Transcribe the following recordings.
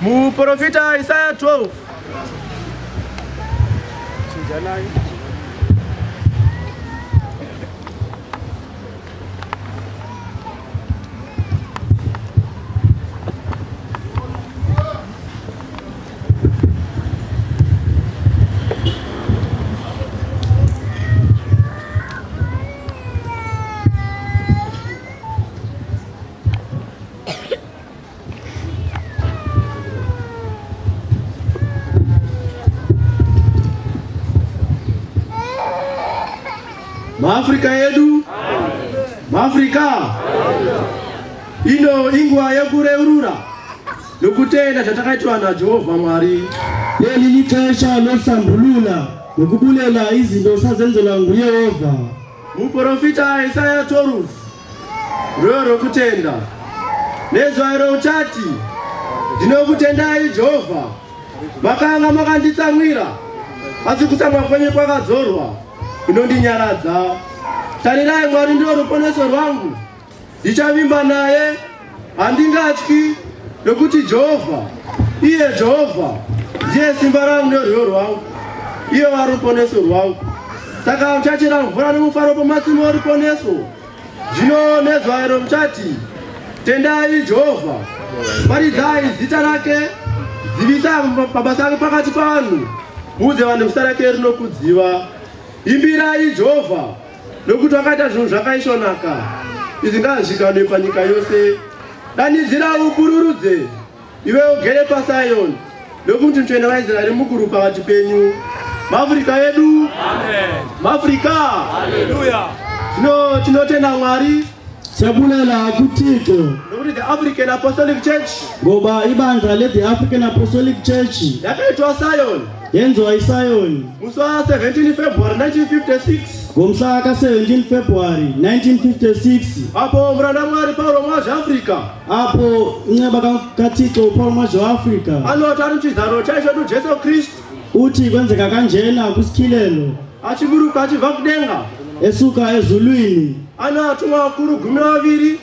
muprofita isaya 12 maafrika edu maafrika. Ino inguva yekureurura. Nokutenda zvatakaitwa najehovha mwari. Leli lixesha lohlambulula nokubulela izinto sazenzelwa nguyehova. Muprofita isaya 12 rweo rokutenda nezwa iro uchati ndinokutendai jehovha makanga makanditsamwira asi kutsamwa kwenyu kwakadzorwa kunondinyaradza tarirai mwari ndiro ruponeso rwangu. Ndichavimba naye. Handingatyi nokuti jehovha iye jehovha ndiye simba rangu nerwiyo rwangu. Iye vari ruponeso rwangu. Saka muchachera mvura nomufaro pamatsimo oruponeso zvino nezvairo muchati tendai jehovha. Paridzai zita rake zivisa mabasa ake pakati pavanhu muudze vanhu zita rake rinokudziva. Imbirai jehovha nokuti wakaita zvinhu zvakaisvonaka izvi ngazvikanwe panyika yose. Danidzira upururudze iwe ugere pasayoni nokuti mutsvene waisraeri mukuru pakati penyu. Maafrika edu. Maafrika. Zvino tinotenda mwari. Siyabulela kuthixo nokuti the african apostolic church. Ngoba ibandla le-the african apostolic church. Yakaitwa sayoni yenziwa isayoni musi wa17 february 1956 ngomhla ka-17 februwari 1956 apo muranda mwari paulo mwazveafrica apho inceba ka- kathixo uphawu mwazhe waafrika anoti ari muchizaro chaichodu jesu kristu. Uthi kwenzeka kanjena kwisikhilelo achiburuka achibva kudenga. Esuka ezulwini. Ano atumwa vakuru gumi navaviri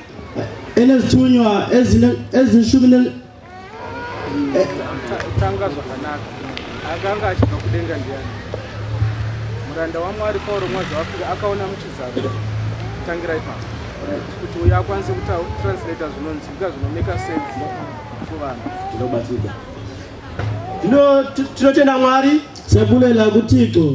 enezithunywa ezishumi ne- tanga zvakanaka akanga achibva kudenga ndiani? Muranda wamwari pauro mwazvaafrika akaona muchizaro. Kutangira ipapo kuti uyo akwanise kutranslata zvinonzwika zvinomeka sense kuvanhu ndinobatsirwa. Zvino ti- tinotenda mwari? Siyabulela kuthixo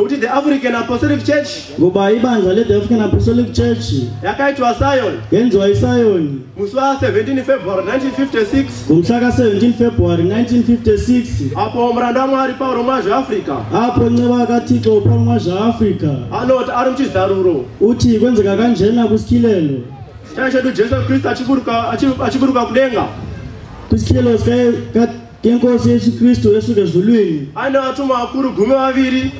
nokuti the african apostolic church ngoba ibandla le-the african apostolic church yakaitwa sayoni yenziwa isayoni musi wa17 february 1956 ngomhla ka-17 februwari 1956 apo muranda wamwari paulo mwazveafrica apho inceba kathixo uphawu mwazhe waafrika anoti ari muchizaruro uthi kwenzeka kanjena kwisikhilelo chaichodu jesu kristu achiburuka achi- achiburuka kudenga. Kwisikhilelo ka- kenkosi yesu kristu esuka ezulwini. Ane vatumwa vakuru gumi vaviri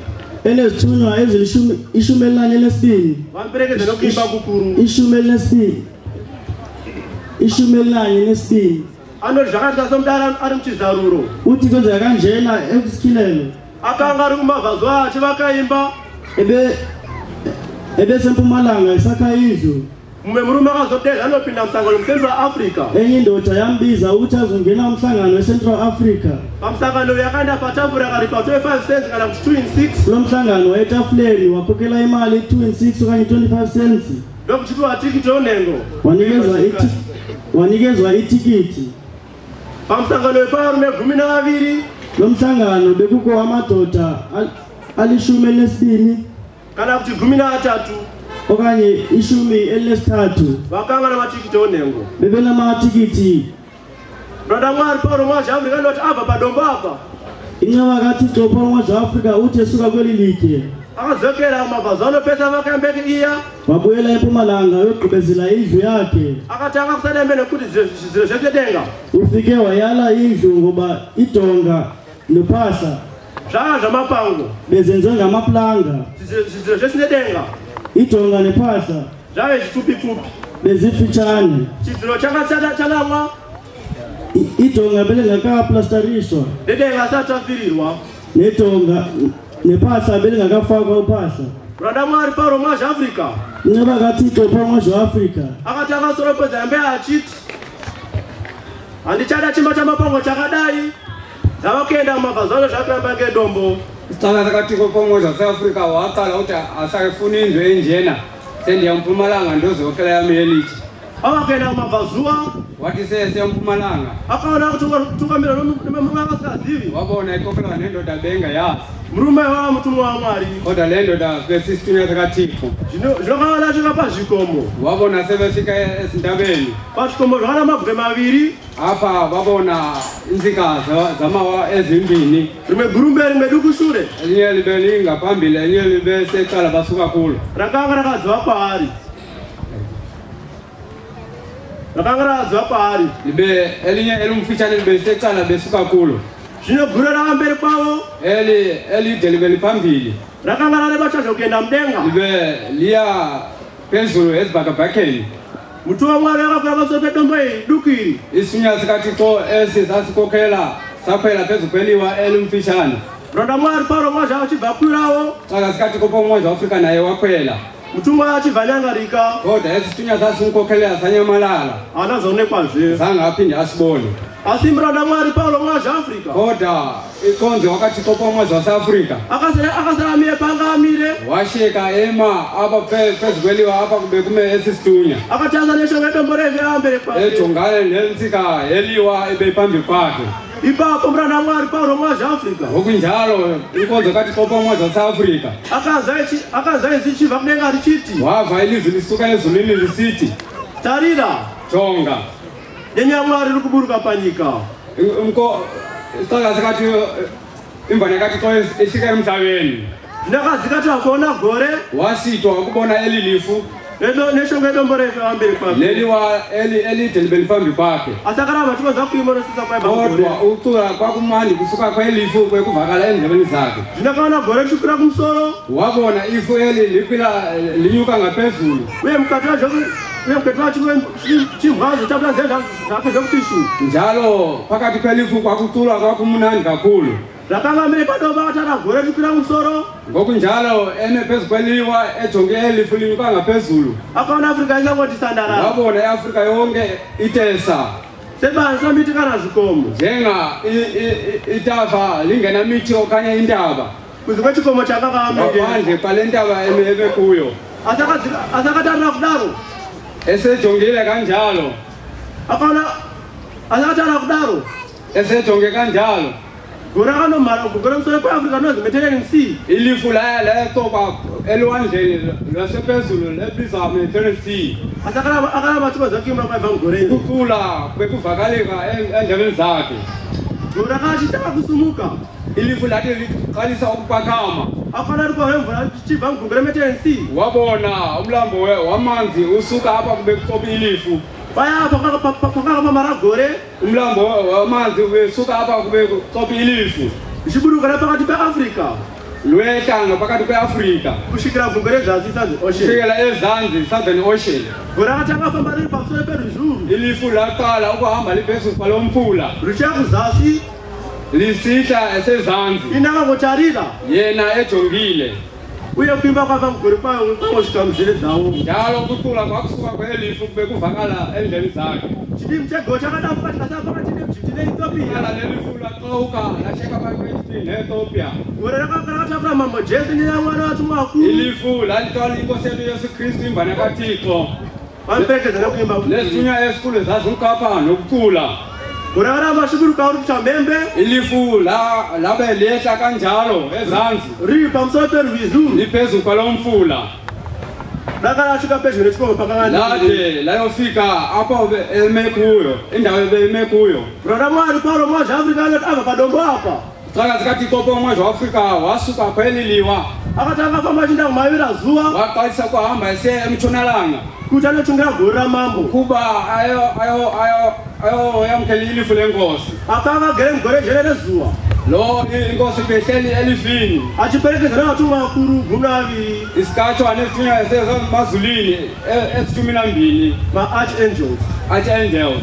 enezithunywa ezilishumi- ishumi elinanye kukuru ishumi elinesibini. Ishumi elinanye nesibini anoti zvakaita somudara ari muchizaruro uthi kwenzeka kanjena ekusikhilelo akanga ari kumabvazuva achi vakaimba ebe ebesempumalanga isakha indlu mumwe murume akazodeza anopinda musangano mucentral africa enye indoda yambiza ukuthi azongena umhlangano wecentral africa. Pamusangano yakaenda patafura akaripa 25 cents kana kuti 2 in 6 kulo mhlangano etafuleni waphokela imali 2 and 6 okanye 25 cents. Ndokuchipiwa tikiti onhengo wanikezwa iti- wanikezwa itikiti pamusangano weparume gumi navaviri lo mhlangano bekukho amadoda al- alishumi elinesibini. Kana kuti gumi navatatu okanye ishumi elinesithathu. Vakanga namatikiti onhengo bebenamatikiti muranda mwari pauro mwazveafrica ndoti abva padombo apa inceba kathixo phamwe zwaafrika uthi esuka kweli litye akadzokera kumabvazuva pesa vakambeki iya. Wabuyela empumalanga yogqibezela indlu yakhe. Akatanga kusadembe nekuti zviro zvekudenga ufike wayala indlu ngoba idonga nophahla. Zvava zvamapango bezenze ngamaplanga. Zviro zvesinedenga idonga nephahla. Zvave zvipfupi-pfupi bezifitshane chidziro I- idonga belingakaplastariswa nedenga asati tafirirwa nedonga nephahla belingakafakwa uphahla. Muranda mwari pauro mwazveafrica inceba kathixo phamwe zwaafrika akati akasoropedza yambe achiti handichada chimba chamapango chakadai. Zvava kuenda kumabvazano zvakuramba ngedombo sicaka sakatiko pomwezha seafrica waqala ukuthi asakefuna indlu enjena sendiyampumalanga ndozokela yami yelithi ava kuenda kumabvazuva wathi seseyampumalanga akaona kuti tukamira nemurume akasingazivi wabona ikopela nendoda bengayazi murume wava mutumwa wamwari kodwa le ndoda besisithunywa sikathixo zvinokana svika pazvikomo wabona sebefika ezintabeni pazvikomo zvakana mabwe maviri. Apha babona intsika za- zamawa ezimbini. Rimwe gurumbe rimwe duku shure. Elinye libe lingaphambili elinye libe secala basuka kulo. Rakanga rakadziva paari rakanga rakadziva paari libe elinye elimfitshane libe secala besuka kulo. Zvino gure rava mberi kwavo? Eli elide libe liphambili rakanga rareba chazo kuenda mudenga. Libe liya phezulu ezibhakabhakeni. Mutumwa wamwari akakwira pamusoro pedombo iri duku iri isithunywa sikathixo esi sasikhokhela sakhwela phezu kweliwa elimfitshane ronda mwari pauro mwazva achibva kwirawo xaka sikathixo pomwazi waafrika naye wakhwela mutumwa achibva nyangarika kodwa esi sithunywa sasimkhokhelela sanyamalala haana zaonekwazve zange aphinde asibone. Asi muranda mwari pauro mwazva afrika. Kodwa ikonzo wakathixo pomwazi waseafrika akasara amire panga amire washeka ema apha phe- phezu kweliwa apha kube kume esi sithunywa akataza neshongo yedombo revhe ambere kwake ejongane nentsika yeliwa ebeyiphambi kwakhe ipapo muranda mwari pauro mwazva afrika ngokunjalo inkonzo kathixo pomwazi waseafrika akazva izi chibva kudenga richiti wava ilizwi lisuka ezulwini lisithi tarira. Jonga nenyamwari riri kuburuka panyika Inko- isixaka sikathi imvana kathixo ehlika emhlabeni. Ndakazika takuona gore. Wasithwa ukubona eli lifu neshongo yedombo revhe amberi kwake leliwa eli- elide libe liphambi kwakhe asakaramba tikonza kuimonosisa kwaiba gore kodwa ucula kwakumandi kusuka kwelifu kwekuvakala endlebeni zakhe ndinakaona gore lichikwira kumusoro wabona ifu eli likwila linyuka ngaphezulu uye wacho chimwazo chabuda nzee zvake zvekuti shu njalo phakathi kwelifu kwakuculwa kwakumnandi kakhulu rakanga mire padombo akatara gore lichikwira kumusoro ngokunjalo eme phezu kweliwa ejonge elifu linyuka ngaphezulu akaona afrika isangoti sandarama wabona iafrika yonke itesa. Sebani samiti kana zvikomo njenga itafa lingenamithi okanye intaba. Kuzi kwechikomo chakakaamire ngaphandle kwale ntaba eme eme kuyo. Asakatarira kudaro. Esejongile kanjalo. Akaona asakatarira kudaro. Esejonge kanjalo gore akanomhara kugore musoro kweafrica nozi mediterranean sea ilifu layacoka elwandleni lwasephezulu lebizwa mediterranean sea akaramba tikonza kuimura kwaibva mugoreni kucula kwekuvakaleka en- endlebeni zakhe gore akachitaka kusumuka ilifu lathi liqalisa ukuphakama akaona rikore mvura tichibva mugungwe remediterranean sea wabona umlambo wamanzi usuka apha kube kucopi ilifu paya pakakapamara gore. Umlambo wamanzi ubesuka apha kube kucopi ilifu. Ichiburuka nepakati peafrica lwehlanga phakathi kweafrika kusvikira gungwe rezasi southern ocean. Kufikela ezanzi southern ocean. Gore akatanga famba riri pamusoro peruzhuru ilifu laqala ukuhamba liphezulu kwalo mfula. Richiya kuzasi lisihla esezanzi. Inakangotarira yena ejongile uye kuimba kwabva mugore kwayo kwangosvika muzvere dzavo njalo ukucula kwakusuka kwelifu kube kuvakala endleni zakhe. Chidimi chegoo chakadamuka tikasava pakati nebviti neethiopia ala lelifu laqauka lasheka phakathi neethiopia. Gore rakatafura mambo jesu nenyamwana vatumwa vakuru ilifu lalithwala inkosi yethu yesu kristu imvana kathixo vanoperekedza nekuimba nezithunywa esikhulu zazimkapha nokucula gore rakaramba sviburuka uri kutsva mbembe. Ilifu la- labe liyehla kanjalo ezanzi. Riri pamusoro perwizu liphezu kwalo mfula. Rakarasvika pedyo nechikomo pakanga lade layofika apho be- eme kuyo indawo ebeime kuyo. Rora mwari paro mwazvaafrica anoti abva padombo apa saka zikathixo pomwezi waafrika wasuka kweliliwa akati akafamba achienda kumavira zuva waqalisa kuhamba esiya emtshonalanga kuti anochungira gori ramambo kuba ayo- ayo- ayo- ayoyamkela ilifu lenkosi akanga agere mugore jere rezuva lo inkosi behleli elifini. Achiperekedza nevatumwa vakuru gumi navaviri isikatshwa nezithunywa ezemazulwini e- ezithumi nambini maarchangels archangels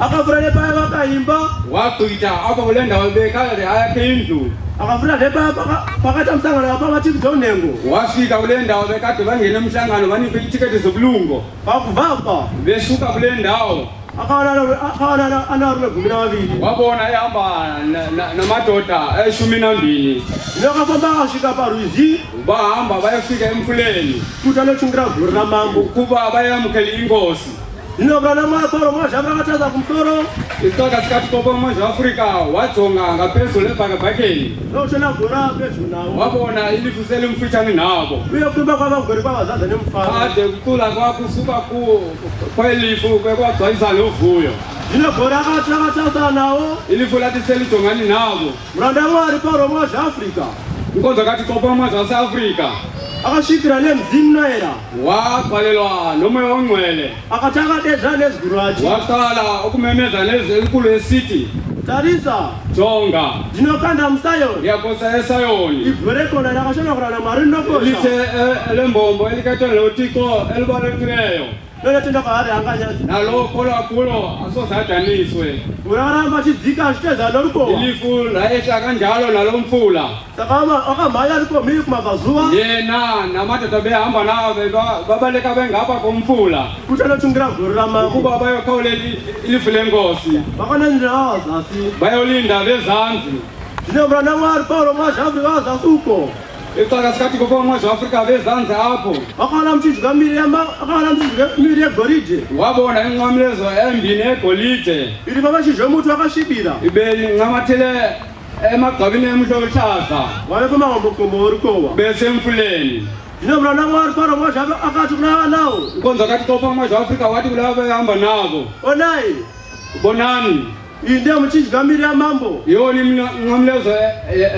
akavhura nepaya vakaimba wagqitha apho kule ndawo bekade ayakhe indlu akavhura nepaya paka- pakaita musangano wapakati kudonhengo wafika kule ndawo bekade bangene emhlangano banikwe itiketi zobulungo vakubvapa besuka kule ndawo. Akaona anarume gumi navaviri wabona ehamba na- na- namadoda eshumi nambini zvino akafamba akasvika parwizi bahamba bayafika emfuleni. Kuti anochungira guru ramambo kuba bayamukele inkosi zvino murana mwaparo mwazvamu rakatarisa kumusoro. Isaka sikati kopa mumwe afrika wajonga ngaphezulu ebhakabhakeni nokushona gora pedyo nawo. Wabona ilifu selimfutshane nabo. Uye kumba kwavagori kwavazaza nemufaro kade kucula kwakusuka ku- kwelifu kwekwagcwalisa novuyo zvino gori akati akatarisa nawo. Ilifu lathi selijongani nabo. Muranda mwari paro mwazvaafrica inkonzo kathi copa amazwe aseafrika akasvikira nemzimu noera wagcwalelwa nomoya ongcwele. Akati akadedzana neziguru rachi waqala ukumemeza nezinkulu esithi tarisa jonga ndinokanda musayoni ndiyakosa esayoni. Igore kona rakashonakura namwari rinokosha. Lithe eh, lembombo elikhethelwe uthixo elibalulekileyo nonetenda kwaari anganyadzi nalo kholwa kulo asozadaniswe urakaramba achidzika achitedza norukova ilifu layehla kanjalo nalo mfula. Saka ama- akamhanya arikomhiri kumabvazuva? Yena namadoda behamba beba- babaleka bengapha komfula kuti anochungira guru ramambo ukuba bayokhawulela ilifu lenkosi. Vakananira vavazasi bayolinda bezanzi. Zvino muranda mwari pauro mwazvaafrica vazasi uko ixaka sikathi kopa umazwe waafrika bezanzi apho. Akaona muchidya miri yama- akaona muchidya miri yegoridhe wabona inqamlezo embini egolide iri pamashizha emuti wakasvibira beyincamathele emagqabini emhlohlaza wave pamahombokombo orukova besemfuleni zvino muranda mwari pauro mwazvafe akati kuna nawo. Inkonzo kathi kopa umazwe waafrika wathi kulaba behamba nabo. Onai! Bonani iyi ndiye muchidya miri yamambo yoni inqamlezo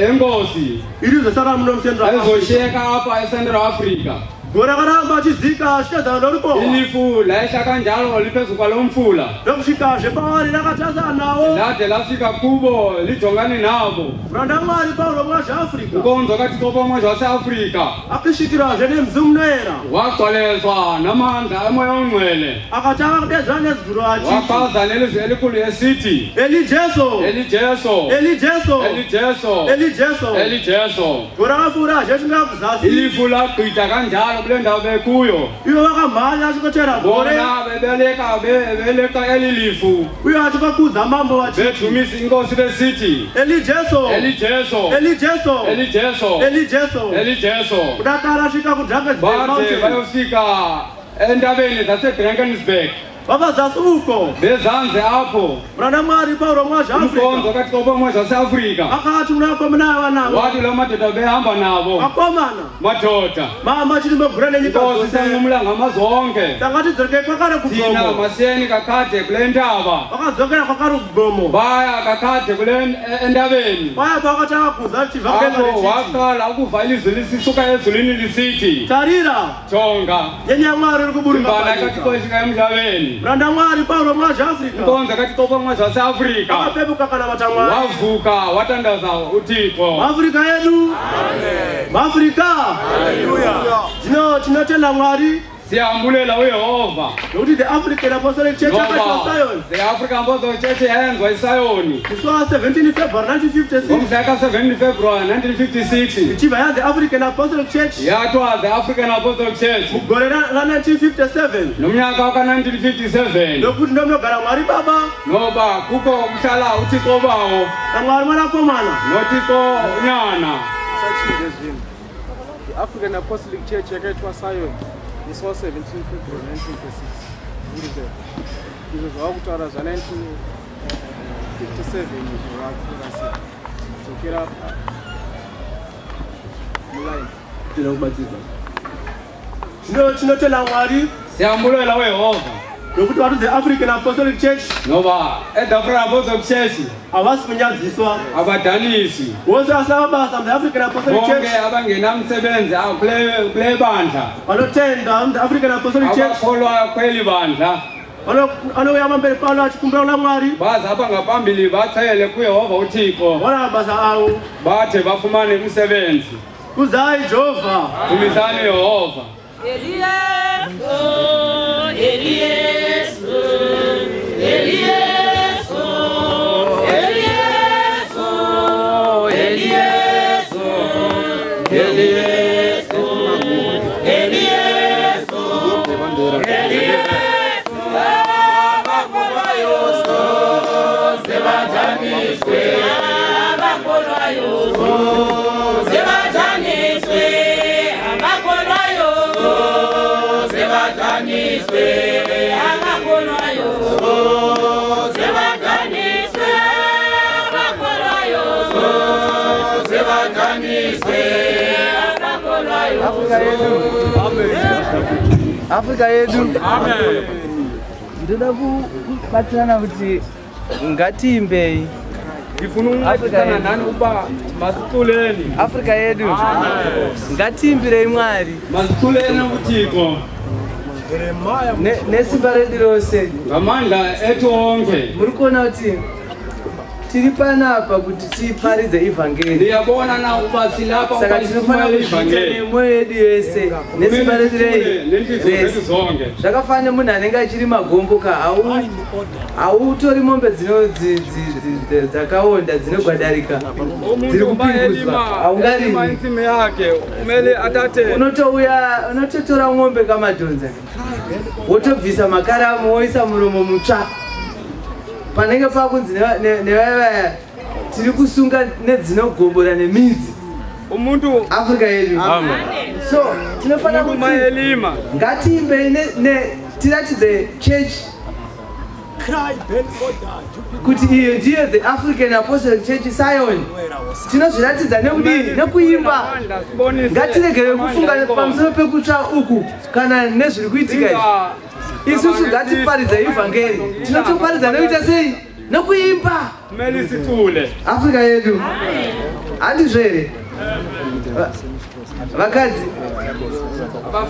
yenkosi iri zosara muno mucentral ayizoshiyeka apha ecentral africa gore akaramba achizika achitedzana norukova ilifu layehla kanjalo liphezu kwalo mfula. Ndokusvikazve pavari rakatarisa nawo lade lafika kubo lijongane nabo. Muranda mwari pauro mwazvaafrica inkonzo kathi kopa umazwe waseafrika akisvikirazve nemzimu noera wagcwalezwa namandla emoya ongcwele akati akadedzana neziguru achi waqhaza nelizwi elikhulu esithi elijeso elijeso elijeso elijeso elijeso elijeso gore akafuura zvechingaa kuzasi ilifu lagqitha kanjalo kule ndawo bekuyo. Vakamhanya achikotera gore bona bebeleka be- beleka eli lifu. Uye achikakuza mambo vachi bedumisa inkosi besithi elijeso elijeso elijeso elijeso elijeso elijeso kudakara asvika bade kudrakesmountain bayofika entabeni zasedrankenspurg vavazasi uko bezanze apho. Muranda mwari pauro mwazvaafrica umkonzo kathi kopa umazwe waseafrika akati kuna vakomana vanavo wathi la madoda behamba nabo. Vakomana madoda. Mama chiri mogura nenyika inkosi dzose sengumla ngamazonke saka tidzokei kwakare thina kugomo masiyeni kakade kule ntaba. Vakadzokera kwakare kugomo baya kakade kule en- entabeni vaya pakati akakuza waqala ukuva ilizwi lisisuka ezulwini lisithi tarira. Jonga nyenya yamwari iri kuburuka imbala panyika katikoshika emhlabeni muranda mwari pauro mwazvaafrica inkonzo katikopa mwazwe waseafrika akapepuka kana vatamwari wavuka watandaza uthixo. Maafrica yedu maafrica zvino tinotenda mwari siyambulela uyehova. Nokuti the african apostolic church yakaitwa ngoba sayoni the african apostle church yayenziwa isayoni musi wa 17 february 1956 ngomhla ka-7 february 1956 ichibva yanzi african apostolic church yathiwa the african apostle church. Mugore ra1957 nomnyaka waka-1957 nokuti ndomunogara mwari baba. Noba kukho kuhlala uthixo bawo namwari mwanakomana nothixo unyana. Zvinhu iafrican apostolic church yakaitwa sayoni musi wa 17 february 1956 urize izvo zvava kutaura zva 1957 izvo vakufurasi dzokera pa- mulaini zvino tinotenda mwari? Siyambulela uyehova nokuti vari the african apostolic church noba ethe african apostle church havasi kunyadziswa abadanisi vose vasina mabasa muthe african apostolic bonke church. abangenamsebenzi ah, kule kule bandla. Vanotenda muthe african apostolic church. Abakholwa kweli bandla. Vano- vanouya pamberi pano achikumbira kuna mwari. Baze apha ngaphambili bachele kuyehova uthixo. Vona mabasa avo bathe bafumane umsebenzi. Kuzai jehovha dumisani yehova afrika yedu afrika yedu ndoda ku- kubatirana kuti ngatiimbei ndifuna uncetisana nani ukuba masixuleni afrika yedu ngatiimbirei mwari masixuleni uthixo Ne- nesimba redu rose ngamandla ethu onke. Muri kuona kuti tiri panapa kuti tiparidze ivhangeri ndiyabona na ukuba silapha saka tinofanira kuzviita nemwoyo yedu yese nesimba redu rei- zvakafanira nemunhu anenge achiri magomboka hau- hautori mombe dzakaonda dzinogwadarika. Dziri uba kupingudzwa haungarimi yakhe umele athathe unotouya unototora mwombe kamadhonza. Wotobvisa makaramu woisa muromo mutsva panenge pakunzi neva- ne- nevavaya tiri kusunga nedzinogobora nemidzi. Umuntu afrika yedu. So tinofanira kuti ngatiimbei ne- ne- tiratidze church. Kuti iyo ndiyo the african apostolic church zion tinozviratidza nekudini nekuimba. ngatiregere kufunga pamusoro pekutsva uku kana nezviri kuitika izvi isusu ngatiparidza ivhangeri tinotoparidza nekuita sei? Sithule afrika yedu. Handizvo here Va- vakadzi.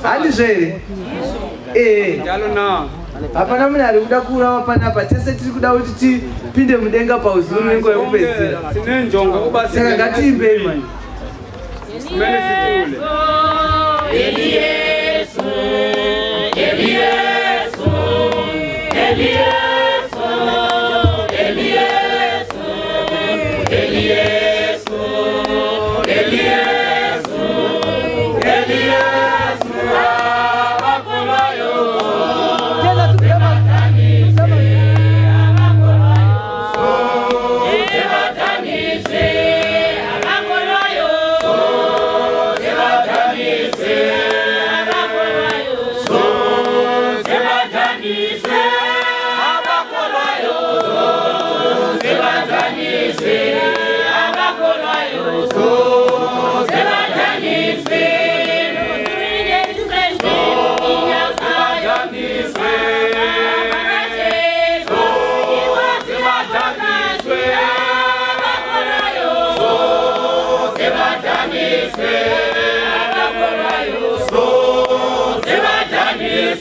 Handizvo here ee njalo na? Hapana munhu ari kuda kuurawa panapa tese tiri kuda kuti tipinde mudenga pauzuru nenguva yekupedzisira saka ngatiimbei mani. Kumele alegria.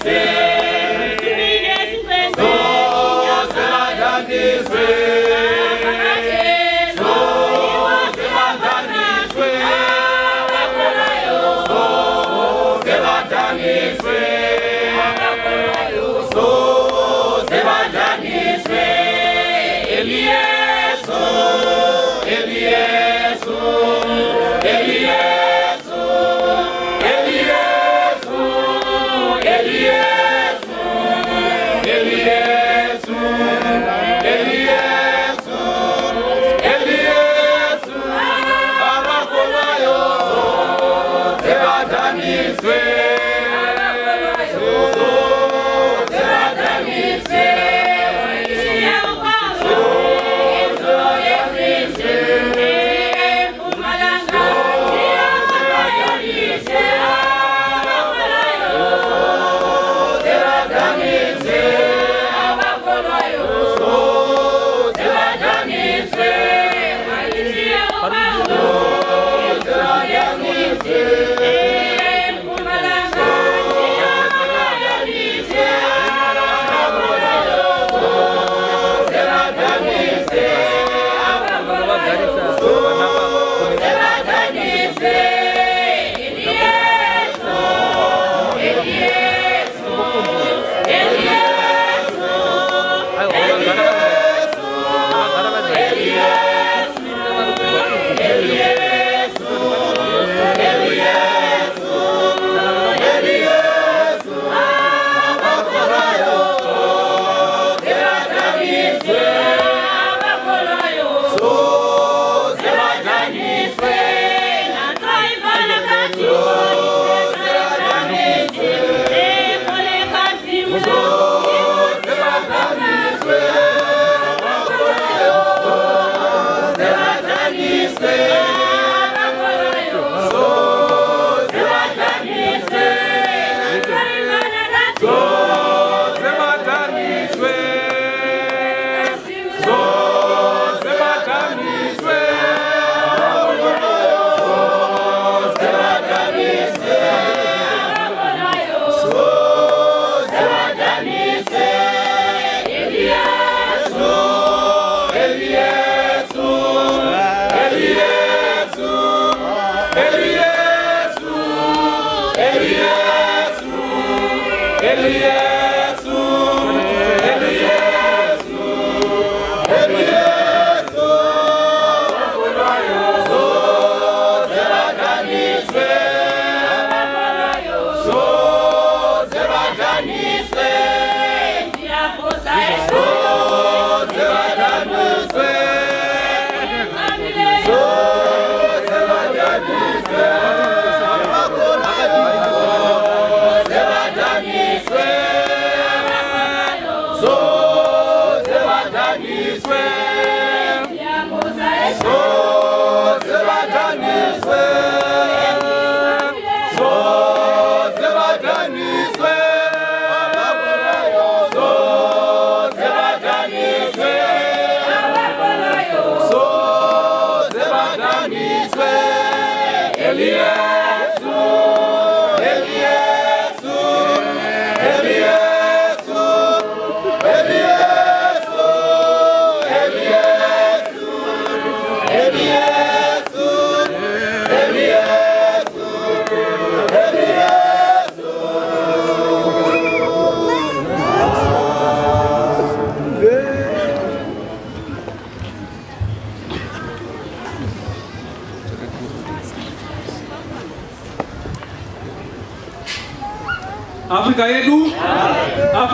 Yeah.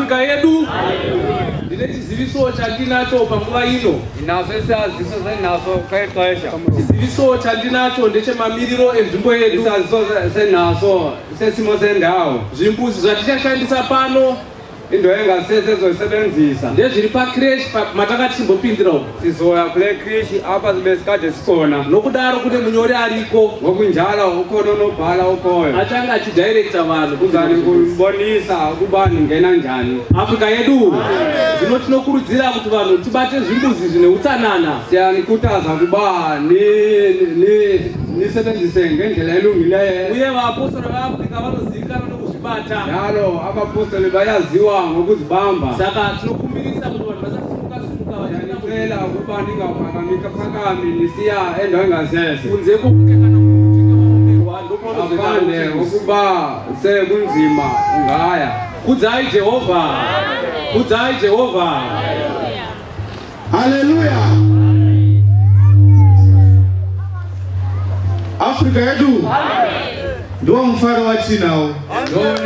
Afrika yedu. Ndine chiziviso chandinacho panguva ino. Ndinazo isaziso sendinaso kwexesha. Chiziviso chandinacho ndechemamiriro enzvimbo yedu. Isaziso sendinaso sesimo sendawo. Zvimbuzi zvatichashandisa pano into engasesezosebenzisa ndezviri pacresh matakati timbopindira umo sizoya kule krishi apha sibe sikade sikhona. Nokudaro kune munyori ariko. Ngokunjalo ukhona unobhala ukhoyo. Achange achidirekta vanhu. Uzani kubonisa ukuba ningena njani. Afrika yedu zvino tinokurudzira kuti vanhu tibate zvimbuzi zvine utsanana. Ni- ni- nisebenzise ngendlela elungileyo. Uye vaapostoli veafrica vanozivikanwa nokuzvibata njalo abapostoli bayaziwa ngokuzibamba. Saka tinokumbirisa kuti vanhu vasasimuka-simuka yanicela ukuba ningaphakamika phakami nisiya endaweni ngasese kunze kokunge kana mutinge vaomerwa apande ndopaunozvekana ukuba sekunzima ungaya kudzai jehovha. Kudzai jehovha. Haleluya afrika yedu. Ndiwo mufaro watinawo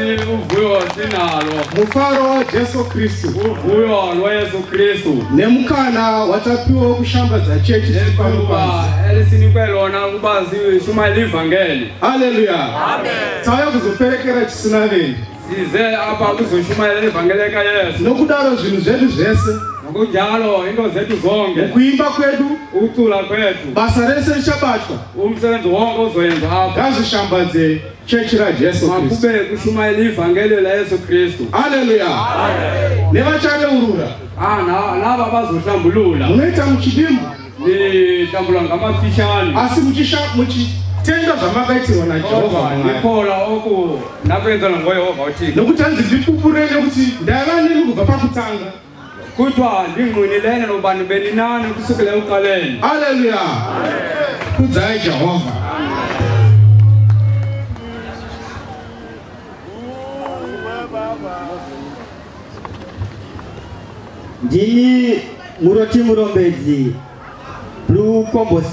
ndoni uvuyo sinalo? Mufaro wajesu kristu. Uvuyo lweyesu kristu. Nemukana watapiwa wekushambadza chechi kuba pasi elisinikwe lona ukuba zishumayele ivangeli. Haleluya tauya kuzoperekera chisinaveni size apha kuzoshumayela ivangeli ekayesu nokudaro zvinhu zvedu zvese ngokunjalo into zethu zonke. Mukuimba kwedu ukucula kwethu. basa rese richabatwa. Umsebenzi wonke ozoyenza apha. Ngazvishambadze chechi rajesu kristu. makube kushumayela ivangeli layesu kristu. Haleluya nevachareurura Ah, na- lava bazohlambulula. Munoita muchidimbu. Nihlambula ngamafishane. Asi muchisha- muchitenga zvamakaitirwa najehovha ova Mwari. nikhola oku nakwenzela ngoyehova uthixo. Nokuti hanzi ndipupure nekuti ndaiva nini kubva pakutanga kuthiwa ndingqinilene noba nibeninani kusukela ekuqaleni. Haleluya kudzai jehovha ndini muroti murombedzi blue combos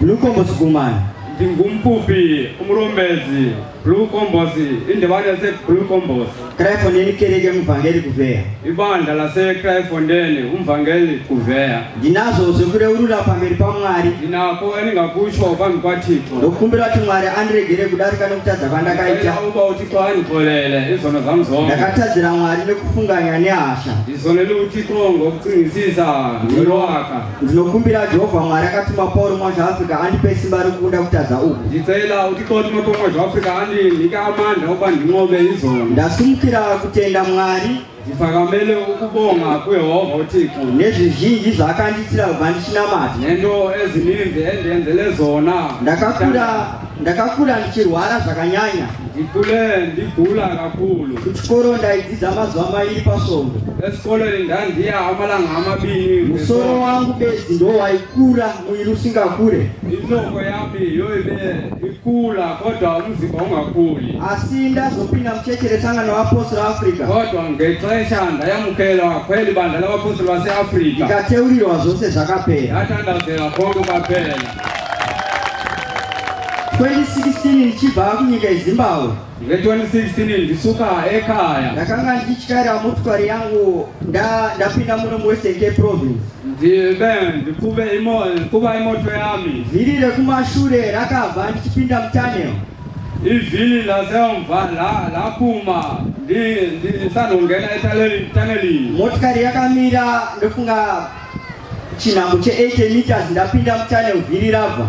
blue combos gumani ndingumpupi umurombezi blue combos indibane yaseblue combos kraifondeni kereke muvhangeri kuveya. Ibandla lasekrayfondeni umvangeli kuveya. Ndinazvo zvekureurura pamberi pamwari ndinako endingakutsho phambi kwathixo. Ndokukumbira kuti mwari andiregere kudarika nekutadza kwandakaita uba uthixo andixolele izono zam zonke. Ndakatadzira mwari nekufunganya nehasha ndizonele uthixo ngokucingisisa ngelwakha ndinokumbira jehovha mwari akatuma pauro mwazvaafrica andipe simba rekukunda kutadza uku. Ndicela uthixo kuti mapomwe zvaafrika andinike amandla ukuba ndinqobe izono ndasumukira kutenda mwari. Ndiphakamele ukubonga kuyehova uthixo. Nezvizhinji zvaakanditira kubva ndichinamata nento ezininzi endenzele zona. Ndakakura ndakakura ndichirwara zvakanyanya. Ndikule ndigula kakhulu. Kuchikoro ndaidzidza mazuva mairi pasvondo esikolweni ndandiya amalanga amabini musoro wangu bedzi ndo waikura mwiri usingakure. Inhloko yami yoibe ikula kodwa umzimba ungakhuli. Asi ndazopinda mucheche resangano vaapostoli africa kodwa ngexesha ndayamkelwa kweli bandla labapostoli baseafrika ndikateurirwa zvose zvakapera. Yathandazela konke kwaphela 2016 ndichibva kunyika yezimbabwe. Nge-2016 ndisuka ekhaya. Ndakanga ndichityaira motokari yangu nda- ndapinda muno muwestern cape province. Ndibe ndiqhuba imoto yami. Vhiri rekumashure rakabva ndichipinda mutanel ivili lasemva la- laphuma ndi- ndisandongena etanelini- tanelini motokari yakamira ndofunga chinhambo che8 meters ndapinda mutanel vhiri rabva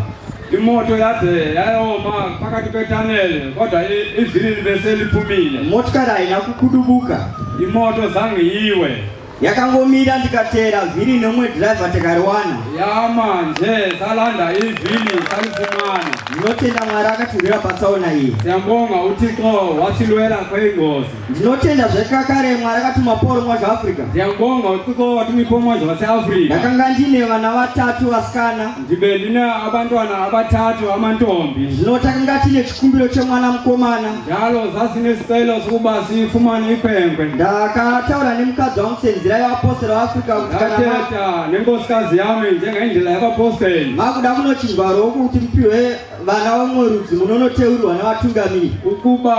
imoto yade yayoma phakathi kwetanele kodwa ivili libe seliphumile motokari haina kukudubuka imoto zange yiwe yakangomira ndikatera vhiri nemwe dhiraivha tikariwana yama nje salanda ivili salifumana. Ndinotenda mwari akatirwira patsaona iyi. Siyambonga uthixo wasilwela kweyingozi ndinotenda zvekakare mwari akatuma pauro mwazvaafrica ndiyambonga uthixo watumipomozho waseafrika ndakanga ndine vana vatatu vasikana. Ndibe ndine abantwana abathathu amantombi. Zvino takanga tine chikumbiro chemwana mukomana. Njalo zasinesicelo sokuba sifumane ikhwenkwe ndakataura nemukadzi wangu vaafrica kana ma- ndathetha nenkosikazi yami njengendlela yabaposteli. Makuda kunochinjwa roko kuti mupiwe vana vamwe rudzi munonoteurwa nevatungamiri ukuba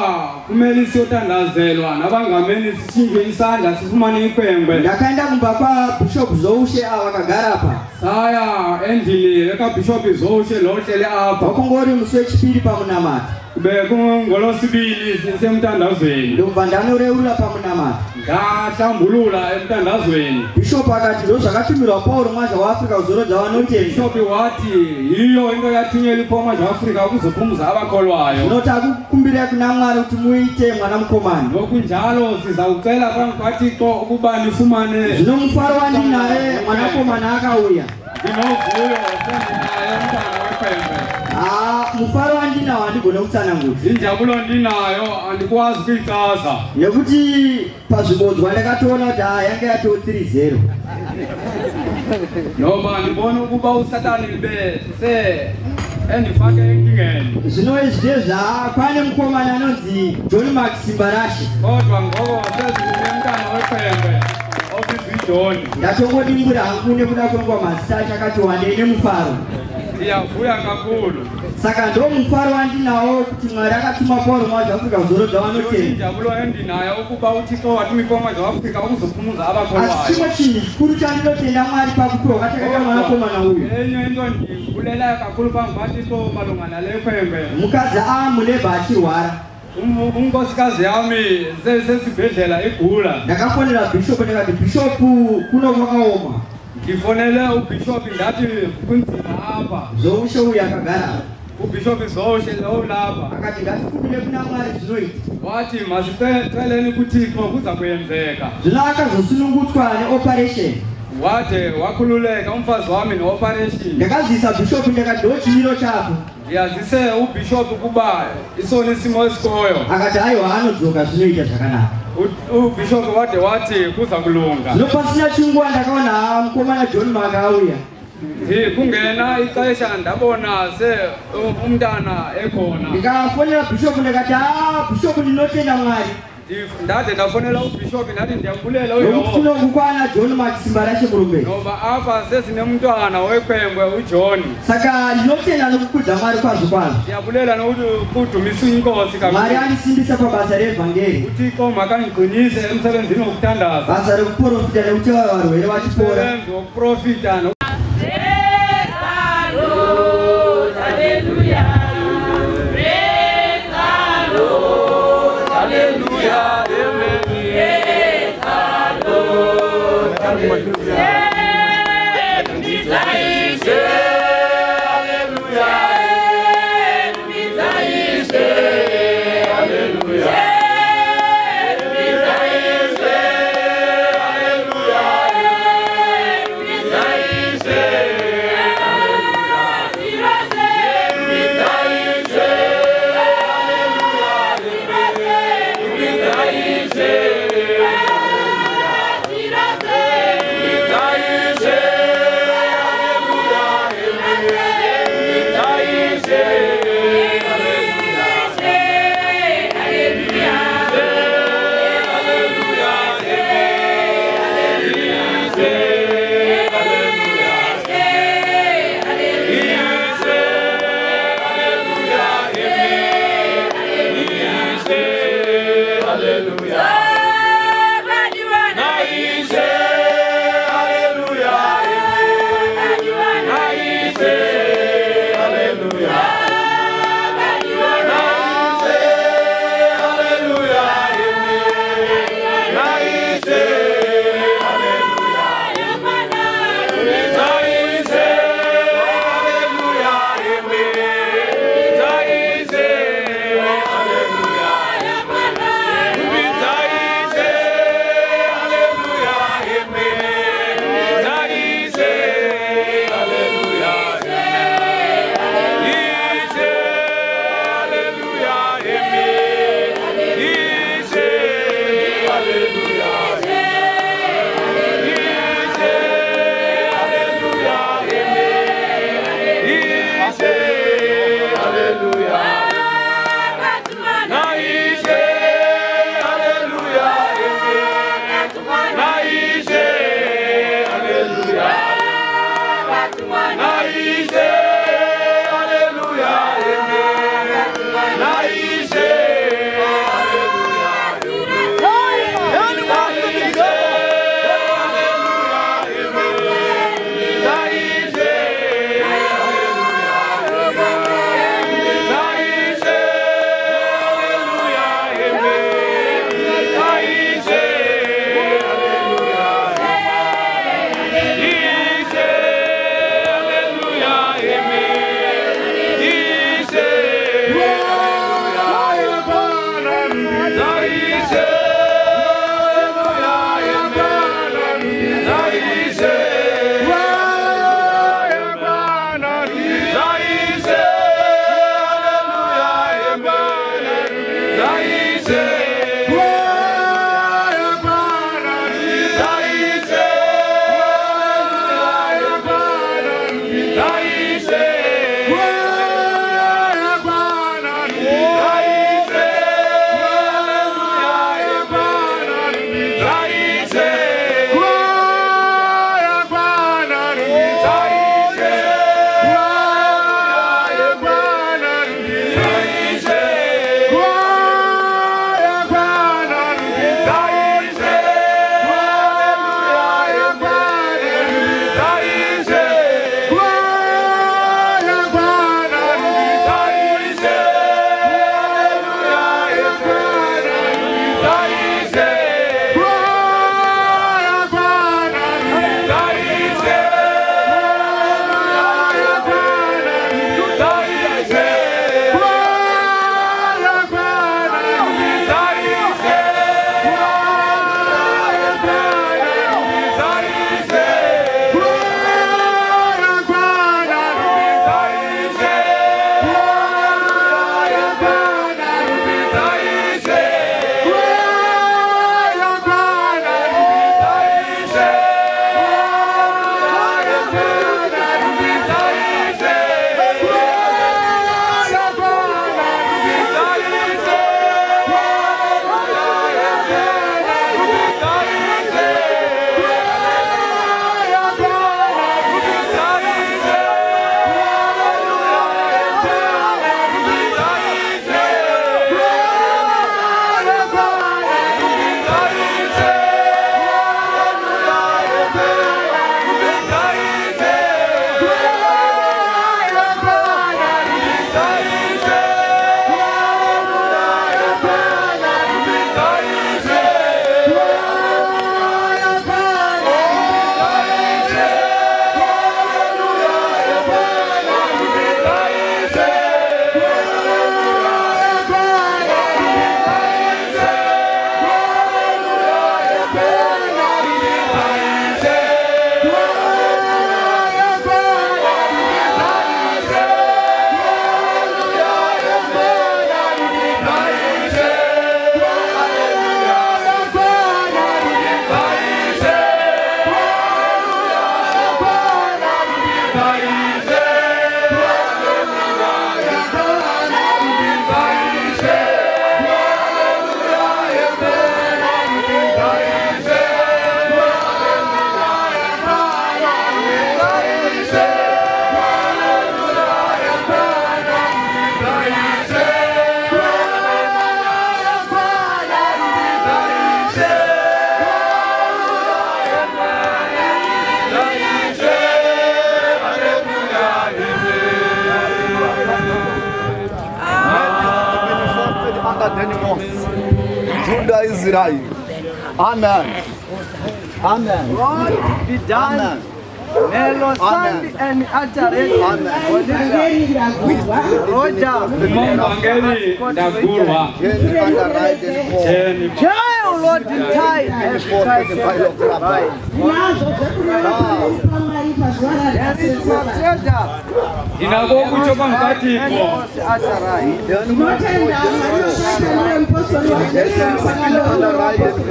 kumele siyotandazelwa nabangameni sichinje isandla sifumane ikhwenkwe ndakaenda kumba kwabhishop zoushe ava vakagara pa saya endlini ekabhishophi zowushe lohlele apha. Wakongori musi wechipiri pamunamata kube kungolosibili semtandazweni ndobva ndanoreurura pamunamata ndahlambulula emtandazweni. Bhishop akati ndo zvakatumirwa pauro mwazha waafrica kuzorodza vanotenda bishophi wathi yiyo into yathunyela ipoma zveafrika ukuzophumuza abakholwayo. Zvinoti akukumbirai kuna mwari kuti muite mwana mukomana ngokunjalo sizawucela phambi kwathixo ukuba nifumane zvino mufaro wandinaye mwanakomana akauya ndinovuyo sendinayo umntana wekhwembe ha mufaro wandinawo handigone kutsanangura injabulo ndinayo andikwazi kuyichaza nekuti pazvibodzwa ndakatoona kuti ha yange yatoo 3 noba ndibona ukuba usatani libe se endifake enkingeni zvino izvi ndezva kwane mukomana anonzi john mark simbarashe kodwa ngoko sezine mntana wekhwembe obizwa ijoni ndatongodimbura hangu nekuda kwenguva mazita acho akati wandei nemufaro. Ndiyavuya kakhulu saka ndo mufaro wandinawo kuti mwari akatuma pauro mwazvaafrica kuzorodza vanotenda injabulo endinayo ukuba uthixo watumipoma zveafrika ukuzophumuza asi abakholwayo chimwe chinhu chikuru chandinotenda mwari pakupiwa kwatakaita mwanakomana uyu. Mukadzi amulebha achirwara. Unkosikazi yami sesesibhedlela igula. Ndakafonera bhishopu ndikati bhishopu kuno kwakaoma. Ndifonele ubhishophi ndathi kunzima apha zoushe uyu akagara ubhishophi zowushe lowulapha akati ngatikumbire kuna mwari zvinoita wathi masiceleni kuthixo kuza kuyenzeka. Zvino akazosunungutswa neoperation wade wakhululeka umfazi wami ne-operation ndakazivisa bhishopu ndikati ndo chimiro chako ndiyazise ubhishophi ukuba isona isimo esikoyo. Akati aiwa anodzoka zvinoita zvakanaka ubhishophi wade wathi kuza kulunga. Zvino pasina chinguva ndakaona mukomana john maka auya kungena ixesha ndabona se umntana ekhona. Ndikafonera bhishopu ndikati ha bhishopu ndinotenda mwari ndade ndafonela ubhishophi ndathi ndiyambulela tinokukwana john makisimba rashe murumbeni ngoba apha sesinemntwana wekhwengwe ujoni saka ndinotenda nokukudza mwari kwazvo kwazvo ndiyabulela nokuthi kudumisa inkosi mwari andisimbisa pabasa revhangeri uthixo makandigqinise emsebenzini wokuthandaza. Basa rekuprofita nekuti varwere vachipora umsebenzi wokuprofita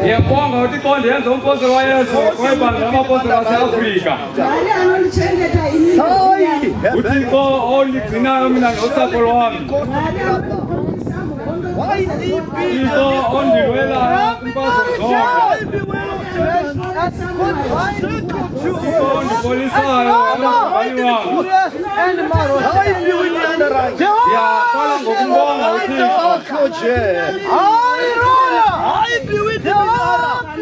ngiyabonga ukuthi iqonde yenza umpostoli wayesu webandla lamapostoli aseafrika uthixo ondigcinayo mina nosapho lwami uthixo ondiwelayo imfazo zonke ondibonisayo amagumbayi wami 야, 빨랑 고궁방 어떻게 커지? 아이로야, 아이 비위트라.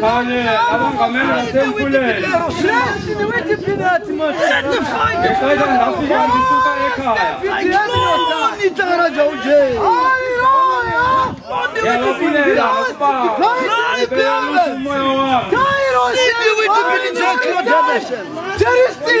가네, 아방 가면은 샘플레. 그래서 비위트 비나트 뭐. 가장 나쁘게 안 됐을까 에카. 아이로니 따라 저우제. 아이로야, 비위트라. 아빠. 비위트라. Terörist değil.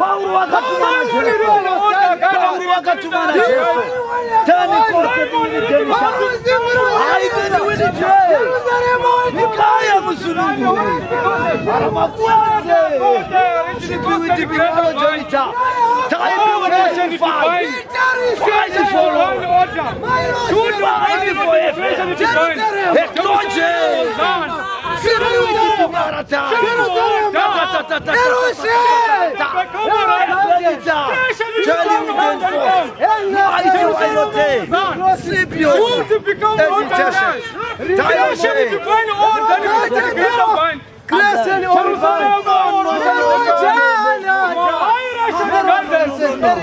pauro wakatuma najesu tanikortediidenikaya musununguri aramafuaze sipiwitipikalojonita taibiwinefifaifolowaidifoefe etonje Class and all five!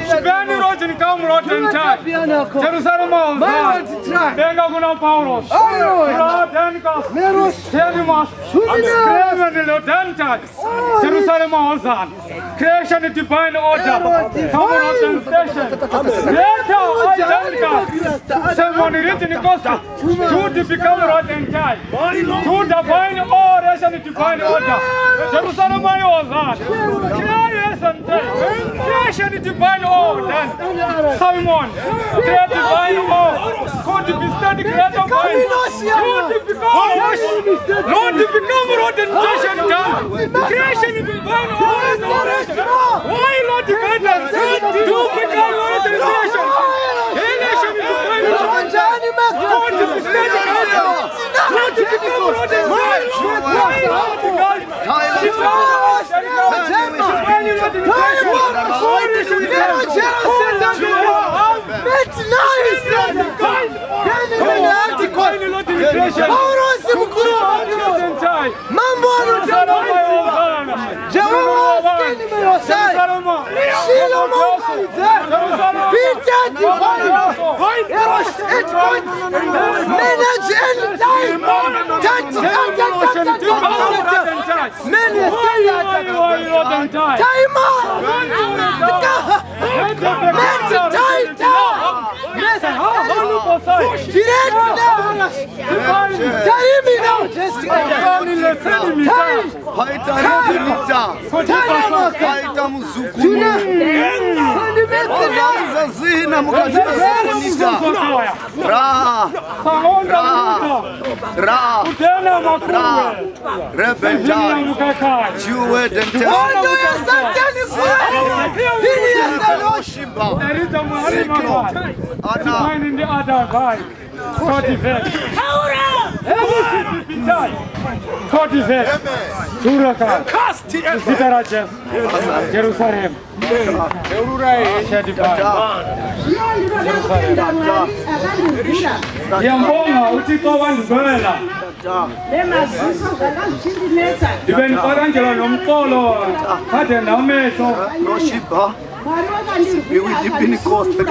shibeni rojini kamurotentai jerusalema ovai denga kuna paulos rotenkas telimas krevendelotentai jerusalema ozan creation divine order. Kamuroten station data identica semoniritini costa to become rotentai to divine oration divine order. Jerusalema ozan Pressure the divine order, Simon. The divine order. be standing Lord, to become Lord, to become Creation is divine order. Why, Lord, to God, to become Lord, creation. Creation is divine order. Lord, to be Met lies! Then when I had to call, how jestem górą! Mam wolność! Działam łaskę numer 8! Silą mam widzę! Bicie ci fajnie! Jaroś et koń! Menedż el daj! Tać, tać, tać, tać, tać, tać! Menedż el daj! Tajma! Menedż el daj! Onu basay. não! davranış. Terimi Terimi terimi. Haytara bir miktar. Haytamı zukunu. Odamıza zihna mukaddes kunika. Ra. Ra. Ra. Ra. Rebentai. Juwe dentai. Ondo ya santani fuwa. Dini ya sanoshi. Siklo. Ana. The other guy. Koti vet. Pitai. Koti vet. Turaka. Sitara Jeff. Jerusalem. Shadi Bai. Yambonga utiko wandibela. nemaziso zvakazvindinetsa Ndibe ndikakanjelwa nomqolo kade namehlo.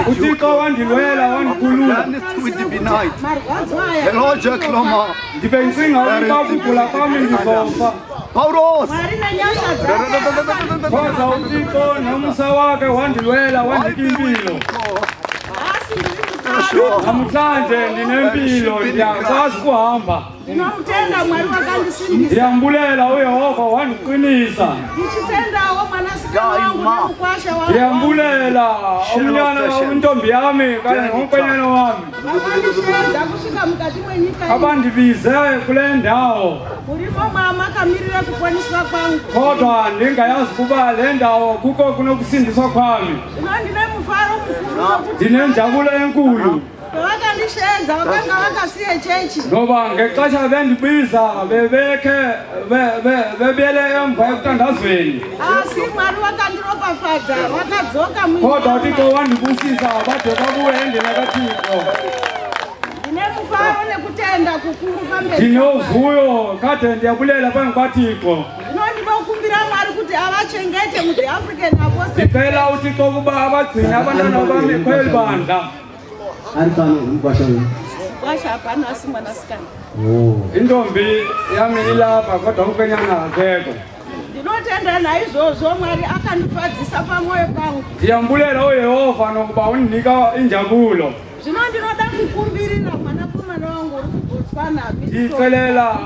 Utiko wandilwela wandikhulula. Ndibe ndicinga ukuba kugula kwami ndizofa. Paulos. Kodwa utiko nomsa wakhe wandilwela wandika impilo. Namhlanje ndinempilo ndiyakwazi ukuhamba. Ndinomutenda mwari wakandisimbisa Ndiyambulela uYehova wandiqinisa. ndichitendawo mwanasikana wangu nemukwasha wangu Ndiyambulela umnyana intombi yami kanye nomkhwenyana wami. vakandishenza kusvika mukati mwenyika ino. Abandibize kule ndawo. murimo mwamakamirira kuponiswa kwangu Kodwa ndingayazi ukuba le ndawo kuko kunokusindiswa kwami. zvino ndine mufaro mukuru wokuti Ndinenjabulo enkulu. Pavakandishenza vakanga vakasiye chechi ngoba ngexesha bendibiza bebekhe be- be- bebele emva ekutandazweni asi mwari vakandiropafadza vakadzoka kodwa uthixo wandibusisa bade babuye endlini kathixo. Ndine mufaro nekutenda kukuru pamberi ndinovuyo kade ndiyabulela phambi kwathixo zvino ndinokumbira mwari kuti avachengete muthe african apostle ndicela uthixo ukuba abagcine abantwana bami kweli bandla ari pano mukwasha uyu? Kwasha hapana asi mwanasikana. Intombi yami ilapha kodwa umkhwenyana akekho. Ndinotenda naizvozvo mwari akandifadzisa pamwoyo pangu. Ndiyambulela uyehova nokuba undinika injabulo. Zvino ndinoda kukumbirira mwanakomana wangu uri kubotswana ndicelela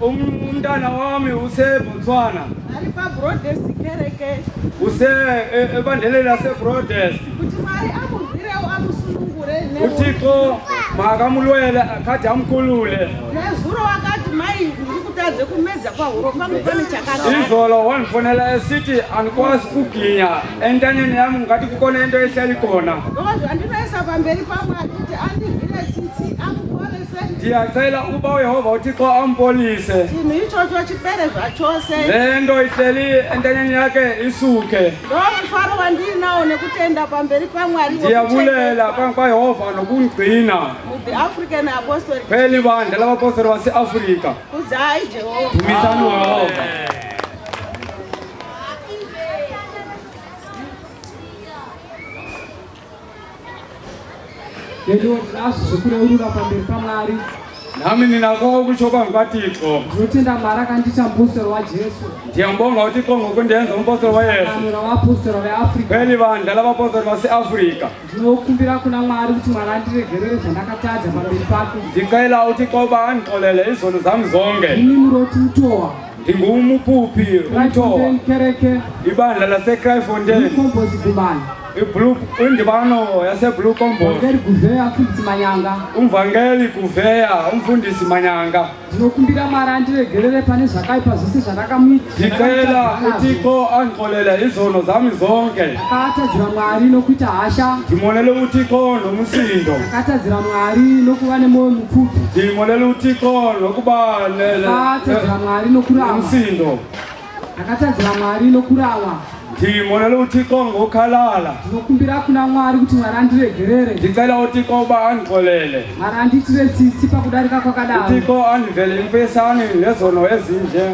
um- umntana wami usebotswana ari pabrodest kereke. Use e- ebandleni lasebrodest kuti mwari ne- uthixo makamulwele akade amkhulule. Nezuro wakati mai ndiri kutadze kumedza kwahuro pangu pane chakanaka izolo wandifonela esithi andikwazi kuginya entanyeni yami ngathi kukhona into ehleli khona. Ndoko zvandinoisa pamberi pamwari kuti andirwire tsitsi ndiyacela ukuba uyehova uthixo ampolise chinhu ichocho chipere zvachose le nto ihleli entanyeni yakhe isuke. Ndo mufaro wandinawo nekutenda pamberi pamwari ndiyabulela phambi kwayehova nokungcina the african apostolic kweli bandla labapostoli baseafrika. Kudzai jehovha dumisani uyehova lero tinazvo zvekureurura pamberi pamwari. Nami ninako ukutsho phambi kwathixo ndinotenda mwari akandita mbusero wajesu. Ndiyambonga uthixo ngokundenza umpostoli wayesu. Danho ravapostoro veafrica kweli bandla labapostoli baseafrika ndinokumbira kuna mwari kuti mwari andiregerere zvandakatadza pamberi pake. Ndicela uthixo uba andixolele izono zam zonke. Ini muroti utowa. Ndingumupuphi umthowa rafontein kereke ibandla lasecrifontein ikombozi gumani indibano yaseblue combos vangeri guveya fundisi manyanga. Umvangeli kuveya umfundisi manyanga. Ndinokumbira mwari andiregerere pane zvakaipa ndicela zvandakamuita uthixo andixolele izono zami zonke. Ndakatadzira mwari nokuita hasha. Ndimonele uthixo nomsindo ndakatadzira mwari nokuva nemwoyo mupfupi. Ndimonele uthixo nokuba ndakatadzira mwari nokurava nomsindo ndakatadzira mwari nokurava ndimonele uthixo ngokhalala. Ndinokumbira kuna mwari kuti mwari andiregerere. Ndicela uthixo uba andixolele. Mwari anditire tsitsi pakudarika kwakadaro. Uthixo andivele imfesane nezono ezinje.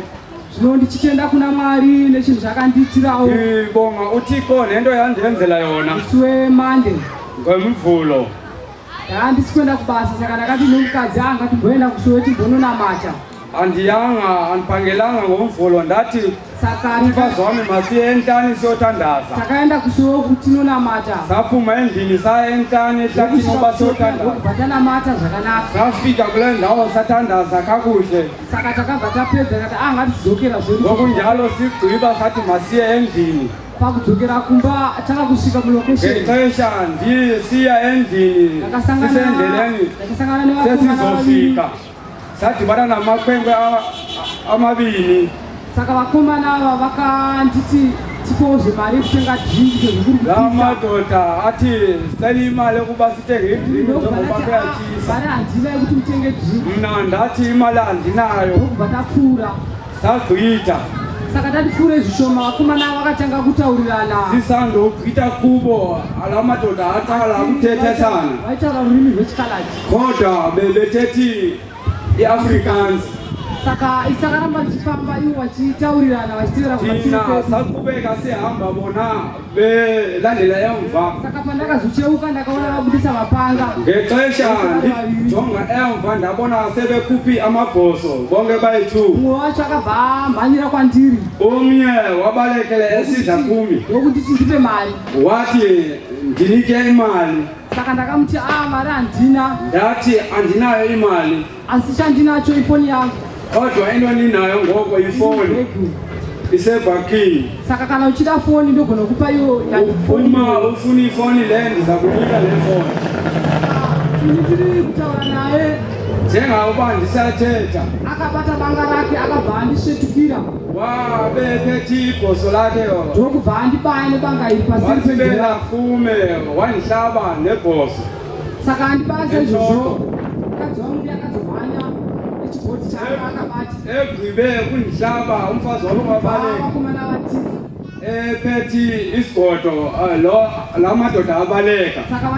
Zvino ndichitenda kuna mwari nechinhu zvakandiitirawo ndibonga uthixo nento yandiyenzela yona. Musi wemande ngemvulo. Ndanga ndisi kuenda kubasa. Saka ndakati nomukadzi anga timboenda kusowe timbononamata andiyanga andiphangelanga ngomvulo ndathi saka umfazi wami masiye entlani siyothandaza. Takaenda kusuwo kutinonamata saphuma endlini saya entlani ehlathini uba siyothandaza. ndokubva tanamata zvakanaka. Safika kule ndawo sathandaza kakuhle. Saka takabva tapedza kati ah ngatidzokera zvedu ngokunjalo sigqiba sathi masiye endlini. Pakudzokera kumba takakusvika mulokesheni ngexesha ndisiya endlini sisendleleni sesizofika sadibana namakhwenkwe a- amabini. Saka vakomana ava vakanditi tipozve mari la kupisa madoda athi sicela imali yokuba sithenge idrinki njengoba kuyatshisa mari handina yekuti mutenge dhingi mna ndathi imali andinayo. Ndokubva tapfuura sagqitha. Saka tatipfuure zvishoma vakomana vakatanga kutaurirana sisandogqitha kubo. Ala madoda aqala kuthethesana vaitaura rurimi rwechikalaji kodwa bebethethi iafrikaans. Saka isakaramba tichifamba ivo vachitaurirana vachitevera kumatirikwedu saqhubeka sihamba bona belandela emva. Saka pandakazocheuka ndakaona vabudisa mapanga. Ngexesha ndijonga emva ndabona sebekhuphi amabhoso bonke bayi-two mumwe wacho akabva amhanyira kwandiri. Omnye wabalekele esiza kumi. ndokuti tindipe mari wathi ndinike imali saka ndakamuti a mari handina ndathi andinayo imali. Asi chandinacho ifoni yangu kodwa into ndinayo ngoko ifoni isebhakini saka kana uchida foni ndogona kupa iyo uma ufuna ifoni le ndiza kunika le foni. Tiri kutaura naye njengauba ndisathetha. Akabata banga rake akabva andisvetukira. Wabephethe ibhoso lakhe ndokubva andibaya nebanga iri penzira kume wandihlaba nebhoso saka andibaya saizvozvo mukadzi wangu ndi akadzomhanya nechibhoti chake akabati egqibe kundihlaba umfazi vakomana vatiza ephethe isigodo eh, la madoda abaleka. Saka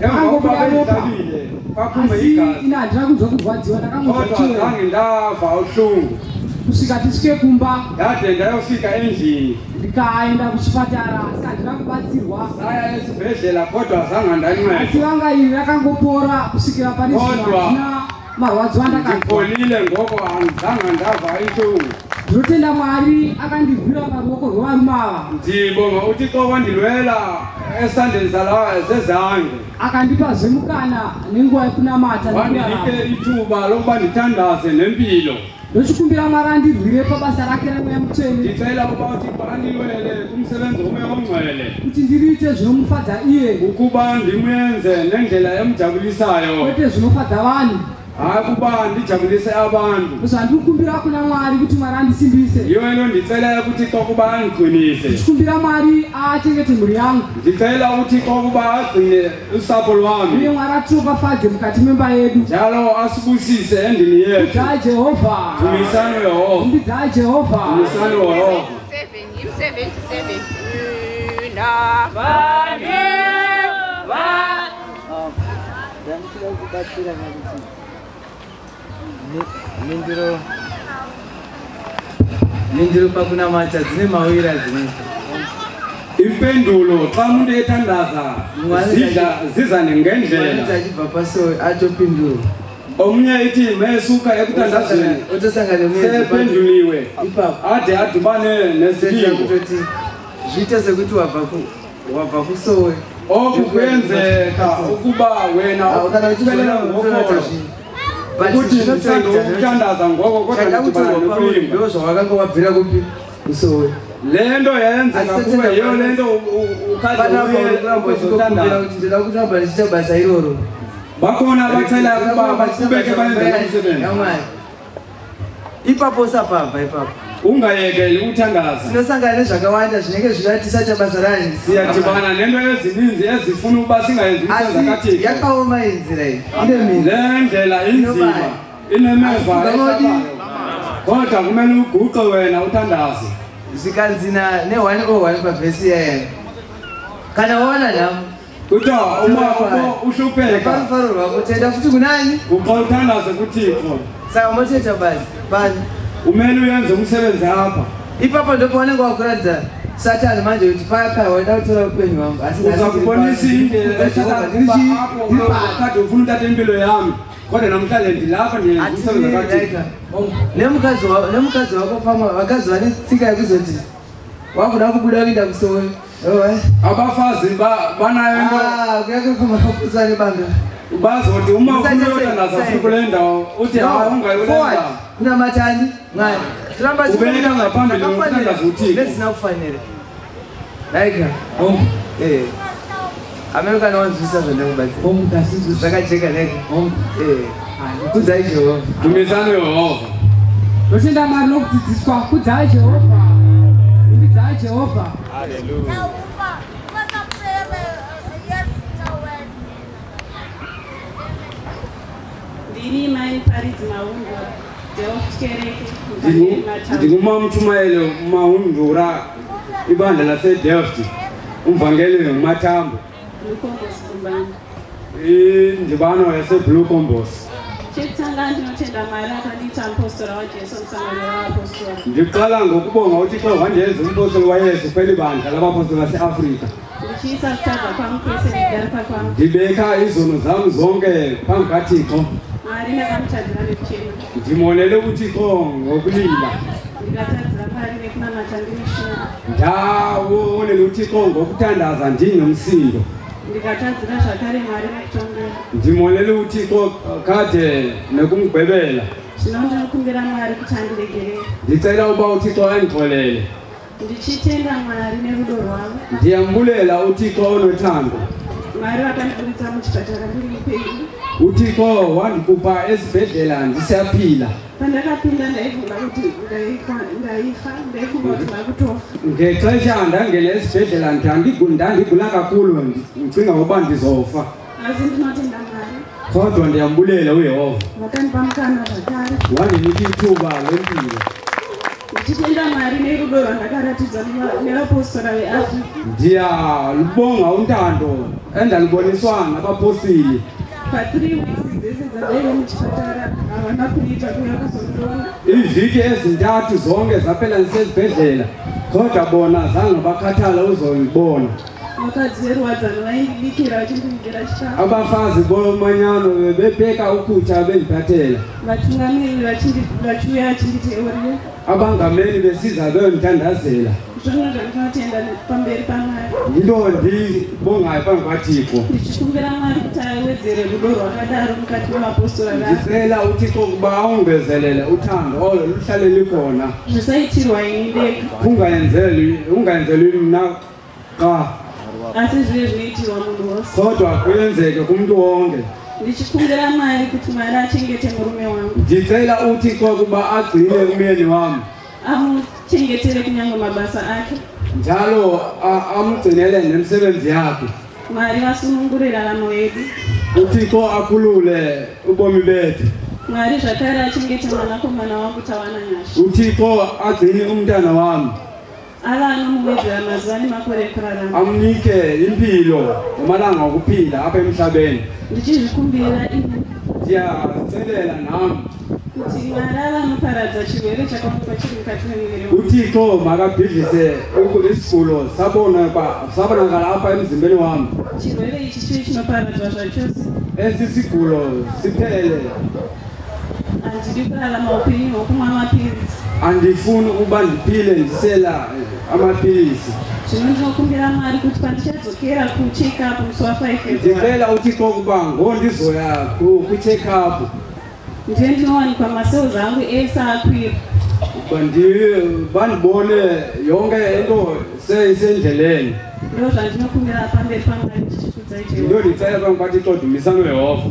emva kokuba akangobuda ropa asi ina handina kunzwa kurwadziwa kodwa ndakangozachiwe zange ndava uhlungu. Kusvika tisvike kumba ndade ndayofika endlini. ndikaenda kuchipatara. Asi handina kubatsirwa. Saya esibhedlela kodwa zange ndancedwa asi vanga iri rakangopora kusvikira pane zvino handina marwadzo andakazwa ndipholile ngoko andizange ndava intlungu ndinotenda mwari akandirwira paruoko rwevarume ava ndibonga uthixo wandilwela esandeni zala- zezange akandipa zvemukana nenguva yekunamata wandinike ithuba lokuba ndithandaze nempilo. Ndochikumbira mwari andirwire pabasa rake remweya mutsvene ndicela ukuba uthixo andilwele kumsebenzi womoya ongcwele kuti ndiriite zvinomufadza iye. Ukuba ndimwenze nendlela emjabulisayo. Kwete zvinofadza vanhu hayi ukuba ndijabulise abantu. Zvandiri kukumbira kuna mwari kuti mwari andisimbise. Yiyo into ndicela uthixo ukuba andigqinise ndichikumbira mwari achengete mhuri yangu. Ndicela uthixo ukuba agcine usapho uye lwami mwari atiropafadze mukati memba yedu. Njalo asibusise endlini yethu. Mbidzaa jehovha dumisani yehova. Mbidzaa jehovha dumisani yehova. Ndandikuda kubatsira nakuti nindiro. Nindiro pakunamata dzine mawira dzinoita impendulo xa umuntu ethandaza zizane ngendlela achibva paso atopindura omnye ithi mesuka ekuthandazweni. Sependuliwe ade adibane kutoti zviite sekuti wabva ku- wabva kusowe. Oku kuyenzeka ukuba wena uphelela ngokolo ukuthi ndisanda ukuthandaza ngoko kodwa ndidibana nokulimba ndo zvawakanga wabvira kupi kusowe le nto yenzeka kuwe yiyo le nto ukazothandaza kuti ndida kuramba ndichiita basa iroro. Bakhona abacela ukuba baqhubeke bayenze lo msebenzi yamwari ipapo sapabva ipapo ungayekeli ukuthandaza tinosangana nezvakawanda zvinenge zvichatiisa chabasa rani. Siyadibana nento ezininzi ezifuna ukuba singayenzi imisebenzi yakaoma iyi nzira iyi. Ine mina le ndlela inzima inemeva kodwa kumele uguqe wena uthandaze. Zvikanzina ne101 pavhesi yaya kana waona nhamo kuthiwa uma uko uhlupheka. Farufaro rwako tenda futi kunani? Guqa uthandaze kuthixo. Saka motoita basi pani umele uyenze umsebenzi apha. Ipapo ndipo wanenge wakuratidza satani manje kuti paka waida kutora upenyu hwangu asi uza kubonisa indlela kade ufuna uthatha impilo yami kodwa namhlanje ndilapha nemukadzi wa- nemukadzi wako pamwe vakadzi vane tsika yekuzoti wakuda kubuda kuenda kusowe abafazi ba- banayo into. Kuyakepamaapuzane bazoti uma uyotandaza fika kule ndawo uthi hayi ungayolenza kuna matani mwari tiramba Ubeleka ngaphambili ngokutandaza uThixo. nezina kufanele laika amerikani wanzwisa zvandakubati zvakajeka neka kudzai jehovha dumisano yehova. Notenda mwari nokudzidziswa kudzai jehovha rumbidzai jehovha ndini mai paridzi maungo dzeokereke ndingumamtshumayelo mahundura ibandla lasedelft umvangeli ngumathambo lukombosi indibano yaseblue combos chekutanga ndinotenda mwari akandiita mupostora wajesu musanganiro wavapostora ndiqala ngokubonga uthixo wandenza umpostoli wayesu kweli bandla labapostoli baseafrika ndichiisa kutadza kwangu kwese nekugara pakwangu ndibeka izono zam zonke phambi kathixo mwari ndakamutadzira nekuchena ndimonele uthixo ngokulila. Ndikatadzira pari nekunamata ndimishina ndawonele uthixo ngokuthandaza ndinomsindo ndikatadzira zvakare mwari nekutongera ndimonele uthixo kade nekumgqibela zvino ndinokumbira mwari kuti andiregerere ndicela uba uthixo andixolele ndichitenda mwari nerudo rwavo. Ndiyambulela uthixo onothando mwari vakandibuditsa muchipatara ndiri upenyu uthixo wandikhupha esibhedlela ndisaphila pandakapinda ndaivhunga kuti ndaifa ndaifa ndaifunga kuti vakutofa ngexesha ndangena esibhedlela ndandigu- ndandigula kakhulu ndicinga ukuba ndizofa. Asi ndinotenda mwari kodwa ndiyambulela uyehova. Vakandipa mukana zvakare wandinika ithuba lempilo. Ndichitenda mwari nerudo rwandakaratidzwa neva- nevapostora veafrica ndiyalubonga untando endaluboniswa ngabapostili pa3 weeks dzese dzandaive muchipatara havana kuita kuya kuzondiona ivhiki ezintathu zonke zaphela ndisezibhedlela kodwa bona zange bakhathala uzondibona vakadzi verwadzano vaindibikira vachindibikira chikafu abafazi bomanyano bebeka ukutya bendiphathela vachindi- vachiuya vachinditeurira abangameli besiza beyondithandazela zvino zvandinotenda pamberi pamwari. Yinto ndibongayo phambi kwathixo. Ndichikumbira mwari kuti awedzere rudo rwakadaro mukati memapostora ndicela uthixo ukuba awungezelele uthando. Olo luhlale likhona zvisaitirwa ini ndega ungayenzeli ungayenzeli mna qa asi zvive zvinoitirwa munhu wose. Kodwa kuyenzeke kumntu wonke. Ndichikumbira mwari kuti mwari achengete murume wangu. Ndicela uthixo ukuba agcine umyeni wam amuchengetere kunyange mabasa ake njalo a- amgcinele nemisebenzi yakhe. Mwari vasunungure raramo yedu uthixo akhulule ubomi bethu. Mwari zvakare achengete mwanakomana wangu tawana nyasha. Uthixo agcine umntana wami. Ava anomumwedzera mazuva nemakore ekurarama amnike impilo ngamalanga okuphila apha emhlabeni. Ndichizvikumbirira ini. Ndiyacelela nam kuti mwari ava anoparadza chirwere chakamuka chiri mukati memuviri wangu uthixo makabhidlise uku- isigulo sabonaka- sabonakala apha emzimbeni wam chirwere ichi chive chinoparadzwa zvachose? Esi sigulo siphele handidi kurarama upenyu hwokumwa mapirizi andifuni ukuba ndiphile ndisela eh, amapilisi zvino ndinokumbira mwari kuti pandichadzokera kucheck up musi wa5 february ndicela uthixo ukuba ngondizoya ku- kwi-check ndiye ndinowanikwa macells angu ese akwira. Bandi- bandibone yonke into seyisendleleni ndo zvandinokumbira pamberi pamwari ndichikudzai into jehovha ndicela phambi kwathixo dumisano yehova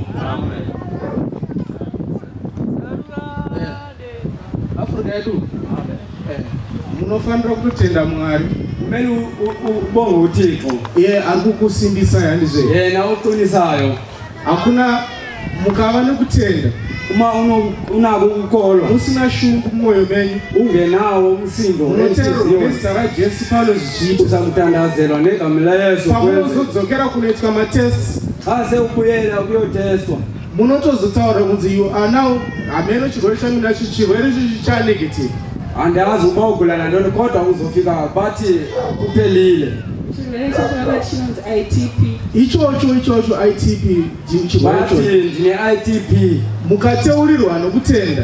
afrika yedu munofanira kutotenda mwari. Kumele ubonge uthixo. Iye ari kukusimbisai handizve yena oqinisayo hakuna mukava nekutenda uma uno- unako ukukholwa. Musina shungu mumwoyo menyu ungenawo umsindo rajesu pano zvichiita uzakutandazelwa negama kwenze pamunozodzokera kunoitwa matests xa seubuyela kuyotestwa. Munotozotaura kunzi are now hameno chirwere changu nacho chirwere ichochi chanegative andazi uba ugula nantoni kodwa uzofika bathi kuphelile chirwere chakanga chinonzi itp ichocho ichocho itp vati ndine itp mukateurirwa nokutenda.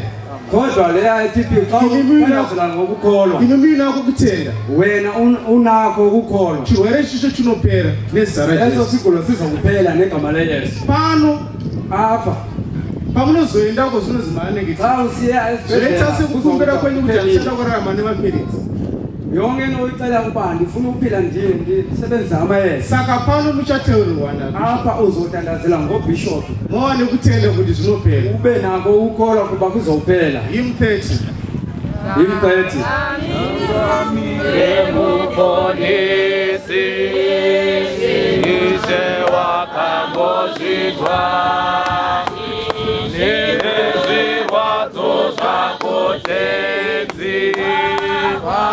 Kodwa le itp xa Ini mina- uphezela ngokukholwa. Ino muinako kutenda wena un- unakho ukukholwa. Chirwere ichicho chinopera nezita eso sigulo sizokuphela negama leyesu pano. Apha. Pamunozoendako zvinonzi maanegeti xa usiya esibhedlela sekukumbira kwenyu kuti handichada kurarama nemapiritsi yonke into uyicela ukuba ndifuna ukuphila ndiye ndisebenzisa amayeza. Saka pano muchateurirwa na apha uzotandazela ngobhishophu mova nekutenda kuti zvinopera ube nako ukukholwa kuba kuzophela. Him 30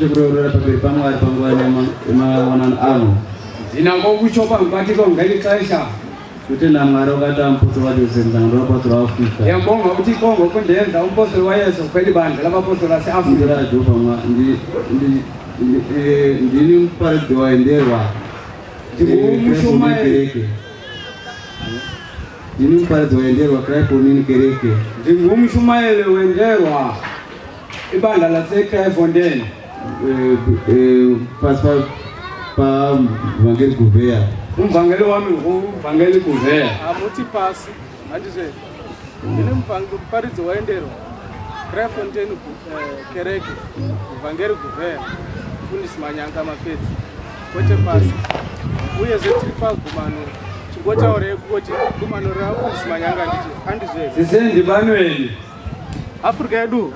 chekurorera pamberi pamwari panguva yemawanano ano. Ndinako kutsho pangibatiko ngeli xesha kutenda mwari wakati amupostoli wajoseph mtanga ndovapostoli waafrika ndiyambonga ukuthi ikongo kundenza umpostoli wayesu kweli bandla labapostoli aseafrika ndirajopa ndini muparidzi waenderwa Ndimushumayeli. kereke ndini muparidzi waenderwa kraiponini kereke ndingumshumayeli wenderwa ibandla lasekraifonden Eh, eh, pasi pa- pa vhangeri guvheya umvangeli wami nguvangeli kuveya hamuti pasi handizve ndine muparidzi waenderwa krafontein kereke muvhangeri guvheya mufundisi manyanga mapedzi kwete pasi. Uyezve tiri pagumano chingotaurei kuti gumano ramufundisi manyanga nditi handizve zisendibanweni afrika yedu.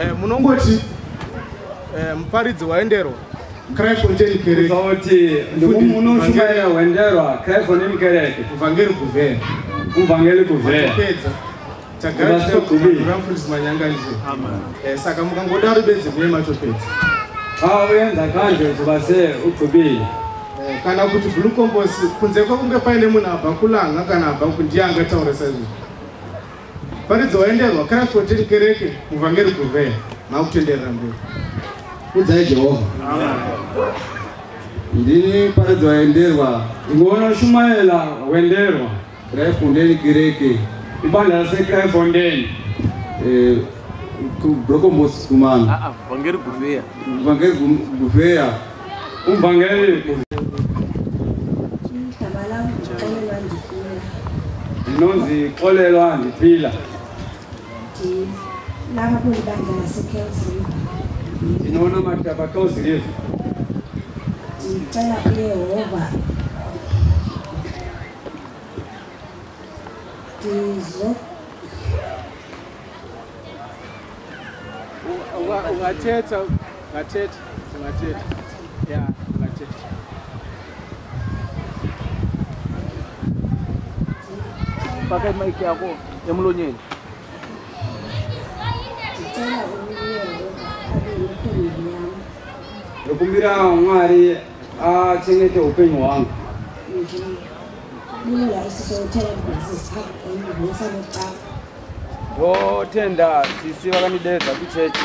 Eh, munongoti eh, muparidzi waenderwa krafontein kereke. Uzauti ndikumushumayeli wenderwa kraifonden kereke. Muvhangeri guvheya umvangeli kuveya pedza Kurasa kubiri. tagamufundisi manyanga ndizve saka mukangodaro bedzi mune matopedza xa uyenza kanje uzoba se ugqibile Eh, kana kuti glucomos kunze kwakunge paine munhu abva kulanga kana abva kundiye angataura saizvozvo paridzi waenderwa krafoteni kereke muvhangeri guvheya makutenderera mberi udzai jehovha ndini muparidzi waenderwa ndingoona shumayela wenderwa. Kraifondeni kereke ibandla lasekraifonden brokombos kumano vhangeri guvheya vhangeri guvheya umvangeli igama lam ndixolelwa ndifuna ndinonzi xolelwa ndiphila ndilapha kweli bandla lasekelsi ndinoona madhaba kauzirevhu ndicela uyehova ndizo ungathetha ungathetha ungathetha. Ya ungathetha. Faka imaiki yakho emlonyeni. Ndicela uyehova ndokumbira mwari achengete upenyu hwangu. Ndotenda sisi vakanidedza kuchechi.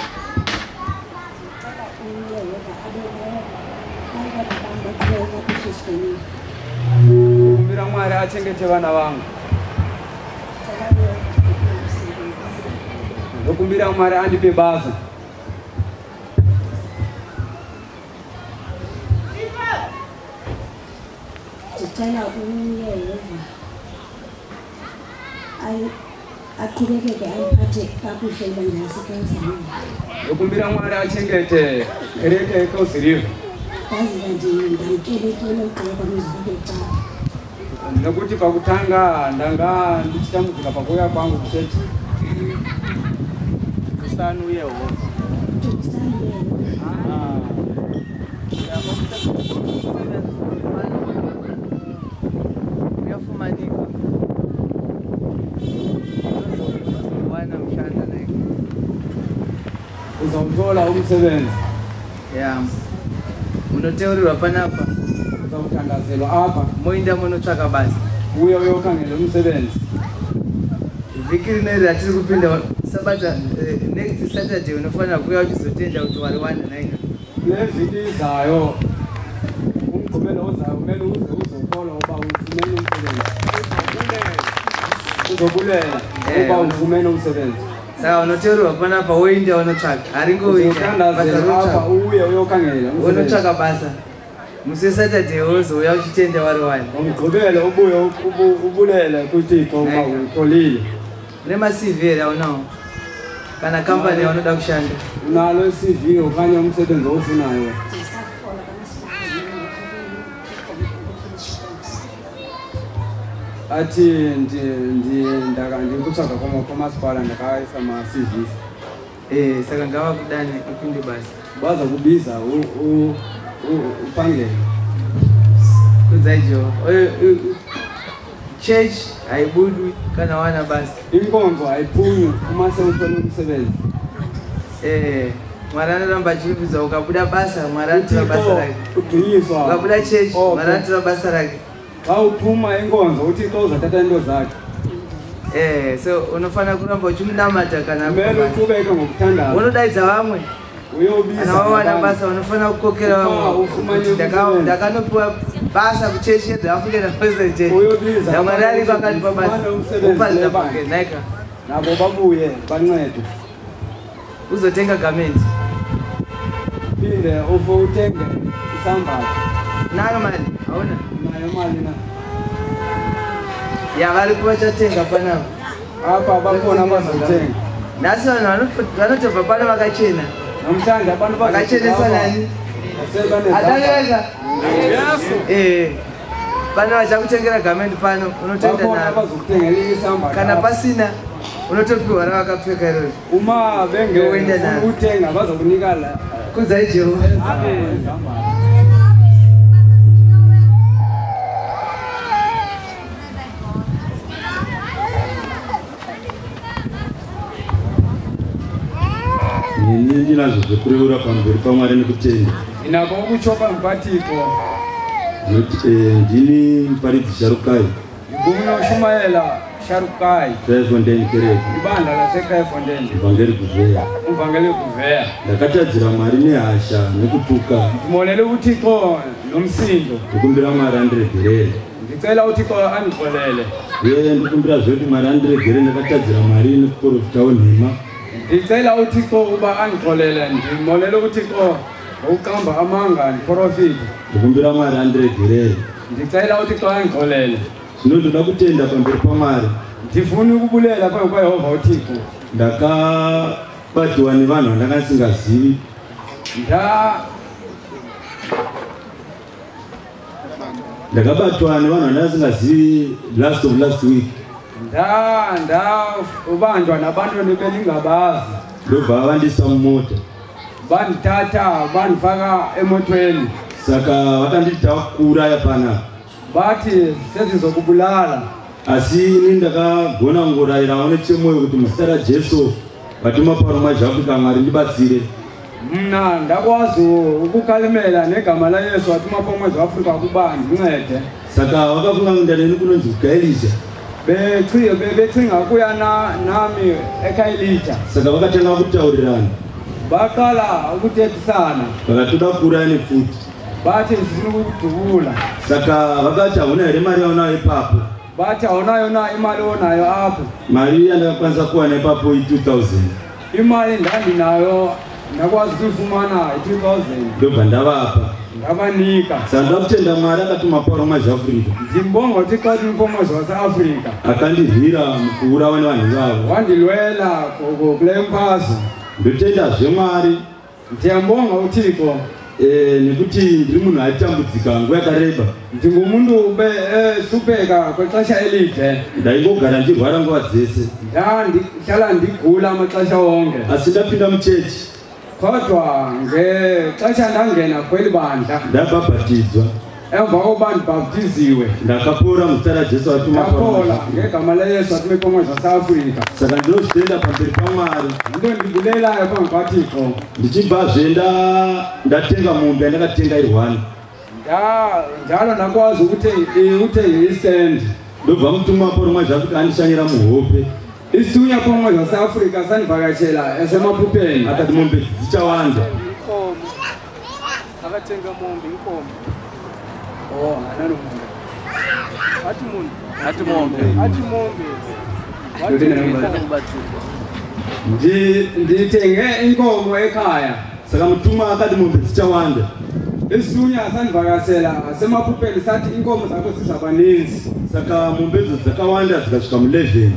Ndokumbira mwari achengete vana vangu. Ndokumbira mwari andipe basa ndicela umyehova aqhubekeke ayiphathe kakuhle ibandla lasekenzini ndokumbira mwari achengete kereke koziriva ndaziva ndamkelekile kwam izibeke cawa nekuti pakutanga ndanga ndichitambudzika pakuuya kwangu kuchechi kusani uyehova uyafumanika wana mshanda naye uzawuthola umsebenzi. Ya. Munoteurirwa panapa uzawutangazelwa apha moinda munotsvaka basa uye uyokhangela umsebenzi. Vhiki rineri ratiri kupinda sabata eh, next saturday unofanira kuuya uchizotenda kuti wari wana naika nevhiki izayo umgqibelo uzayo kumele uze uzokholwa uzobulela Eh, uba una- ufumene umsebenzi. saka unoteurirwa panapa woinda unotsvaka apha uye uyokhangela unotsvaka basa. Musi saturday uzouya uchitenda wari wani ngomgqibelo ubuye ubu- ubulele kuthixo uba utholile. Nemacv here aunawo kana kampani yaunoda kushanda? Unalo i-cv okanye umsebenzi owufunayo athi ndi- ndi- ndaka- ndikutsvaga kwama- kwamasipala ndakaisa ma-cvs um saka ngavakudani upinde basa baza kubiza u- u- u- uphangele kudzai jehova church haibudwi kana wana basa inkonzo hayiphumi uma sewuthole umsebenzi. Eh, mwari anoramba achiripidza ukabuda basa mwari anotora basa rake udunyiswa ukabuda church mwari anotora basa rake xa uphuma inkonzo uthixo uzathatha into zakhe. Eh, so unofanira kuramba uchimunamata kana kumele uqhubeke ngokuthandaza. Unodaidza vamwe uyobiza kana wawana abantu. basa unofanira kukokera vamwe umsebenzi. ndakanopiwa basa kuchechi yedu african namwari abantu ari pakatipa basa. Ufumane umsebenzi upalisa lebandla. pake naika nabo babuye bancede uzotenga gamendi phinde ufe uthenge isambatho. Nayo mali hauna nayo mali na. Ya vari kuvachatenga panapa apa bakhona abazothenga nhasi vanhu vanoto- vanotobva pano vakachena namhlanje abantu vakacheneswa nani atakeka Eh, pano vachakutengera gamendi pano unotenda isambatho kana pasina unotopiwa ravakapfeka irori uma ukuthenga bazokunika la- kudzai jehova neni ndinazvo zvekureura pamberi pamwari nekutenda ukutshoka ngokwathixo Nokuti, eh, ndini muparidzi sharukai. Ndikunoshumayela sharukai. Traifontein kereke. Ibandla lasekraifonden vhangeri kuveya uvangeli kuveya ndakatadzira mwari nehasha nekutuka. Ndimonele uthixo nomsindo. Ndikumbira mwari andiregerere ndicela uthixo andixolele uye ndikumbira zvekuti mwari andiregere ndakatadzira mwari nekuprofitawo nhema ndicela uthixo uba andixolele ndimonele uthixo ngokuqamba amanga ndiprofite ndikumbira mwari andiregerere ndicela uthixo andixolele. Zvino ndoda kutenda pamberi pamwari ndifuna ukubulela phambi kwaYehova uthixo. Ndakabatiwa nevanhu vandanga singazivi nda ndakabatwa nevanhu vandanga singazivi last of last week nda nda ubanjwa nabantu nebendingabazi ndobva vandisa mumota. Vandithatha vandifaka emotweni. Saka vakanditi takuuraya panapa vathi sezizokubulala. Asi ini ndakagona kungorayirawo nechemoyo kuti muzita rajesu vatuma paro mazvaafrica mwari ndibatsire. Mna ndakwazi ukukalimela negama layesu wathuma pomwezi waafrika ukuba ndincede saka vakafunga kuenda neni kunonzi be- becinga kuya na- nami ekaelija saka vakatanga kutaurirana baqala ukuthethisana vakatoda kuuraya nefuti bathi sifuna ukukudubula saka vakati hauna here mari yaunayo ipapo bathi awunayo na imali onayo apho. Mari yandakakwanisa kuwana ipapo i-2000 imali ndandinayo ndakwazi kuyifumana i-2000 ndobva ndavapa ndabanika saka ndoda kutenda mwari akatuma pauro mazvaafrica ndimbonga kuti xa timpomozi waseafrika akandirwira mukuurawa nevanhu vavo. Wandilwela ku- ku- kule mfazwe ndotendazve mwari. Ndiyambonga uthixo Eh, nekuti ndiri munhu aitambudzika nguva yakareba. Ndingumuntu ube ehlupheka kwexesha elide. Ndaingogara ndirwara nguva dzese. Ndihlala ndigula amaxesha onke. Asi ndapinda muchechi kodwa ngexesha ndangena kweli bandla ndabhabhatidzwa. emva kokuba ndibhaptiziwe ndakapora muzita rajesu atuma ndaphola ngegama layesu atume pomozi waseafrika saka ndinozvitenda pamberi pamwari into ndibulelayo phambi kwathixo ndichibvazve nda- ndatenga mombe yandakatenga irwani njalo ndakwazi ukuthenga istendi ndobva mutuma poromwa zvakuti andishanyira muhope isitunya pomozi waseafrika sandivhakachela esemaphupheni akati mombe dzichawanda inkomo. Akatenga mombe inkomo. Oh, ananomunhu. ati munhu ati mombe ati mombe ndithenge inkomo ekhaya. Saka mutuma akati mombe dzichawanda isitunya sandivhakachela semaphupheni sathi inkomo zakho zizabaninzi saka mombedzo dzakawanda dzikasvika mu11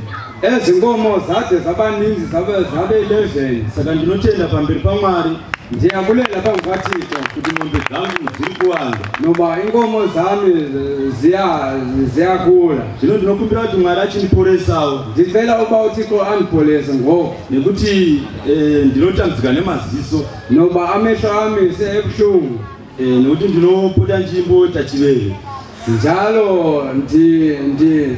ezi nkomo zade zabaninzi zabe 11 saka ndinotenda pamberi pamwari ndiyabulela phambi kwathixo kuti mombe dzangu dziri kuwanda noba inkomo zami eh, ziya- ziyakhula. Zvino ndinokumbira kuti mwari achindiporesawo ndicela uba uthixo andipholise ngoku nekuti eh, ndinotambudzika nemaziso. Noba amehlo ami seebuhlungu eh, nekuti ndinopota nzvimbo tachiveve njalo ndi- ndi-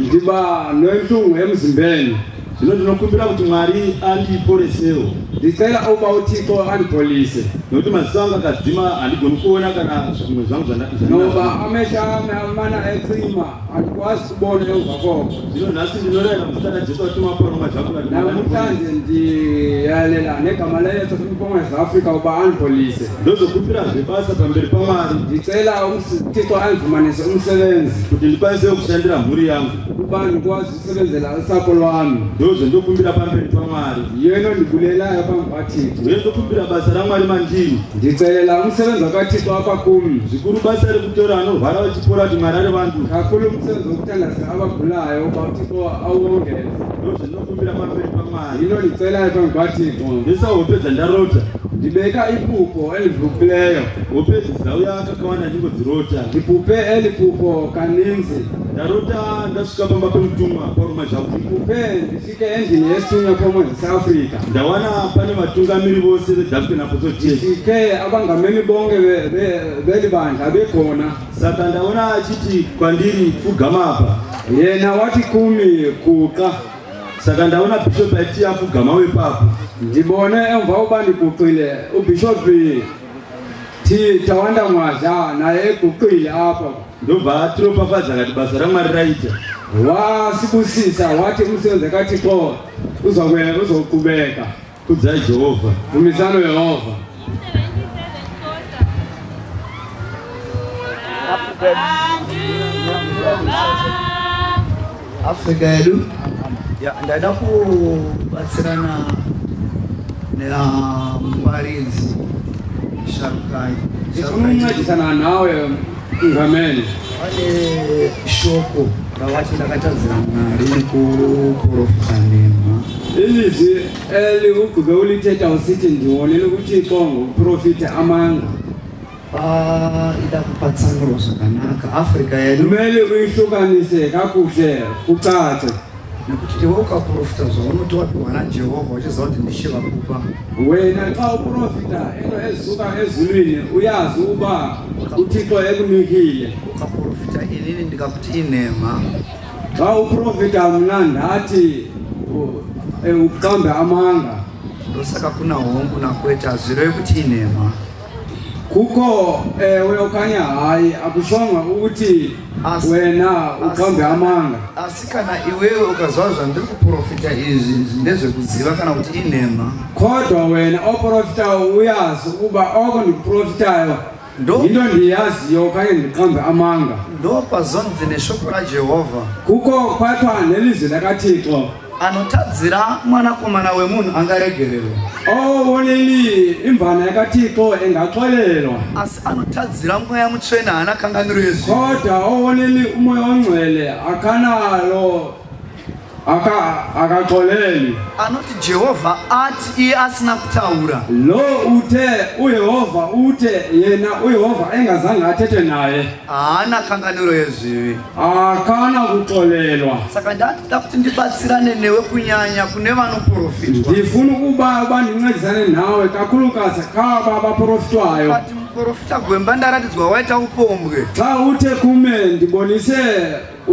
ndiba nentlungu emzimbeni zvino ndinokumbira kuti mwari andiporesewo ndicela uba uthixo andipholise nokuti maziso angu akadzima handigoni kuona kana zvimwe zvangu zvana- noba zvanazvo. amehlo ami amana ecima andikwazi kubona emva koko. Zvino nhasi ndinorayira muzita rajesu watuma paroma zvakula namhlanje ndiyalela negama layesu kwimpongo zaafrika uba andipholise ndozokupirazve basa pamberi pamwari ndicela uthixo andifumanise umsebenzi. Kuti ndikwanise kushandira mhuri yangu. Ukuba ndikwazi usebenzela usapho lwami ndozvendokumbira pamberi pamwari. Yeno ndibulelayo phambi kwathixo uye ndokumbira basa ramwari mandiri ndicelela umsebenzi wakathixo apha kum zvikuru basa rekutora anorwara vachipora kuti mwari ari vantu. Kakhulu umsebenzi wokuthandazela abagulayo uba uthixo awongeze. Ndozvendinokumbira pamberi pamwari. Yino ndicelayo phambi kwathixo ndesahope dzandarota ndibeka iphupho elivuphileyo hope idzi dzauya kakawanda ndingodzirota ndiphuphe eli phupho kaninzi. Ndarota ndasvika pamba pemutumwa paroma zvakuti ndiphuphe ndifike endlini yesithunywa phomo zaseafrika ndawana pane vatungamiri vose vedafrican apostolic ndifike abangameli bonke be- be- beli bandla bekhona saka ndaona achiti kwandiri pfugama apa. Yena wathi kumi guqa saka ndaona bhishop aiti apfugama wepapo ndibone emva kokuba ndiguqile ubhishophi thi tawanda mwadla naye eguqile apha ndobva atiropafadza kati basa ramwari raita wasibusisa wathi umsebenzi kathixo uzoqhubeka. Kudzai jehovha dumisano yehova afrika yedu? Ya ndada kubatsirana nemungwaridzi sharukai. Ndifuna ukuncedisana nawe ngameni pane shoko ravati ndakatadzira mwari nekuprofita nema ilizwi eli ugqibe ulithetha usithi ndiwonile kuthixo ngokuprofitha amanga. Ida kupatsanuro zvakanaka. Afrika yedu. Kumele uyihlukanise kakuhle kucace nekuti iwe ukaprofita zvaunoti wapiwa najehovha uchiziva kuti ndishiva kupa wena xa uprofita into ezizuka ezulwini uyazi uba uthixo ekunikile ukaprofita inini ndikakuti inhema xa uprofita mna ndathi eh, uqambe amanga. Ndosaka kuna hongu nakwete hazvirevi kuti inhema kukho ewe okanye hayi akushonga ukuthi wena uqambe amanga. asi kana iwewe ukaziva zvandiri kuprofita izvi ndezvekuziva kana kuti inhema kodwa wena oprofitayo uyazi ukuba oko ndikuprofitayo yinto ndiyaziyo okanye ndiqambe amanga. Ndo pazonzi neshoko rajehovha kukho kwathwa nelizwi lakathixo anotadzira mwanakomana wemunhu angaregererwa owoneli imvana yakathixo engaxolelwa asi anotadzira mweya mutsvene haana kanganiro yezvi kodwa owoneli umoya ongcwele akanalo aka- akaxoleli. Anoti jehovha ati iye asina kutaura. Lo uthe uyehovha uthe yena uyehovha engazange athethe naye. Haana kanganiro yezvivi akana kuxolelwa. Saka ndati da kuti ndibatsirane newe kunyanya kune vanoprofitwa. Ndifuna ukuba uba ndincedisane nawe kakhulukazi kaba baprofitwayo kati muprofita gwemba ndaratidzwa waita upombwe. Xa uthe kume ndibonise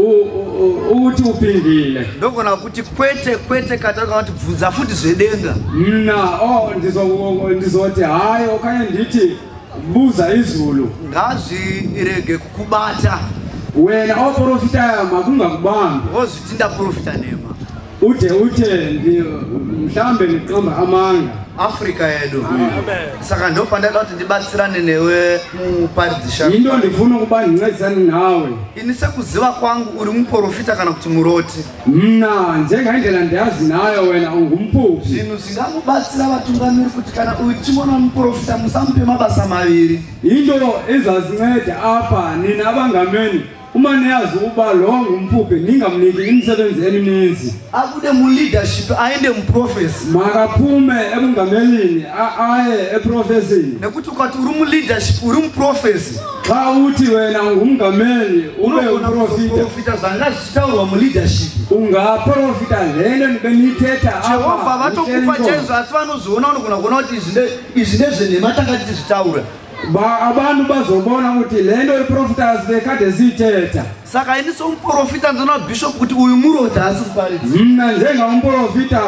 ukuthi uphindile. Ndogona kuti kwete kwete kataruka kuti bvunza futi zvedenga. Mna o ndizo- ndizothi hayi okanye ndithi buza izulu. Ngazvirege kukubata. Wena oprofitayo makungakubambi wozviti ndaprofita nema ude uthe mhlawumbe ndiqamba amanga. Afrika yedu. Saka ndo pandada kuti ndibatsirane newe muparidzi yinto ndifuna ukuba ndincedisane nawe. Ini sekuziva kwangu uri muprofita kana kuti muroti. Mna njengendlela ndiyazi nayo wena ungumphuphi. Zvinhu zvingamubatsira vatungamiri kuti kana uyu tichimona muprofita musamupe mabasa maviri. Into ezazinceda apha nina abangameni uma niyazi ukuba lo ngumphuphi ningamniki imisebenzi emininzi akude muleadership aende muprofesi makaphume ebungamelini aye eprofesini. Nekuti ukati uri muleadership uri muprofesi xa uthi wena ungumngameli ube uprofita. zvanga zvichitaurwa muleadership. Ungaprofita le nto nibe niyithetha jehovha vatokupa chaizvo asi vanozviona unogona kuona kuti izvi nde- izvi ndezvenhema tanga tichizvitaura Ba- abantu bazobona ukuthi le nto iprofita sibekade siyithetha saka ini somuprofita ndinoona bhishop kuti uyu murota asi siparidzi mna njengamprofita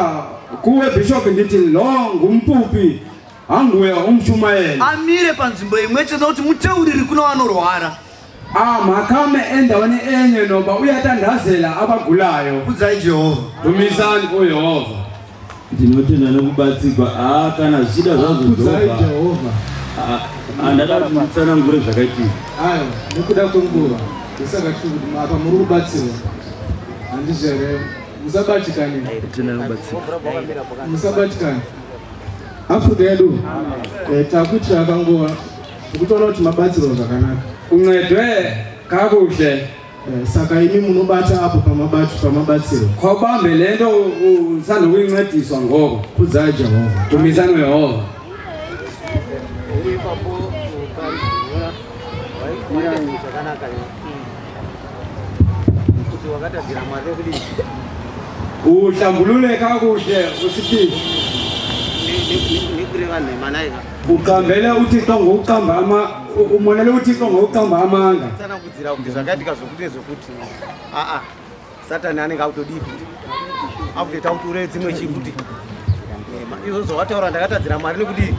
kuwe bishop ndithi lo ngumphuphi anguye umshumayeli. Amire panzvimbo imwe chete nokuti muteuriri kuna vanorwara. Ah, makame endaweni enye noba uyatandazela abagulayo. Kudzai jehovha dumisani uyehova. Ndinotenda nekubatsirwa aa kana zvichida zvazvo jehovha handada kuti nditsanangure zvakaitika aiwa nekuda kwenguva ndosaka tiri kuti apa muri kubatsirwa. Handizvere musabatikane. Musabatikane. Afrika yedu eh, takuitira kanguva ekutoona kuti mabatsirwa zvakanaka. Uncedwe kakuhle. Eh, saka imi munobata apo pamabati pamabatsiro khawubambe le nto usanda ukuyincediswa ngoko. Kudzai jehovha. Dumisani uyehova zvakanaka kuti wakatadzira mwari wekudii uhlambulule kakuhle usithi. Nekureva nhema naika uqambele uthixo ngokuqamba umonele uthixo ngokuqamba amanga. Tsanakudzira kuti zvakaitika zvokuti zvokuti aa satani anenge akutodii futi akutoita kuti ureve dzimwe chi futi izvozvo wataura ndakatadzira mwari nekudii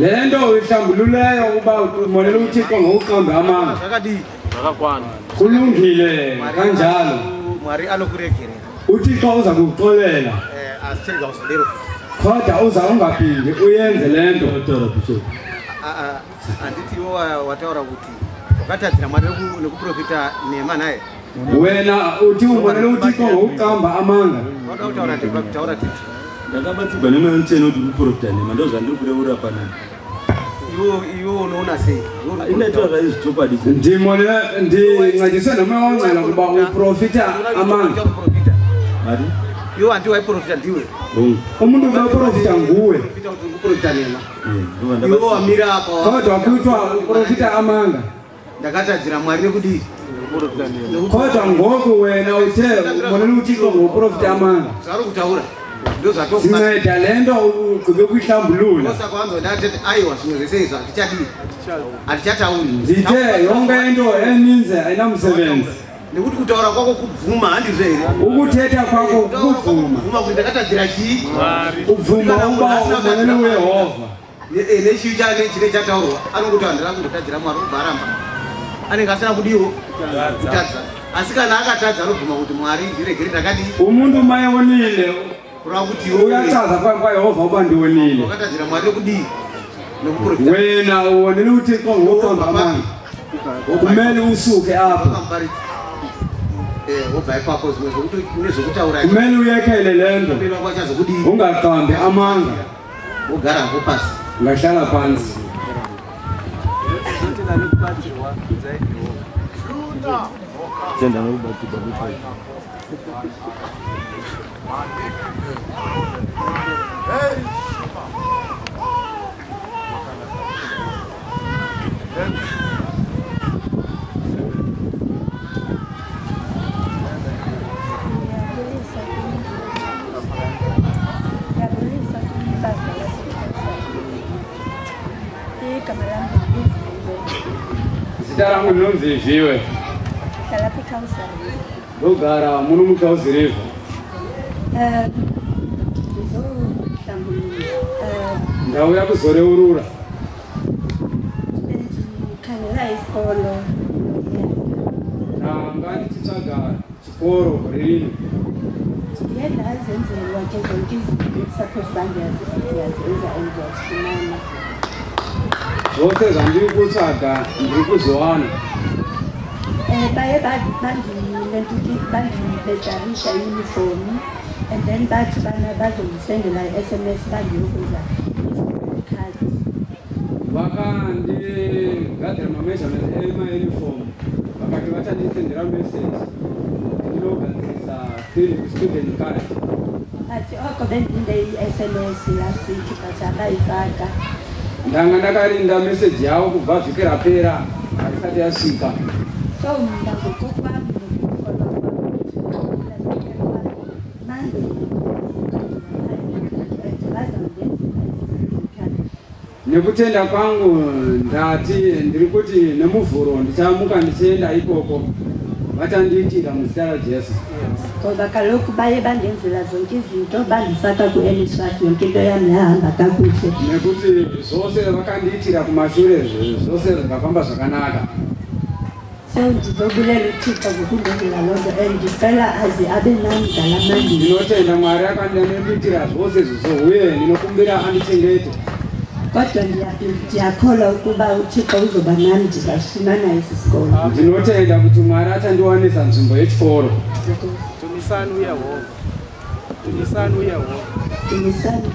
le nto uyihlambululeyo uba umonele uthixo ngokuqamba amanga. Zvakadii zvakakwana kulungile kanjalo. mwari anokuregerera. Uthixo uza kukuxolela. Eh, kodwa uza ungaphindi uyenze le nto. Aa, handiti iwo wa- wataura kuti wakatadzira mwari neku- nekuprofita nhema naye? Wena uthi umonele uthixo ngokuqamba amanga. Ndekutaura titi ndakabatsirwa nemweya mutsvene kuti kuprofita nhema ndo zvandiri kureura panapa iwo unoona sei? Iwo uri indaitwa zvaizvi chokwadi ndimone ndincediswe nomoya wangcela kuba uprofita amanga mari iwo handiwo aiprofita ndiwe. Umuntu unoprofita nguwe. Profita kuti uri kuprofita nhema Eh, iwo wamira apa. Kodwa kuthiwa uprofita amanga ndakatadzira mwari nekudii kodwa ngoku wena uthe ubonela uthixo ngoprofiti amanga zvari kutaura sinceda le nto ugqibe kuyihlambulula ndithe yonke into eninzi ayinamsebenzi. Nekuti kutaura kwako kubvuma handizvo here ukuthetha kwakho kuvuma kubvuma. kuti ndakatadzira chii uvuma uba umonene uyehovha nechivi chane chine chataurwa anongoti vanhu ndakungotadzira mwari ubva aramba anenge asina kudiwo kutadza. Asi kana akatadza anobvuma kuti mwari ndiregere ndakadii. Umuntu mayewonile uyachaza kwayehovha uba ndiwonile. Wena uwonele uthixo ngokuqonda amanga kumele usuke apho. Nezvokutaura kumele uyekele le nto. Ungaqambi amanga. Ungahlala phantsi tenda nokubatsirwa kuphela igama lam zita rangu ndinonzi zviwe hlala apha ekhawusari ndogara muno mukhawuziriva um ndizohlambulula um ndauya kuzoreurura. Ndikhangela isikolo. Ndanga ndichitsvaga chikoro rino. Ndiye ndazenzelwa ke zonke izinto ekusaphose uba ndiyazenza and ndiyazifumana zvose zvandiri kutsvaga ndiri kuzowana um baye bandilentuki bandibhetarisha iyunifomu and then bathi bana bazondisendela i-s m s bandiyokwenza ikhadi vakandigadzira mameasurement emauniform vakati vachandisendera message ndinogadzirisa student card. Athi oko bendinde i-s m s last week but abayifaka ndanga ndakarinda meseji yavo kubva vhiki rapera haisati yasvika. So mna ngokokwam nokukholwa manje nekutenda kwangu ndati ndiri kuti nemuvhuro ndichamuka ndichienda ikoko. Vachandiitira muzita rajesu ngoba kaloku baye bandenzela zonke izinto bandifaka ku-elisfat yonke into yam yahamba kakuhle. Nekuti zvose vakandiitira kumashure zvose zvakafamba zvakanaka. So ndizobulela uthixo ngokundenzela loo nto and ndicela aze abe nam dala mandini ndinotenda mwari akandiitira zvose izvozvo uye ndinokumbira andichengete kodwa ndiya- ndiyakholwa ukuba uthixo uzoba nam ndizasifumana esi sikolo. Ndinotenda kuti mwari achandiwanisa nzvimbo yechikoro tumisani uyehova tumisani uyehova tumisani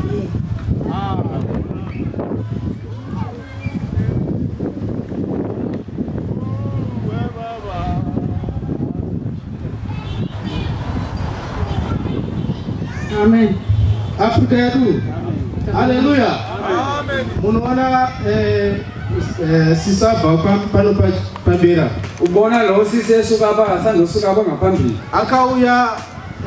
amen. Afrika yedu haleluya munoona eh, eh, sisabva pa- pano pa- pambera ubona lo sisi esuka apa asandosuka apa ngaphambili akauya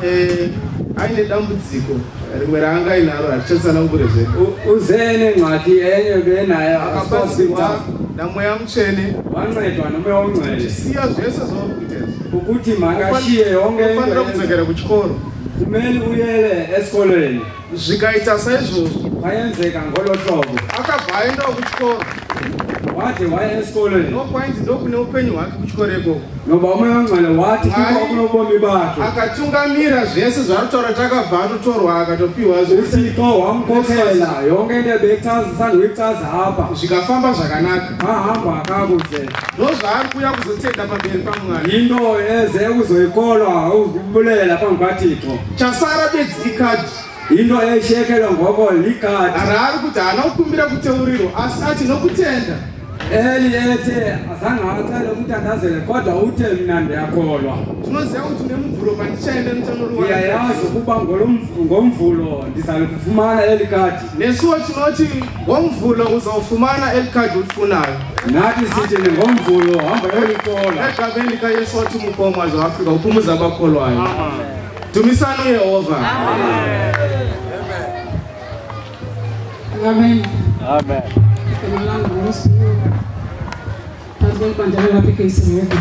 eh, aine dambudziko rimwe raangainaro hatichasanangure zvedu. Uze nengxaki enye benayo akabatsirwa namweya mutsvene wancedwa nomweya ungcwele siya zvese zvauri kuita ukuthi makashiye yonke ufanira kudzokera kuchikoro. Kumele uyele esikolweni. Zvikaita saizvozvo kwayenzeka ngolo hlobo. Akabva aendawo kuchikoro wade waya esikolweni. Nokwainzi ndokune upenyu hwake kuchikoro ikoko noba umoya ongcwele wathi kiko kunobomi bakhe. Akatungamira zvese zvaari kutaura takabva atotorwa akatopiwa uthixo wamkhokhela. Yonke into ebeyichazisandoyichaza apha. Zvikafamba zvakanaka. Ahamba kakuhle ndozvaari kuuya kuzotenda pamberi pamwari into eze kuzoyikolwa ukubulela phambi kwathixo chasara bedzi ikadhi into eshiyekelwe ngoko ligadi raari kuti haana kukumbira kuteurirwa asi ati nokutenda. Eli ethe azange acele ukutandazele kodwa uthe mna ndiyakholwa tinoziva kuti nemubvulo pandichaende mutanori ndiyayazi ukuba ngomvulo ndizale kufumana eli kadi nesuwo tinoti ngomvulo uzawufumana eli khadi ulifunayo. Nathi sithi ngomvulo hamba yolikola. Egabeni likayesu wathi mukoma zafika uphumuza abakholwayo dumisani uyehova Amen. Amen. Igama lami nguSiphiwe. Phantsi kwelibanjalo lapha eKSRF.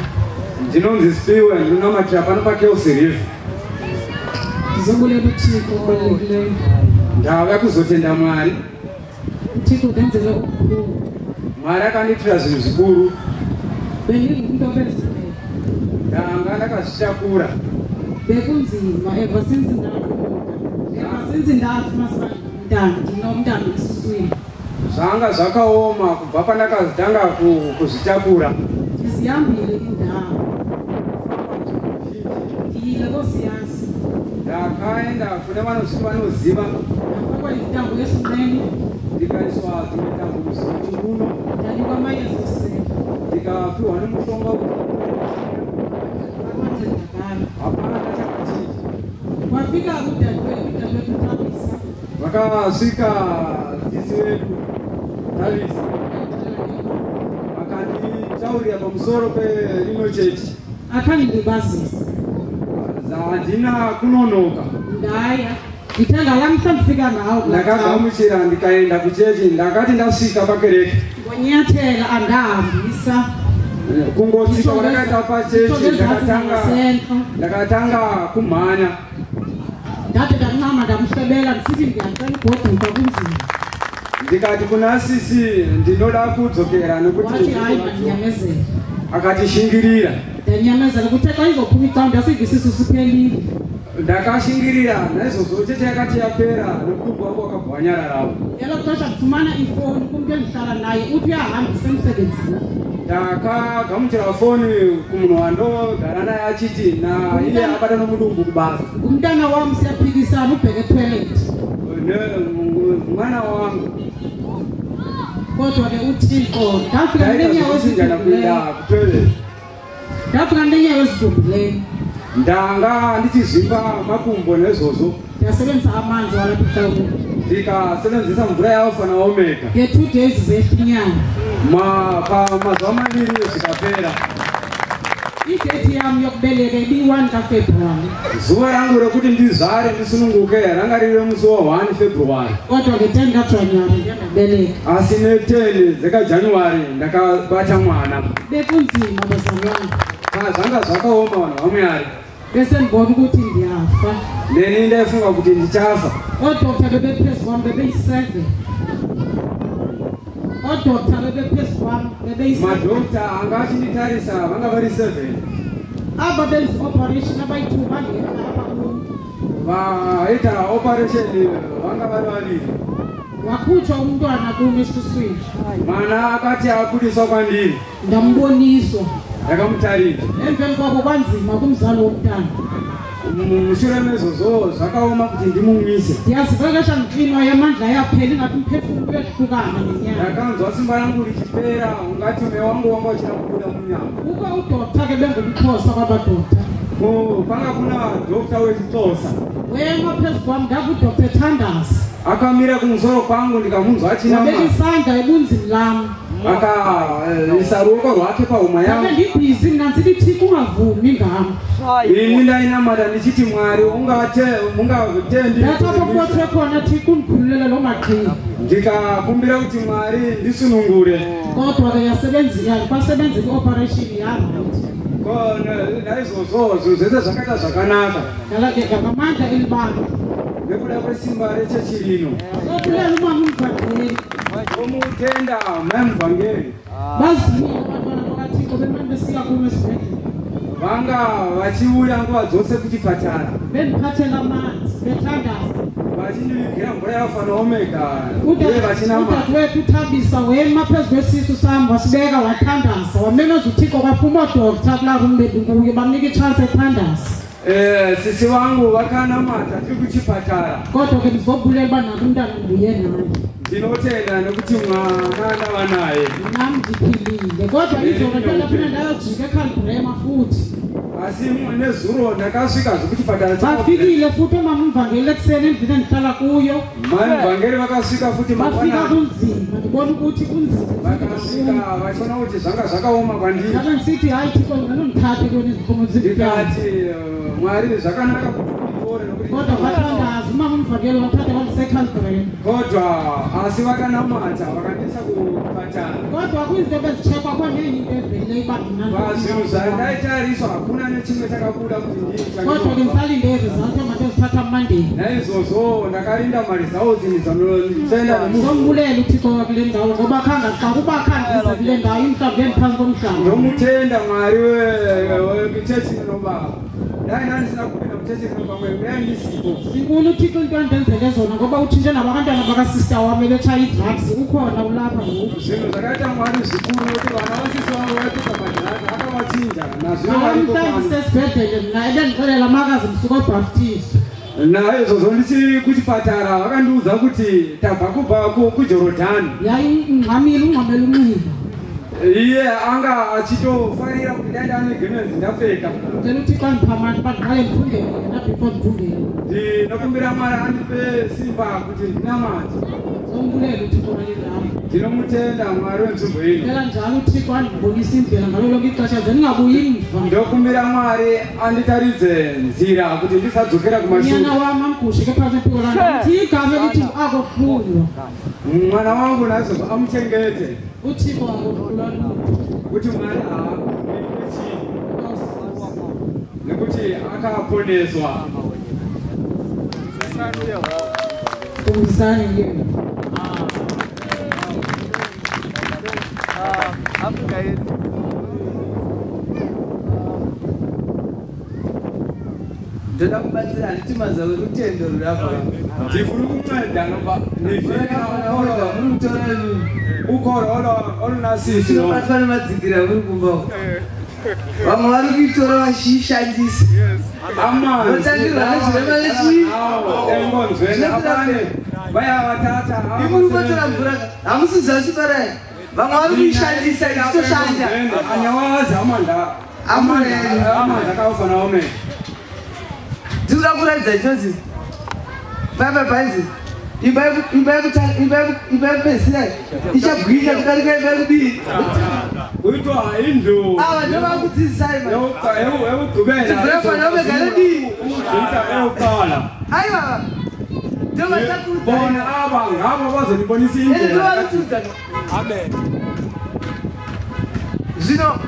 ndinonzi sipiwe ndinonamatira pano pakeosiriva Ndizobulela uThixo obalulekileyo. ndauya kuzotenda mwari uThixo ndenzele okukhulu. mwari akanditira zvinhu zvikuru Bendingumntu obezileyo. ndanga ndakazvitakura Bekunzima ever since ndakhuluka. Ever since ndafuma mntana ndinomntana esuswini. zvanga zvakaoma kubva pandakazitanga ku- kuzvitakura Ndizihambile iindawo. Ndiyile koosiyazi. ndakaenda kune vanoziva Ndafakwa izitambo esinqeni. ndikaiswa dzimwe tambo muchiuno Ndanikwa amayeza osela. ndikapiwa nemushonga Amancedakala. hapana wakashika sisi wetu Davis wakatichauria pamusorope imwe chete akandibazisa zadina kunonoka. Ndaya. Nditanga yamtamfika nawo ndakagamuchira ndikaenda kuchechi ndakati ndasvika pakereke ngonyatela andahambisa kungotsika ndakaita pachechi ndakatanga kumhanya ndade ndancama ndamhlebela ndisithi ndiyacela ugoduka kunzima ndikati kuna sisi ndinoda kudzokera nekuti hayi mandinyamezela akatishingirira ndanyamezela kuthe xa izophuma icam ndasiva isisu siphelile ndakashingirira naizvozvo cheche yakati yapera nokutumbu wako wakabvanyararawo elo xesha ndifumana ifowuni kumntu endihlala naye uthi uyahambisa emsebenzini ndakagamuchira foni kumunhu wandogara naye achiti na iye abata nomudumbu kubasa. Ngumntana wam siyaphikisana ubheke etoilethi mwana wangu kodwa ke uthixo ndafika kuenda ezidumbileyo kutoilet ndafika neenyawo ezidumbileyo ndanga ndichizvipa makumbo nezvozvo. Ndiyasebenzisa amanzi walapha ehlawuni ndikasebenzisa mvura yaofa naomega. Nge-two days Ma- pamazuva maviri zvikapera. Idethi yam yokubeleka ibiyi-one kafebruwari. Zuva rangu rekuti ndizvare ndisununguke ranga riri musi wa1 february kodwa nge-ten kajanuwari ndiye ndabeleka asi ne10 dzekajanuary ndakabata mwana. Bekunzima bazalwane. Ah, zvanga zvakaoma vanhu vamwari besendibona ukuthi ndiyafa. Neni ndaifunga kuti ndichafa. Oodokta bebephezu kwam bebeyi-seven. Oodokta bebephezu kwam bebeyi-seven. Madhokta anga achinditarisa vanga vari 7 aba benza ioperation abayi-two bangena apha kum vaita operation vanga vari vaviri wakhutshwa umntwana kum esuswini. Mwana akati abudiswa kwandiri ndamboniswa ndakamutarira. Emveni kwako kwanzima kumzali womntana mushure mezvozvo zvakaoma kuti ndimumwise ndiyaziva kesha ndixinwa yamandla yaphela ingathi umphefumlo uyohlukana nenyanga ndakanzwa simba rangu richipera ungati mweya wangu wanga uchida kubuda munyama. Kukho udokta ke bengumxhosa kwabadokta Ko- panga kuna dhokta wechixosa wema phezu kwam ndakudokta ethandasi akamira kumusoro kwangu ndikamunzwa achinama wabeka isandla ebunzini lam akaisa ruoko rwake pahuma yangu ndibhizi mna ndithi thika ungavumi ngam ini ndainamata ndichiti mwari apho kubotshwe khona thika undikhululele loo maqhinga. Ndikakumbira kuti mwari ndisunungure kodwa ke yasebenzika kwasebenza ioperation yarayithi Ko- ne- naizvozvo zvinhu zvese zvakaita zvakanaka. Ngamandla elibanga nekuda kwesimba rechechi rino sokulela umama umgaqeli omutenda maimuvhangeri bazimile abantwana bakathixo bemane besiya kum esibhedlele vanga vachiuya nguva dzose kuchipatara bendiphathela amanzi bethandaza vachindivigira mvura yafa naomega uye vachinama udadewethu uthabisa wema phezu kwesisu sam wasibeka wathandaza wamemeza uthixo kwaphuma oodokta kulaa rum bendikuyo bamnika itshansi ethandaza Eh, sisi wangu vakanamata tiri kuchipatara kodwa ke ndizobulela uba naku umntana ndibuye naye ndinotenda nekuti mwana ndava naye nam ndiphilile kodwa ke lapho ndayojika ekhalbrema futhi. Asi nezuro ndakasvika zvekuchipatara bafikile futhi omamumvangeli ekuseni endlini endihlala kuyo. Mavhangeri vakasvika futi bafika mangwanani. kunzima ndibona ukuthi kunzima. Vakasvika vachiona kuti zvanga zvakaoma kwandiri ndabe ndisithi hayi thixo ndinondithathe kweni zipfumo zindikati ndikati eh, mwari zvakanaka. kuti kodwa vathandaza umamumvangeli wathatha vandisekhalbrema kodwa asi vakanamata vakandiisa kupatara kodwa kwizinto bezitshekwa kwanenye into evele uba pazvinhu zvandaitariswa hakuna nechimwe chakabuda kuti kodwa ke ndisalinde irizalt ematozithatha mmandeni naizvozvo ndakarinda maresults ndizoenda sombulela uthixo wakule ndawo ngoba khange xa kuba khandize kule ndawo imhlawumbi endiphantsi komhlaba. Ndomutenda mwari wekuchechi inobaba dai ndandisina kupinda muchechi inobaba yaindisipo zinkulu uthixo into andenzele zona ngoba utshintshe nabantwana bakasista wam ebetshaya idrugs. Ukhona ulapha ngoku. Zvinhu zvakaita mwari zvikuru kuti vana vasisi vangu vaipika madhiragi akavachinja hayi mhlawumbi sesibhedlele mna ebendixelela makazi msuka obhaftiso naizvozvo ndichiri kuchipatara vakandiudza kuti tabva kubva ku- kujorodhani yayi ungxamile ungxamela unxiba iye anga achitofarira kuti dai ndapfeka. Uthixo andipha amandla uba ndiqale ndithungele yena before ndithungele ndinokumbira mwari andipe simba kuti ndinamati sombulela uthixo wale ndawo ndinomutenda mwari wenzvimbo ino. Ndicela njalo uthixo andibonise indlela ngalo lonke ixesha ze ndingabuyi mva ndokumbira mwari anditaridze nzira kuti ndisadzokera kumashure wam amgushe ke phantsi empiko lana ndithi igama elithi akohlulwa mwana wangu nazo amuchengete uthixo akohlulwa kuti mwari haachii nekuti akaponeswa kubuzisani ngeni afrika yedu ndoda kubatsira handitima werutendo rurapa ndifuna ukunceda ngoba ndivika muri kutora ukholo olunasisi tinobatwa nemadzigira muri kumba vamwe vari kuitora vachiishandisa notangirwa nezvirema engonzweni abane vayavatata imuri kubatora mvura hamusi zasi barai vamwe vari kuishandisa ichitoshanda amanzi akaufana omene ndikuda kuratidza chinonzi baba bhanzi imba yekupedzisira ichagwinya kudarika imba yekudii kuitwa hindu. Ava ndovakudzidzisai dii aba ngabo indlela. ndovakudzidza zvino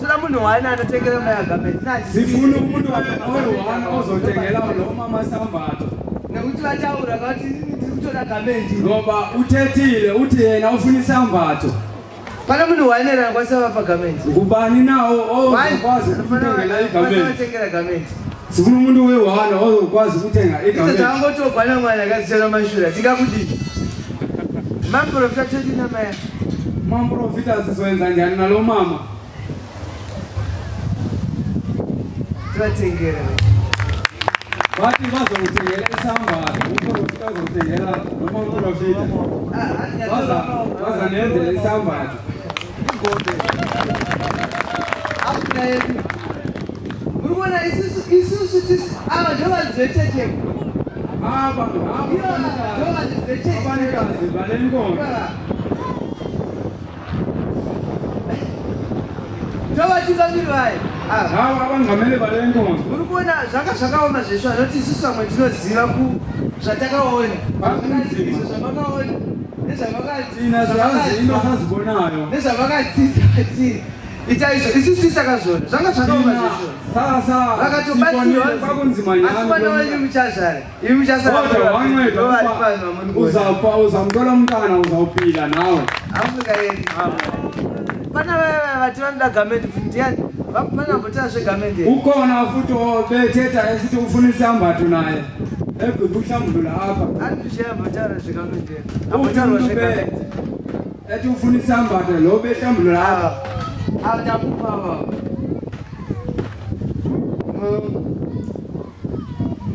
toda munhu wani anotengera mayagamenti zifuna umuntu oluhana ozotengela lo mama sambato nekuti vataura vati tiri kutoda gamenti ngoba uthethile uthi yena ufuna isambatho. Pana munhu wainera angakwanisa vapa gamenti ngubani nawo ozokwazi ukutengela igamenti vatengera gamenti sifuna umuntu wewana ozokwazi ukuthenga idzo igamenti dzavangotogwana mwana akazichana mashura tingakudii maprofita toti namaya mamprofita sizoenza njani nalo mama tivatengera bathi bazokutengela isambatho uprofita azokutengela nomamprofita baza nenzela isambatho afrika yedu muri kuona isusu ava ndovanzvetecheko ava abanikazi vale nkonzo. Ndovatungamiri vayo ava abangameli vale nkonzo muri kuona zvanga zvakaoma zvesvo anoti isusu vamwe tinoziva ku zvatakaona izvo zvavakaona sazibonayo. Nezvavakadzidza atiri ita izvo isusu isaka zvona zvanga zvakaoma zvesvo sasa vakatobatsirwa kwakunzima asi mwana wenyu muchazara. Imi muchasara wanceda uzaupa uzamtola mntana uzawupila nawe. Afrika yedu pana vaya vati vanoda gamenti ndiani vanambotara zvegamenti ukhona futhi obethetha esithi ufuna isambatho naye. Ekuhlambulula apha. Andishayambotara zvegamenti ambotarwa zvegamenti ethi ufuna isambatho lo behlambulula apha. Avandakupava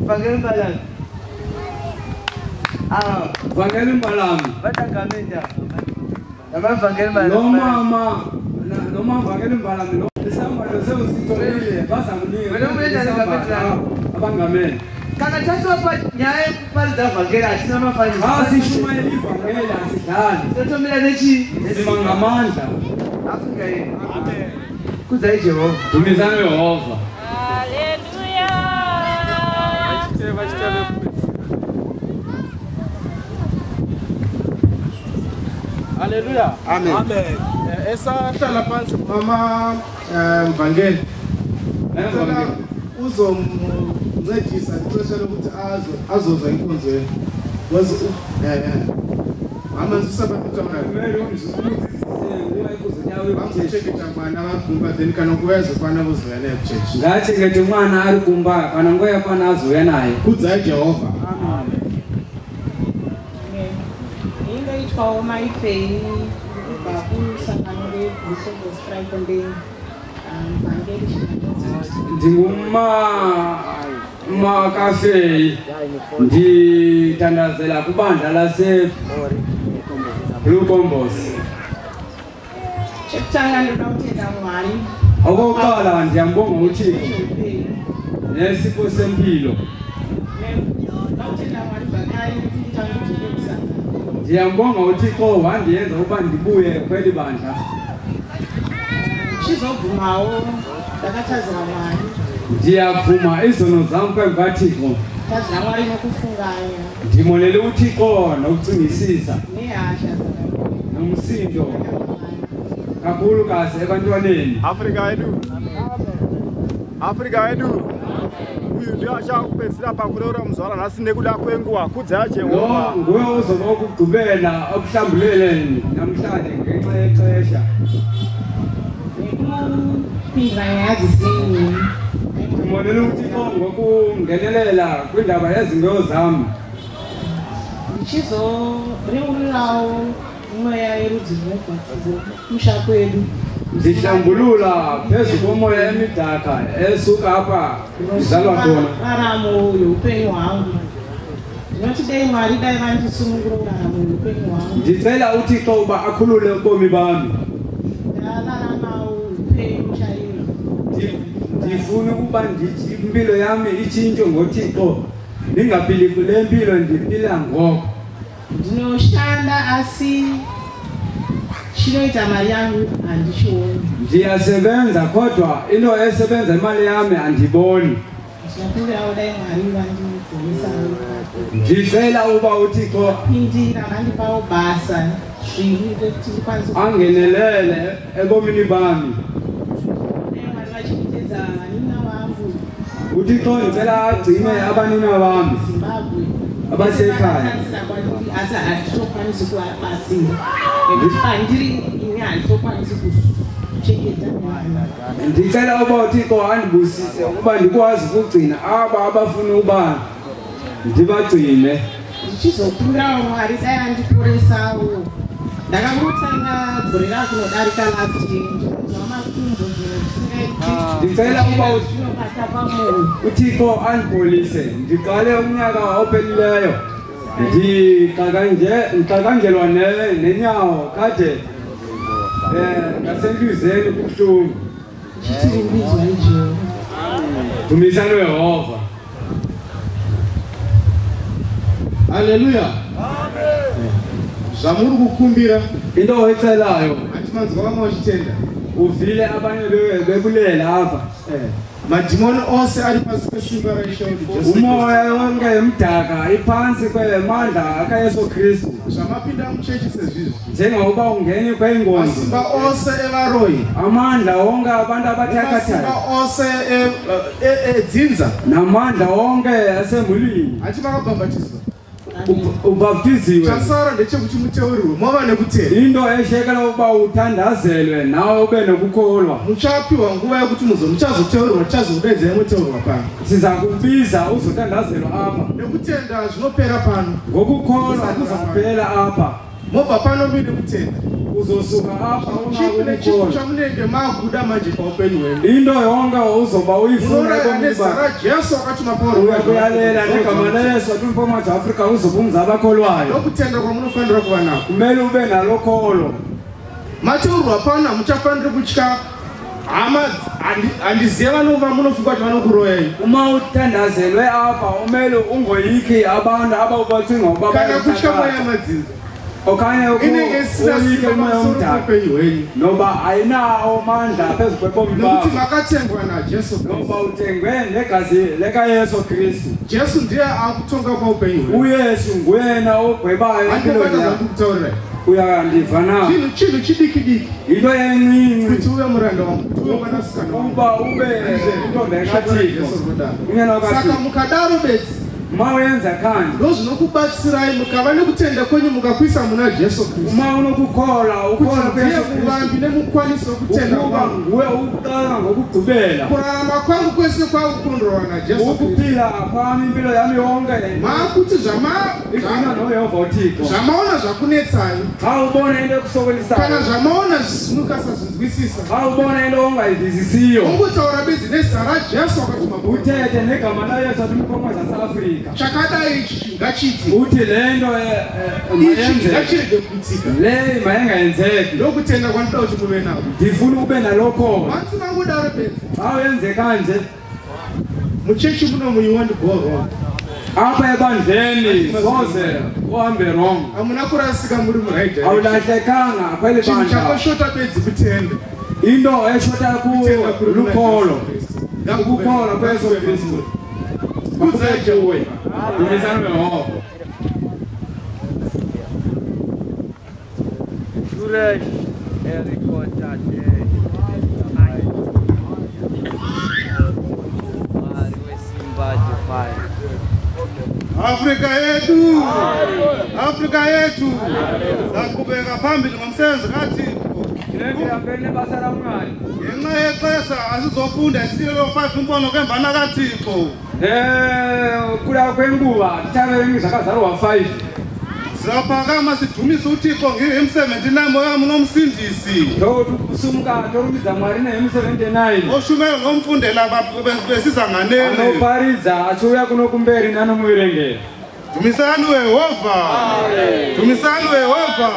vhangeri mbalami. Vhangeri mbalami. vatagamenda namavhangeri mbalami. Nomama na- nomavhangeri mbalami isambatho seuzitolile bazakunika abangamele kana tatopa nyaya yekuparidza vhangeri hatina mafaniso asishumayeli ivhangeli asidlali totomira nechi. Sima ngamandla afrika yedu kudzai jehovha dumizana yehovha haleluya Amen. Eh, esahlala phansi mama um vangeli cela uzomncedisa ixesha lokuthi azo- azozwa inkonzo amanzisabaamtshekhethamana vabvumba then kana kuweza fana kuzoya naye kuchechi ngachengete mwana ari kumba kana nguva yafana azouya naye. Kudzai jehovha ingoitwawo maifei makafei nditandazela kubandla lase blue combos ndoda kutenda mwari okokuqala ndiyambonga uthixo nesipho sempilo. zvakare nekuita kuti kusangana ndiyambonga uthixo wandiyenza ukuba ndibuye kweli bandla. Chizobvumawo ndakatadzira mwari ndiyavuma izono zam phambi kathixo tadzira mwari nokufunganya ndimolele uthixo nokucingisisa. Nehasha nomsindo. Kakhulukazi ebantwaneni. Afrika yedu afrika yedu uyu ndiye achakupedzisira pakureura muzvara nhasi nekuda kwenguva. Kudzaya lo jehovha nguye uzoba ukugqibela okuhlambuleleni namhlanje ngenxa yexesha. Kupindla nyaya dzisinini ndimolele uthixo ngokungenelela kwindaba yezinto zam. Ndichizoreurirawo mweya yerudzi rwebhatizo kusha kwedu ndihlambulula phezu komoya emidaka esuka apha izalwa khona raramo yeupenyu hwangu ndinoti dei mwari dai vandisunungura uraramo yeupenyu hwangu. Ndicela uthixo uba akhulule ubomi bami. Ndararamawo upenyu chairo ndifuna ukuba impilo yami itshintshe ngothixo ndingaphili kule mpilo ndiphila ngoko. Ndinoshanda asi chinoita mari yangu handichioni. Ndiyasebenza kodwa into esebenza imali yami andiboni. Ndinopindirawo dai mwari vandidzonisawo ndicela uba uthixo pindira vandipawo basa zviri rekuti ndikwanise angenelele ebomini bami. Dai mwari vachipetedza vanina vangu uthixo ndicela agcine abanina bami. Zimbabwe. Abasekhaya asi handitokwanisi kuvabatsira nekuti pandiri ini handitokwanisi kuchengeta vanhu ndicela uba uthixo andibusise ukuba ndikwazi ukugcina aba abafuna uba ndibagcine. Ndichizokumbirawo mwari dai andiporesawo ndakangotanga gore rakunodarika last year ndinonzwa makumbo ndicela uba uthixo andipolise ndiqale umnyaka ophelileyo ndiqakanjelwa ne- nenyawo kade um ngasentliziyeni kubuhlungu ndichitirimbizwa ijehova dumisano yehova haleluya zvamuri kukumbira. Into oyicelayo hatimanzwa vamwe vachitenda uvile abanye be- bebulela apha madhimoni ose ari pasi pesimba raishauri umoya wonke mdaka iphantsi kwemandla akayesu kristu. Zvamapinda muchechi sezvizvi njengokuba ungeni kwengonzi masimba ose evaroyi. Amandla abantu masimba abathakathayo ose e- e- edzinza namandla wonke asemulini. Hati vakabhabhatizwa ubhaptiziwe chasara ndechekuti muteurirwe mava nekutenda into eshekela ukuba uthandazelwe nawe ube nokukholwa. Muchapiwa nguva yekuti muchazoteurirwa tichazokudaidzai muteurirwa pano siza kubiza uzothandazelwa apha. Nekutenda zvinopera pano. Ngokukholwa kuza kuphela apha mobva pano muine kutenda uzosuka apha unakukona chamunenge maguda manje paupenyu hwenu into yonke uzoba uyifuna unoreva nezita komuba rajesu akatuma uyakuyalela negama leyesu ati mpoma afrika uzobumza abakholwayo nokutenda kwamunofanira kuva nako kumele ube nalo kholo. Mateurwa pano hamuchafaniri kutya hama handi- handizive vanova munofunga kuti vanokuroyai uma uthandazelwe apha umele ungoyiki abantu abaubacinga uba kana kutya moya bayathatha. Okanye poupenyu hwenyu noba ayinawo mandla phezu kwebomi nokuti bakho. makatengwa najesu noba uthengwe negazi lekayesu kristu. Jesu ndiye akutonga kwaupenyu hwenyu uyesu nguyena ogwebayo zvandikutaurirai uyandiva na? Chinhu chinhu chidiki-diki into encinci. Uba ube intombi ekathixo unyana saka wakathixo mukadaro bedzi ma uyenza kanje ndo zvinokubatsirai mukava nekutenda kwenyu mukakwisa muna jesu kristu. Ndiye kuyesu kristu. muvambi nemukwaniso wekutenda ukuba nguwe ukuqala ngokugqibela. Kurarama kwangu kwese kwakukondrowa najesu ukuphila kwami impilo yami yonke. Maakuti igcina noyehova uthixo. zvamaona zvakunetsayo xa ubona into kana ekusokolisayo zvamaona zvisinukasazvinzwisisa xa ubona into ongayivizisiyo ungutaura bedzi nezita rajesu akatuma uthethe negama layesu ati mkhoma zaseafrika chakadai ichi ngachiti uthi le nto eh, eh, ngachirege kuitika le mayengayenzeki. Ndokutenda kwandida kuti muve nako ndifuna ube nalokhona vansi vangodaro bedzi xa uyenze kanje muchechi muno muyiwa ndigorwa apha ebandleni soze uhambe wrong. Hamuna kurasika muri muraidha awulahlekanga kweli bandla. chakoshota bedzi kutenda into eshota muna lukholo. ukukholwa kweso kristu Kudzai kuwe dumisana nehova Suresh Erikota Mwari wesimba Jefaya afrika yedu afrika yetu. Zakubeka phambili ngomsebenzi kathixo ngenxa yexesha asizofunda isilo 5 imbono kembana kathixo um kula kwenguba tithabe zakazalwa 5 siyaphakama sidumise uthixo nge-m79 moya munomsindisi ndokusumuka torumidza mwari ne-m79 oshumela nomfundela besizanganeli anoparidza achiuya kuno kumberi nanomuverengera dumisani wehova dumisani wehova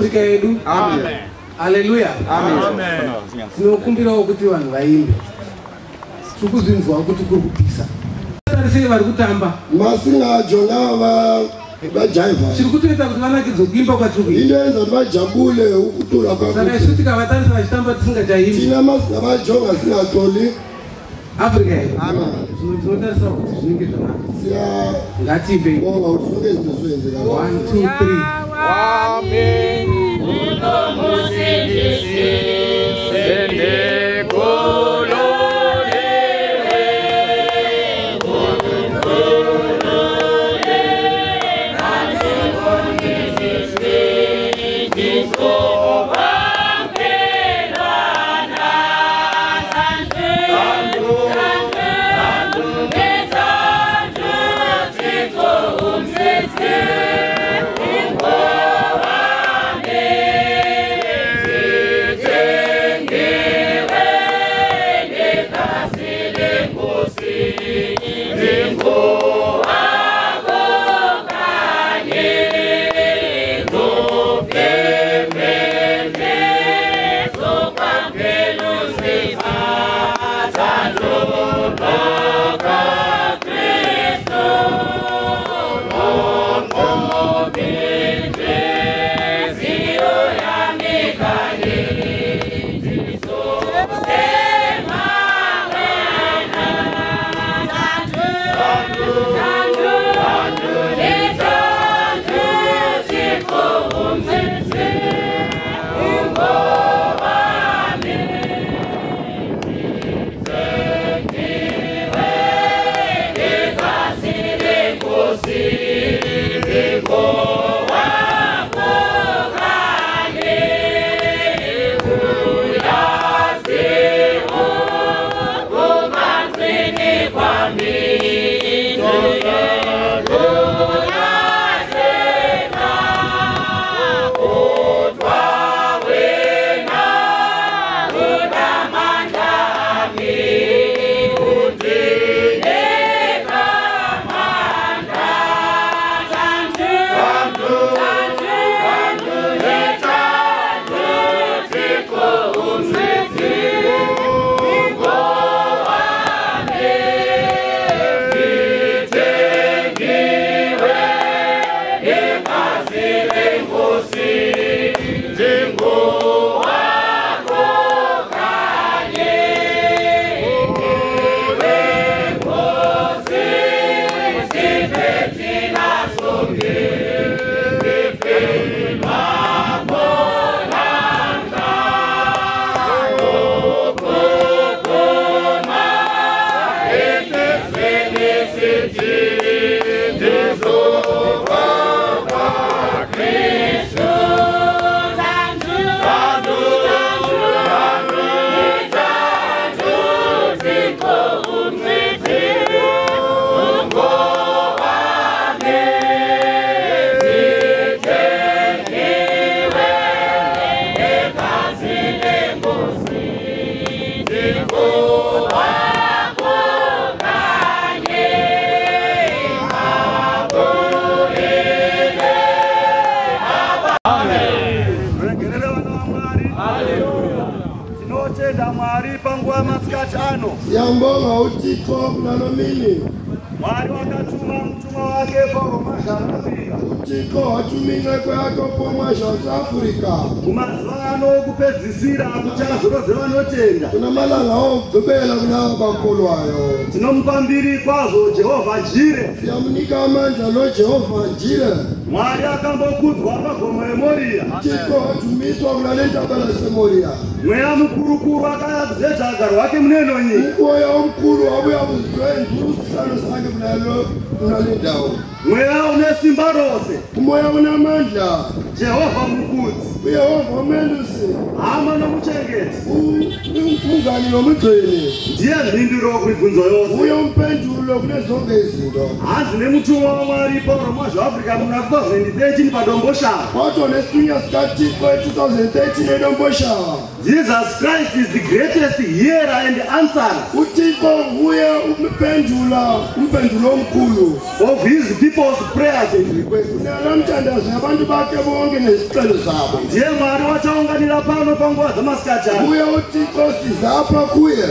afrika yedu. Haleluya tinokumbirawo kuti vanhu vaimbe. Tiri kuzvinzwa kuti kuri kupisa sei vari kutamba? Masingajonga va vajaivha chiri kutoita kuti vanakidzo kuimba kwatiri? Kuimba inoenza kuti vajabule ukutura saka isu tikavatarisa vachitamba tisingachaimbi tina masingabajonga singatoli afrika tinotarisa kuti zvinenge zvanaka ngatimbe bonga kuti zvinenge zvinhu zvoenzeka paumazhaafrika uthixo wathuma inceko yakho pomazhas afrika. Kumazuva ano okupedzisira kuti azorodze vanotenda. Kuna malanga okugqibela kunabo bakholwayo tinomupa mbiri kwazvo jehovha jire. Siyamunika amandla nojehovha jire mwari akambokudzwa pagomo remoriya uthixo wadumiswa kulale ntaba lasemoriya mweya mukurukuru akaya kuzedhaga rwake munenonyi umoya omkhulu wabuya kuzidwendla usihlalo sakhe kunalo kunale ndawo mweya une simba rose. Umoya unamandla jehovha mukudzi uyehova umendusi hama nomuchengeti. Umngani nomugcini ndiye mhinduro kwibvunzo yose. Uye umpendulo kune zonke izinto. Hanzi nemutumwa wamwari pauro mazvaafrica muna 2013 padomboshava kwatsho nesinya sikathixo e-2013 edomboshava jesus christ is the greatest hearer and answerer uthixo nguye umpendula umpendulo omkhulu. of his people's prayers and requests. Nalamthandazo yabantu bakhe bonke nezicelo zabo. Ndiye mwari wachaunganira pano panguva dzamasikati ano uye uthixo sizapha kuye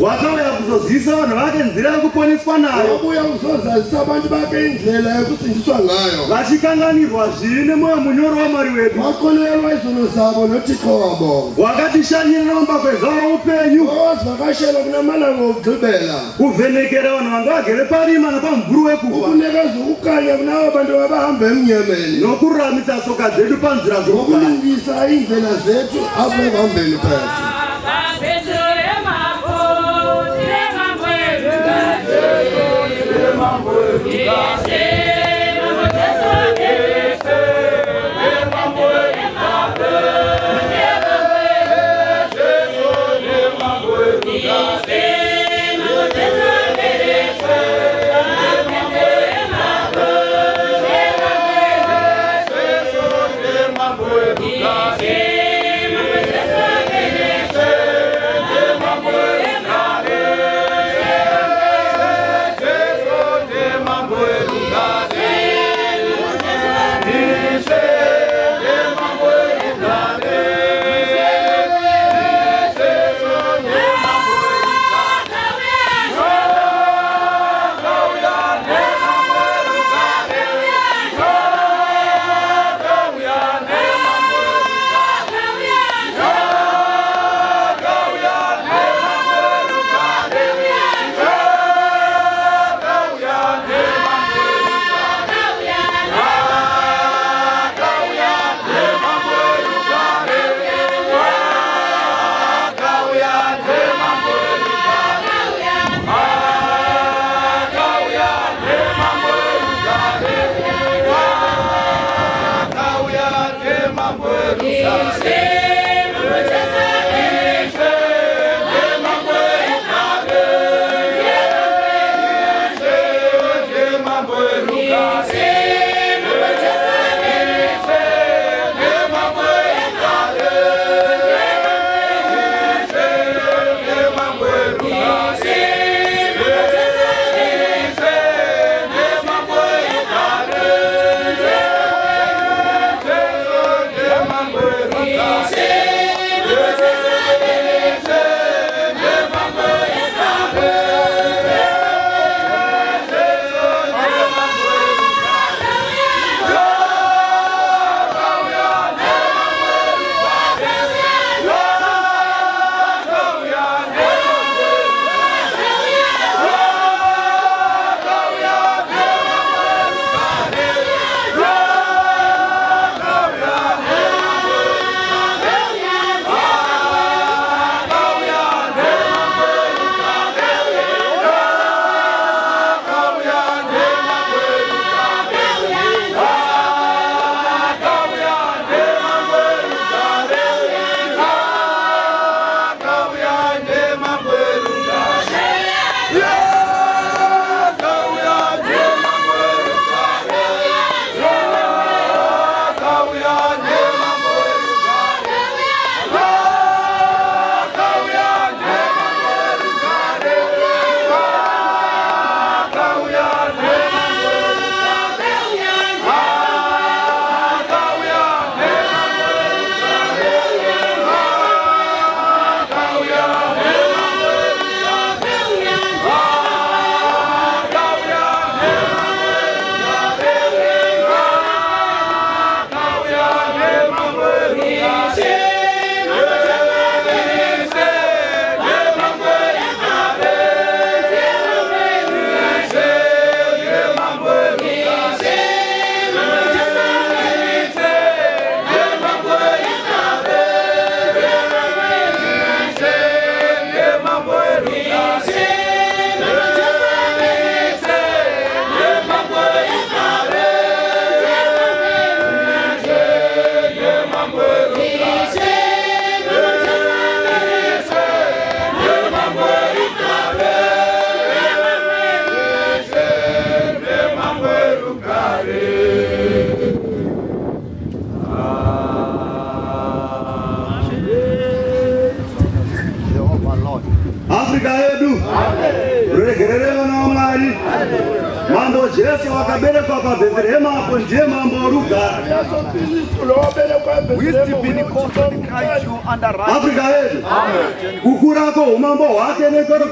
wakauya kuzozivisa vanhu vake nzira yekuponeswa nayo wabuya kuzozazisa abantu bakhe indlela yokusindiswa ngayo vachikanganirwa zviri nemwoyo munyoro wamwari wedu vakhonerwa izono zabo nothixo wabo wakatishanyira namambakwezo upenyu wawazivakashela kunamalanga okugqibela kuvhenekera vanhu vanga vagere parima napamvuru wekufa ukunikeza ukukanya kunabo bantu abahamba emnyameni nokururamisa tsoka dzedu panzira zokugara nokulungisa indlela zethu apho ekuhambeni pethu Yeah.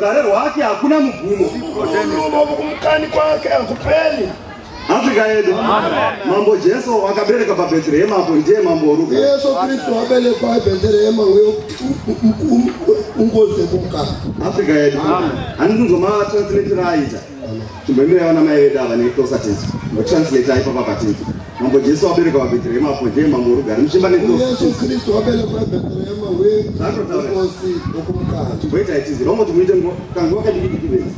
Nekorogare rwake hakuna mugumo. Kumkani kwake akupeli afrika yedu. Mambo jesu akabereka pabheterehema apo ndiye mambo orugara yesu kristu wabelekwa ebheterehema ungozi kumkani afrika yedu. Handiti nzomatranslatora aita timbembeyaona mai vedu ava necloser tense ngotranslata ipapa patense mambo jesu wabereka pabheterehema apo ndiye mambo orugara muchimba yesu kristu wabelekwa ebheterehema ungozi wokumkani voita itizi vamoti muite kange wakadikidiki vezi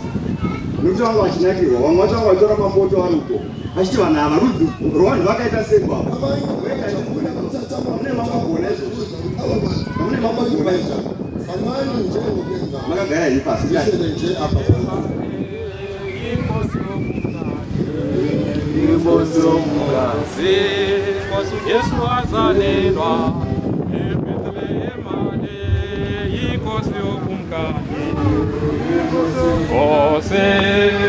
nokuti vanga vachinakirwa vamwe vacho vanga vachitora mapoto vari uko vachiti vanhu ava rudzi rwanhu vakaita sembava makagara hii pasi inkosi yomukazi inkosi ujesu wazalelwa ebhethlehema le yinkosi yokumkani nkosi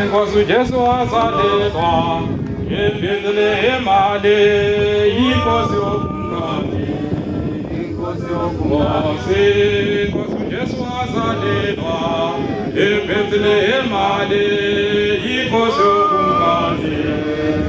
inkosi ujesu wazalelwa ebhethlehema le yinkosi yokumkani inkosi yokumkani inkosi ujesu wazalelwa ebhethlehema le yinkosi yokumkani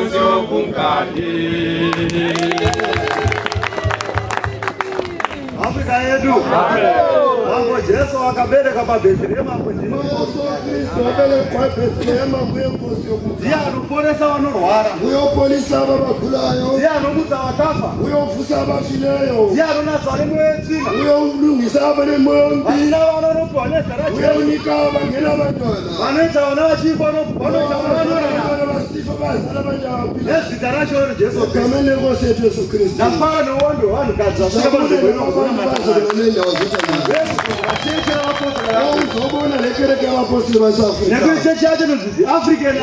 inkosi yokumkani afrika yedu. Mambo jesu akabereka pabheterehema apo ndiye anoponesa vanorwara. Uyoponesa ava vagulayo ndiye anomutsa vakafa. Uyobvusa vafileyo ndiye anonatsa vane mwoyo tsvina uyolungisa ava nemwoyo mbi vasina nezita rajesu uyounika vangena vanyona vanoita vana vachifa vanoita vana nezita racho jesu kristu. Gameneko setu yesu kristu. Ndafara newondo vanhukadzi vasvika nendawo zotauzoona nekereke yavaposteri vasafrika nekuti chechi yacho nonzizi african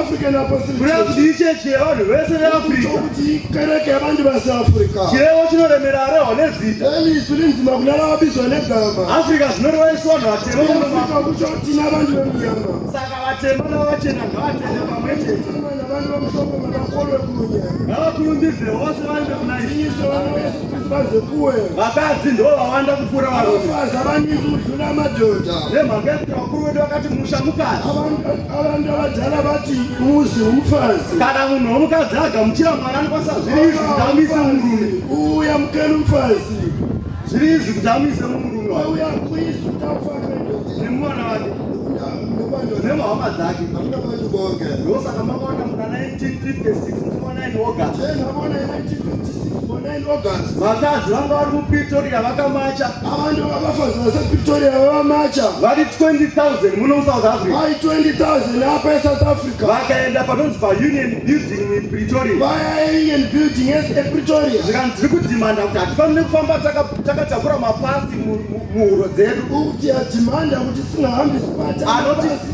african apostoli. kureva kuti ichechi yevanhu vese veafrica kuti kereke yavantu vaseafrica chirevo chinoremera arehwa nezita elisu linzima kuna lavabizwa negama. Africa zvinoreva vanhu vatema kucho tina vantu vemunyama saka vatema navachena ngavatende pamwe chete navantu vamushoko mavakolwe kunyama ngavakurumbidze vose vaende kunaiso vaze kuwe. Vakadzi ndo vawanda kupfuura varozi vaza vanyisi kudlula madhodha. Nemhaka yekuti vakuru vedu vakati musha mukadzi. Avantu avadala vati muzi umfazi. Kana munhu womukadzi agamuchira mwana anokwanisa zviri izvi kuti amuise murume. Uya mukeni umfazi. Zviri izvi kuti amuise mumurume uya kuizi kuti afake nemwana wake. Nemahama dzake. Ndosaka makaona muna 1956 musi wa 9 august vakadzi vanga vari mupretoria vakamacha. Avantu vabafazi vasepretoria vavamacha. Vari 20000 muno musouth africa vai 20000 apa esouth africa. Vakaenda panonzi paunion building mupretoria vaya union building epretoria. Zvikanzi tiri kudhimanda kuti hatifaniri kufamba takatakura mapasi muhuro dzedu. Kuti adhimanda kuti singahambi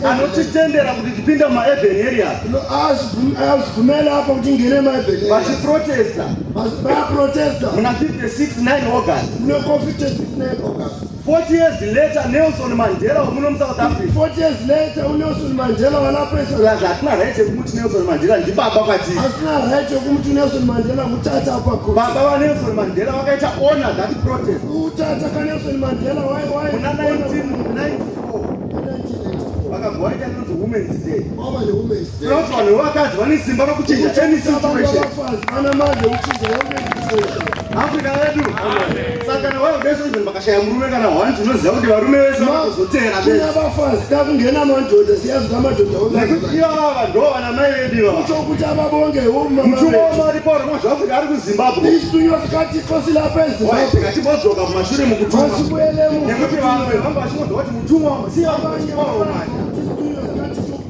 anotitendera kuti tipinde mumaeben areas azivumela apa kuti ngene maeben vachiprotesta vayaprotesta muna 56 9 august. Muneko 56 9 august. 40 years later nelson mandela wamuno musouth africa 40 years later unelson mandela walapha yazi hatina right yekumuti nelson mandela ndibaba kwatiri asina right yekumuti unelson mandela kutata apa baba vanelson mandela vakaita honor that protest. Utata kanelson mandela muna 1994 vakagwaita inonzi womens day kunoti vanhu vevakadzi vane simba rokuchinja any situation afrika yedu. Saka kana vaudesozven vakashaya murume kana hwani tinoziva kuti varume vese vanozotera kuna vafazi kakungena madhodha siyazi kamadhodha nekuti ivava ndo vana mai vedu ivava kuto kuti avabonge mutumwa wamaripauro mazvaafrika ari kuzimbabwe. Isunyo tikati kosi lapa ezimbabwe timodzoka mumashure mukutuma nekuti vamwe vanga vachingonzwa kuti mutumwa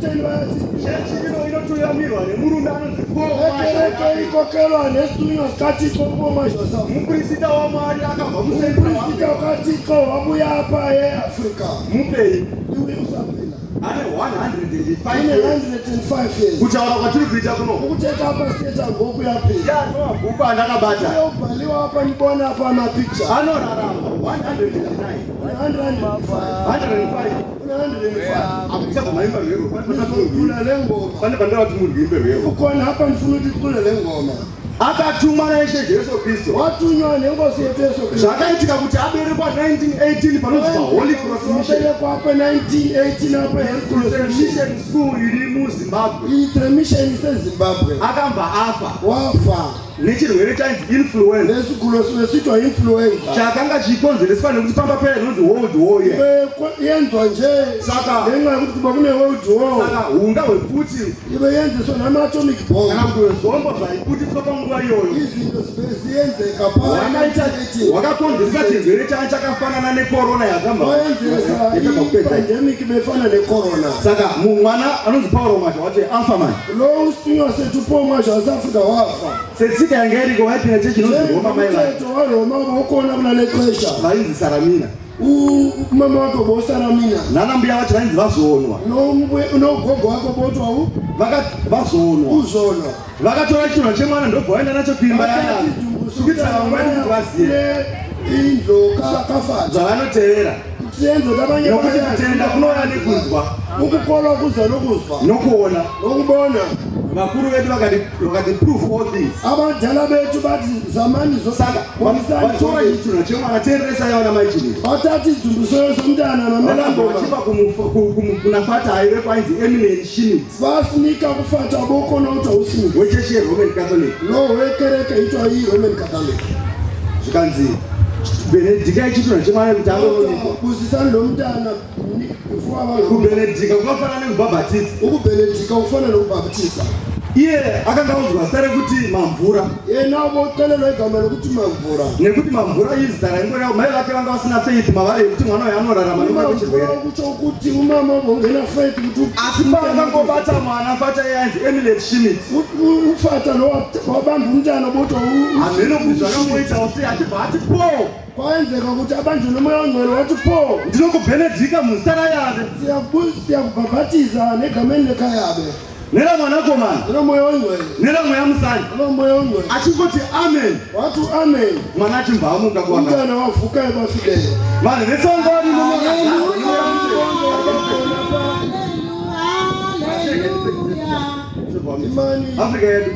siyaaaomai chechi ino inotuyamirwa nemurume anonzi ekereke ikokelwa nesunyo skatiko komazhosa muprista wamwari akabva muprista wakatiko wabuya apa yeafrica mupei ane 105 years kutaura kwatiri kuita kuno ukuteka apa steta ngoku yanoabhuku andakabata ubhaliwa apa ndibona apa mapicha anorarama 129 pane pandavati murwimbe rwero ukona apa ndifuna kuti tikule le ngoma akatumwa naishe jesu kristu. Watunywa nengosi yetu yesu kristu. Zvakaitika kuti aberekwa 1918 panonzi paholy cross mission. apa 1918 apa mission. School iri muzimbabwe itremisheni sezimbabwe akamba afa. Wafa nechirwere chainzi influenza. Nesitwa influenza. Chakanga chikonzereswa nekuti pamba pera inonzi world war yenzwa nje. Saka ngenxa yekuti kuba kune world war. Saka hunga hweputin ibe yenziswa nama-atomic bomb. Kana kuti wezvombo zvaiputiswa panguva iyoyo izinto zibe ziyenzeka wakakonzeresa chirwere changa chakafanana nekorona yakambapandemic befana necorona. Saka mwana anonzi pauro mwazha wati afa mani lo usinywa setupo mwazha wasiafrika wafa. Setsika yanga iriko vaipinda chechinonzi roma maivato waroma vokona kuna nexesha vainzi saramina mama wako bosaramina nanambuya vacho vainzi vazoonwa nogogo wako botwau vazoonwa uzonwa. Vakatora chinhu chemwana ndobva vaenda nacho kuimba yana kuitira vamweni kuti vazive indlo kafaza siyenzo tabanye nokuti kutenda kunouya nekunzwa ukukolwa kuza nokuzwa. Nokuona nokubona. Vakuru vedu vakati proof all this. Abadala bethu bathi zamani vatora chinhu chemwana teenderesai vana maichinii bathatha izidumbuso somntana mamelangovachipa kuna fata aive kwainzi eminent shimit vasinika kufata bokona kuti hausimi wechechi yeroman catholic. No wekereke itwa iroman catholic. Zvikanzi benedika ichitunha chemwana kuti busisani lo mntana kubenedika kunofanana nekubhabhatisa ukubenedika kufana nokubhabhatisa iye akanga audzwa zita rekuti mamvura. Yena voxelelwa igama lokuthi mamvura. Nekuti mamvura izita raingoreva mai vake vanga vasina faith mavari yekuti mwana uyo anorarama nomavurekutsho ukuthi umama vongena faith kuti asi pavangangobata mwana fata yainzi emilet shimit ufata wabamba umntana bodwa hameno kuti zvakangoita usi achibva ati po kwaenzeka kuti abanjwe nomoya wongcwele wathi pho. Ndinokubhenedhika muzita rayabe siyakubhabhatiza negameni lekhayabe nera mwanakomana nera mweya musani? Achingoti amen. Wathi amen. Mwana achimva amuka kuwaka umntana wavuka ebafileyo vanhu vesangani afrika yedu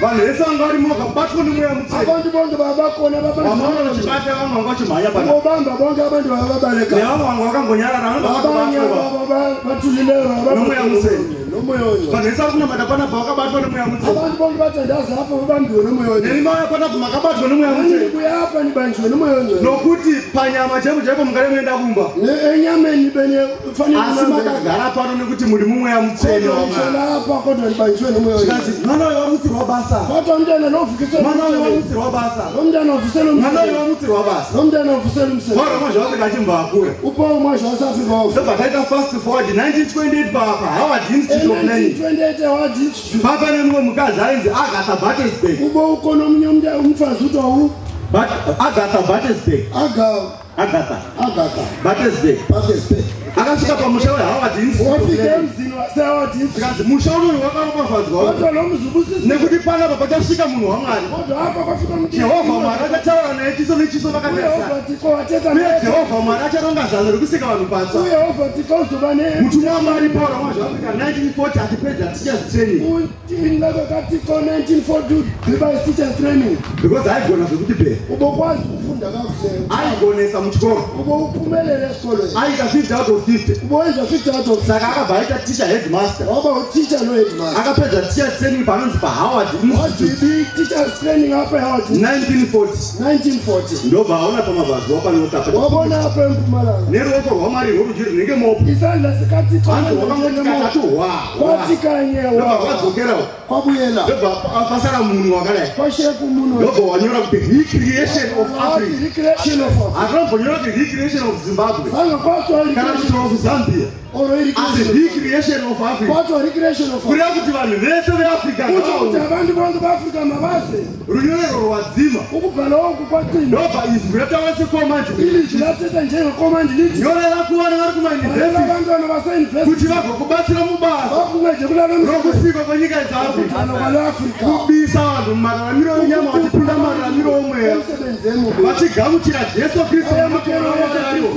vanhu vese vanga vari makabatwa nemweya abantu bonke babakona mutsevamachibata vamwe vanga vachimhanya obamba bonke abantu bababaleka nevamwe vanga vakangonyarara abanye bathulileyo nomweya museni kunamata bonke makabatwa nibanjiwe nokuti panyama chaipo chaipo mungare muenda kumba enyameni bene asi makagara pano nekuti muri mumweya mutsvene lapha kodwa nibanjiwe nomoya zvikati mwana uyo wamutsirwa basa. Kodwa umntana novukiswe mwana uyo wamutsirwa basa. Nomntana wavusela mwana uyo wamutsirwa basa. Nomntana wavusela umsebenzi varoma zvavasika achimva akura upawo mwazvo wasafika wavo ndobva taita fast forward 1928 papa howard institute of learning 1928 howard institute papa nemumwe mukadzi ainzi agatha battesburg ubo ukono omunye umfazi utwawu agatha battesburg agatha. Agatha. Battesburg battesburg akasvika pamusha wehoward institute emzini zikazi musha unoyu wakaropafadzwa nekuti panapa pachasvika munhu wamwari. Jehovha mwari akataura naye chiso nechiso vakatarisauye jehovha mwari acharonga zano rekusika vanhu patsva. Mutumwa wamwari paura mwazvaafrica 1940 atipedza teachers training. Because aigona zvekuti pe ubokwazi ukufunda kakuhle. Aigonesa muchikoro. Ubokuphumelela esikolweni aita 50 out of 50 ubowenza 50 out of saka akabva aita teacher headmaster. Waba uteacher noheadmaster akapedza teachers training panonzi pahoward wadzibi teachers training apa ehoward 1940 1940 ndobva aona pamabhazi wapanotapa wabona apa empumalanga. Neruoko rwamwari rworudyi runenge mopo isandla wakangotikatatu wa kwati kanye ndobva wa kwadzokerawo kwabuyela. Ndobva pasara munhu wakadai. Kwasheku munhu ndobva wanyora kuti recreation of africa. recreation of hatinombonyora kuti recreation of zimbabwe. Kana kuti of zambia. Asi recreation of africa. Kwatwa recreation of kureva kuti vanhu vese veafrica kuti kuti abantu bonke baafrika mabase runyorero rwadzima. Ukubhala oku kwaqina ndobva izwi rataura sekomandi ilizwi lathetha njengekomandi lithi nyorera kuvana vari balela kumayunivhesiti abantwana kuti vagokubatsira mubasa bakuncede kulalo rokusikwa kwenyika kwaleafrika kubisa vanhu mumararamiro enyama vachipinda mumararamiro omweya vachigamuchira jesu kristu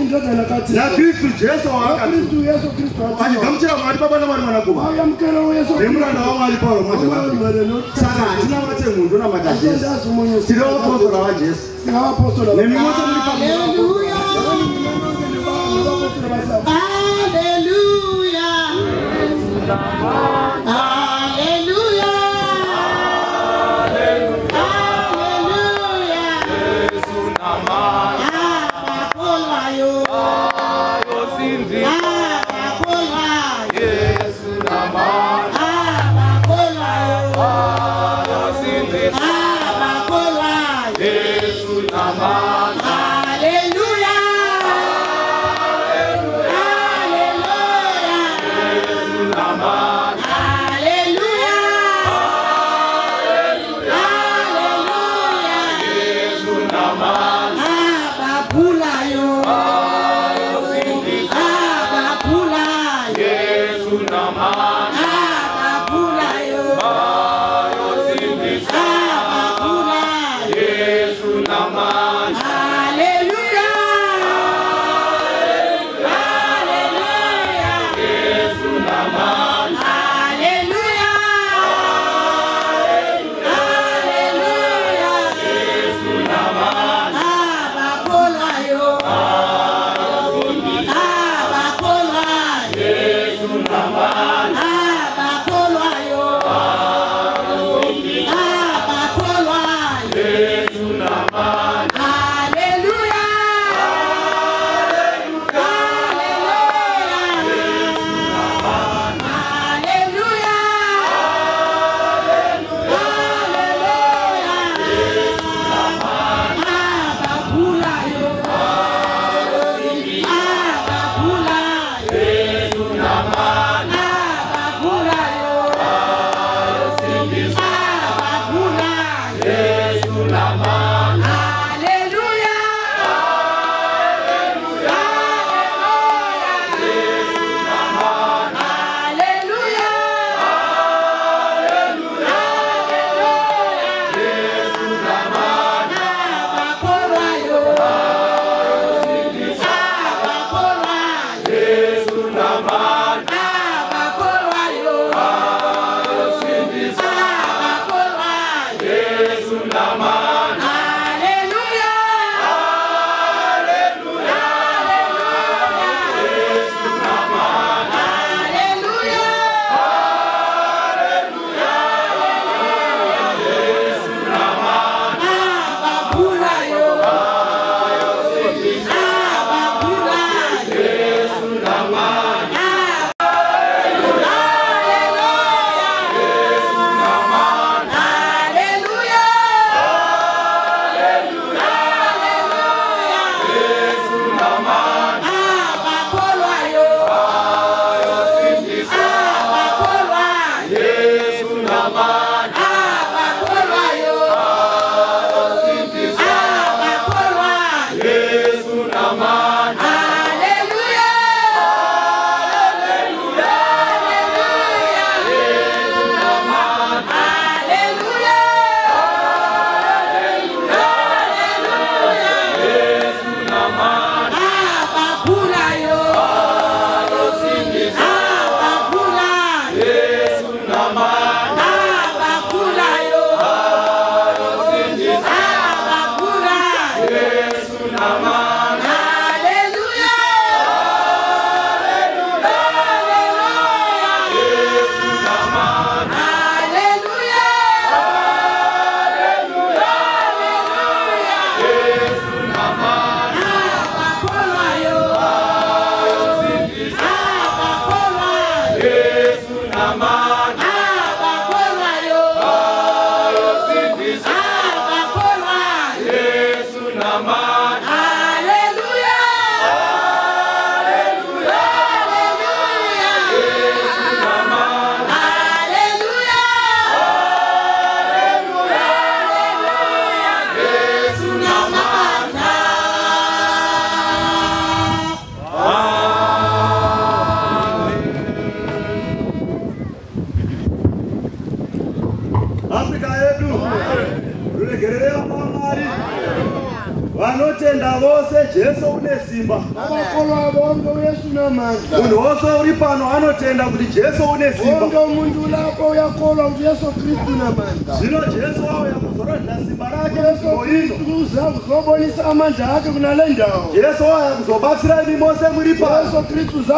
indodana kathixo. Nakristu jesu waakati vachigamuchira mwari baba ayamukela uyesu nemuranda wamwari pauro saka hatina mate munhu namata jesu. Tiri vapostora vajesu singavapostola nemi mose muri pamu Hallelujah.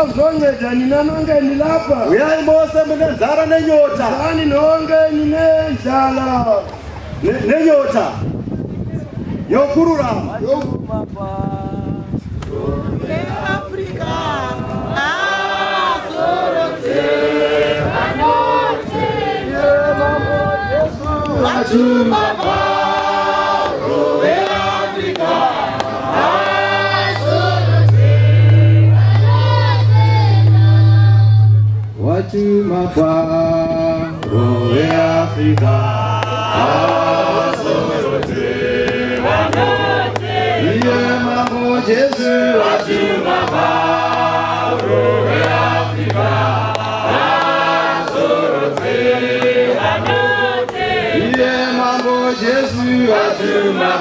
Kuzonceda nina nonke nilapha. Uyai mose mune nzara nenyota. Zani nonke ninendlala Ne- nenyota. Yokururama watuma paro weafrika iye mambo jesu. Watuma paro weafrika iye mambo jesu. watuma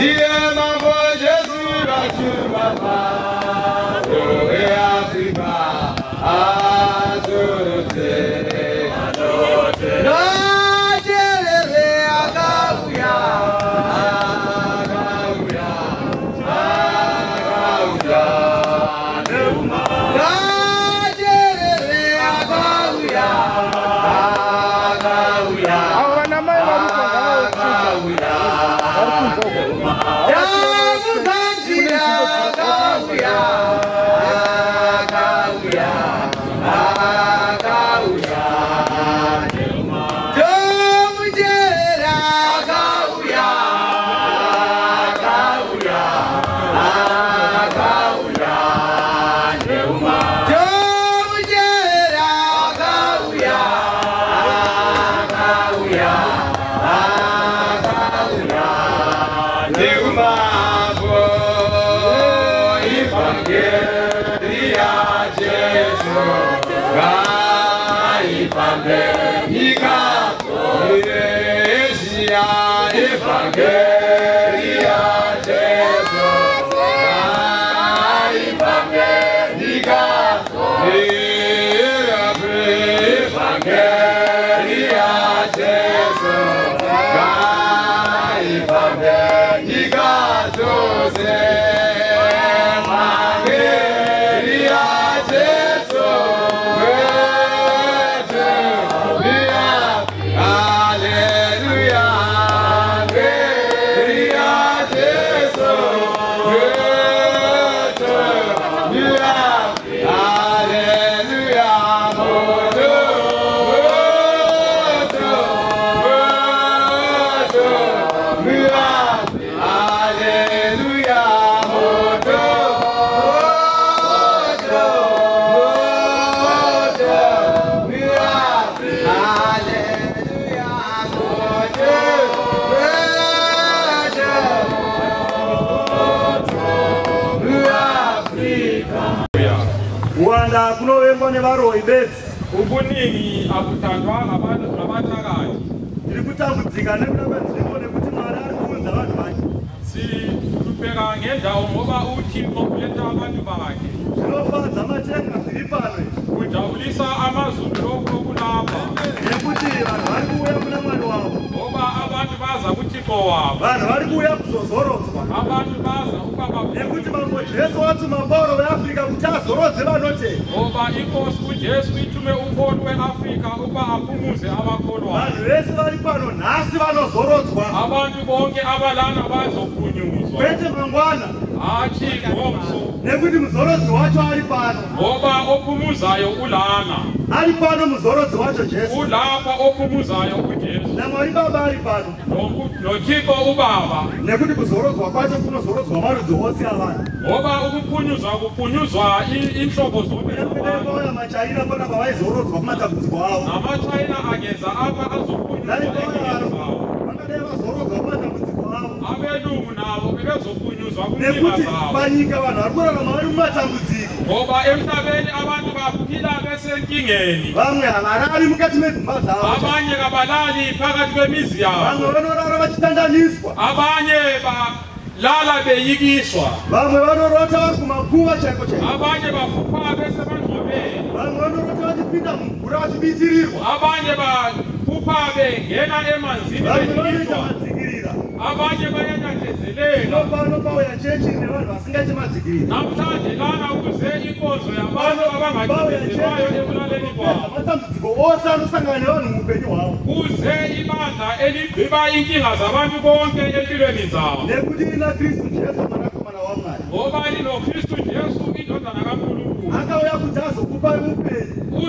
avo ubuningi abuthandwa ngabantu ngabathakathi ndiri kutambudzika nekuda kwenzvimbo nekuti mwari ari kuunza vanhu vake. Sihlupheka ngendawo ngoba uthixo uletha abantu bakhe zvinofadza matenga zviri pano kujabulisa amazulu lokhu okulapha nekuti vanhu vari kuuya kuna mwari wavo. Ngoba abantu baza kuthixo wabo vanhu vari kuuya kuzozorodzwa. Abantu baza ukuba nekuti mambo jesu watuma pauro veafrica kuti azorodze vanotenda ngoba inkosi ujesu itume umkholi weafrika ukuba aphumuze abakholwayo. Vese vari pano nhasi vanozorodzwa. Abantu bonke abalana bazophunyuzwa. Kwete mangwana. Hatshi ngomso. Nekuti muzorodzi wacho ari pano. Ngoba ophumuzayo ulana. Ari pano muzorodzi wacho jesu. Ulapha ophumuzayo ujesu. Namwari baba ari pano. Nothixo ubaba. Nekuti kuzorodzwa kwacho kunozorodzwa marudzi ose avanhu. Ngoba ukuphunyuzwa kuphunyuzwa iintlobo oya machaina pona pavaizorodzwa kumatambudziko avo. Namachina ageza apha azophunyuzwa vangadai vazorodzwa kumatambudziko avo. Abelungu nabo bebezophunyuzwa nekuti panyika vanhu vari kurarama vari mumatambudziko. Ngoba emhlabeni abantu baphila besenkingeni. Vamwe havarari mukati medzimba dzavo. Abanye kabalali phakathi kwemizi vamwe yabo vanorara vachitandaniswa abanye balala beyikiswa. Vamwe vanorota vari kumakuva chaiko chaiko abanye baphupha besemangcwabeni vamwe vanorota vachipinda vachibitirirwa abanye baphupha bengena emanzini vamwe vanoita beyikiswa madzikirira abanye pauya chechi nevanhu vasingaiti madzikiriri namhlanje lana kuze inkonzo yabantu abangacindezelwayo ekulaleni kwabo. matambudziko ose anosangana nevanhu muupenyu hwavo kuze ibandla elibhiba inkinga zabantu bonke empilweni zabo. Nekuti nakristu jesu mwanakomana wamwari ngoba linokristu jesu indodana kankulunkulu? Akauya kuti azokupai upenyu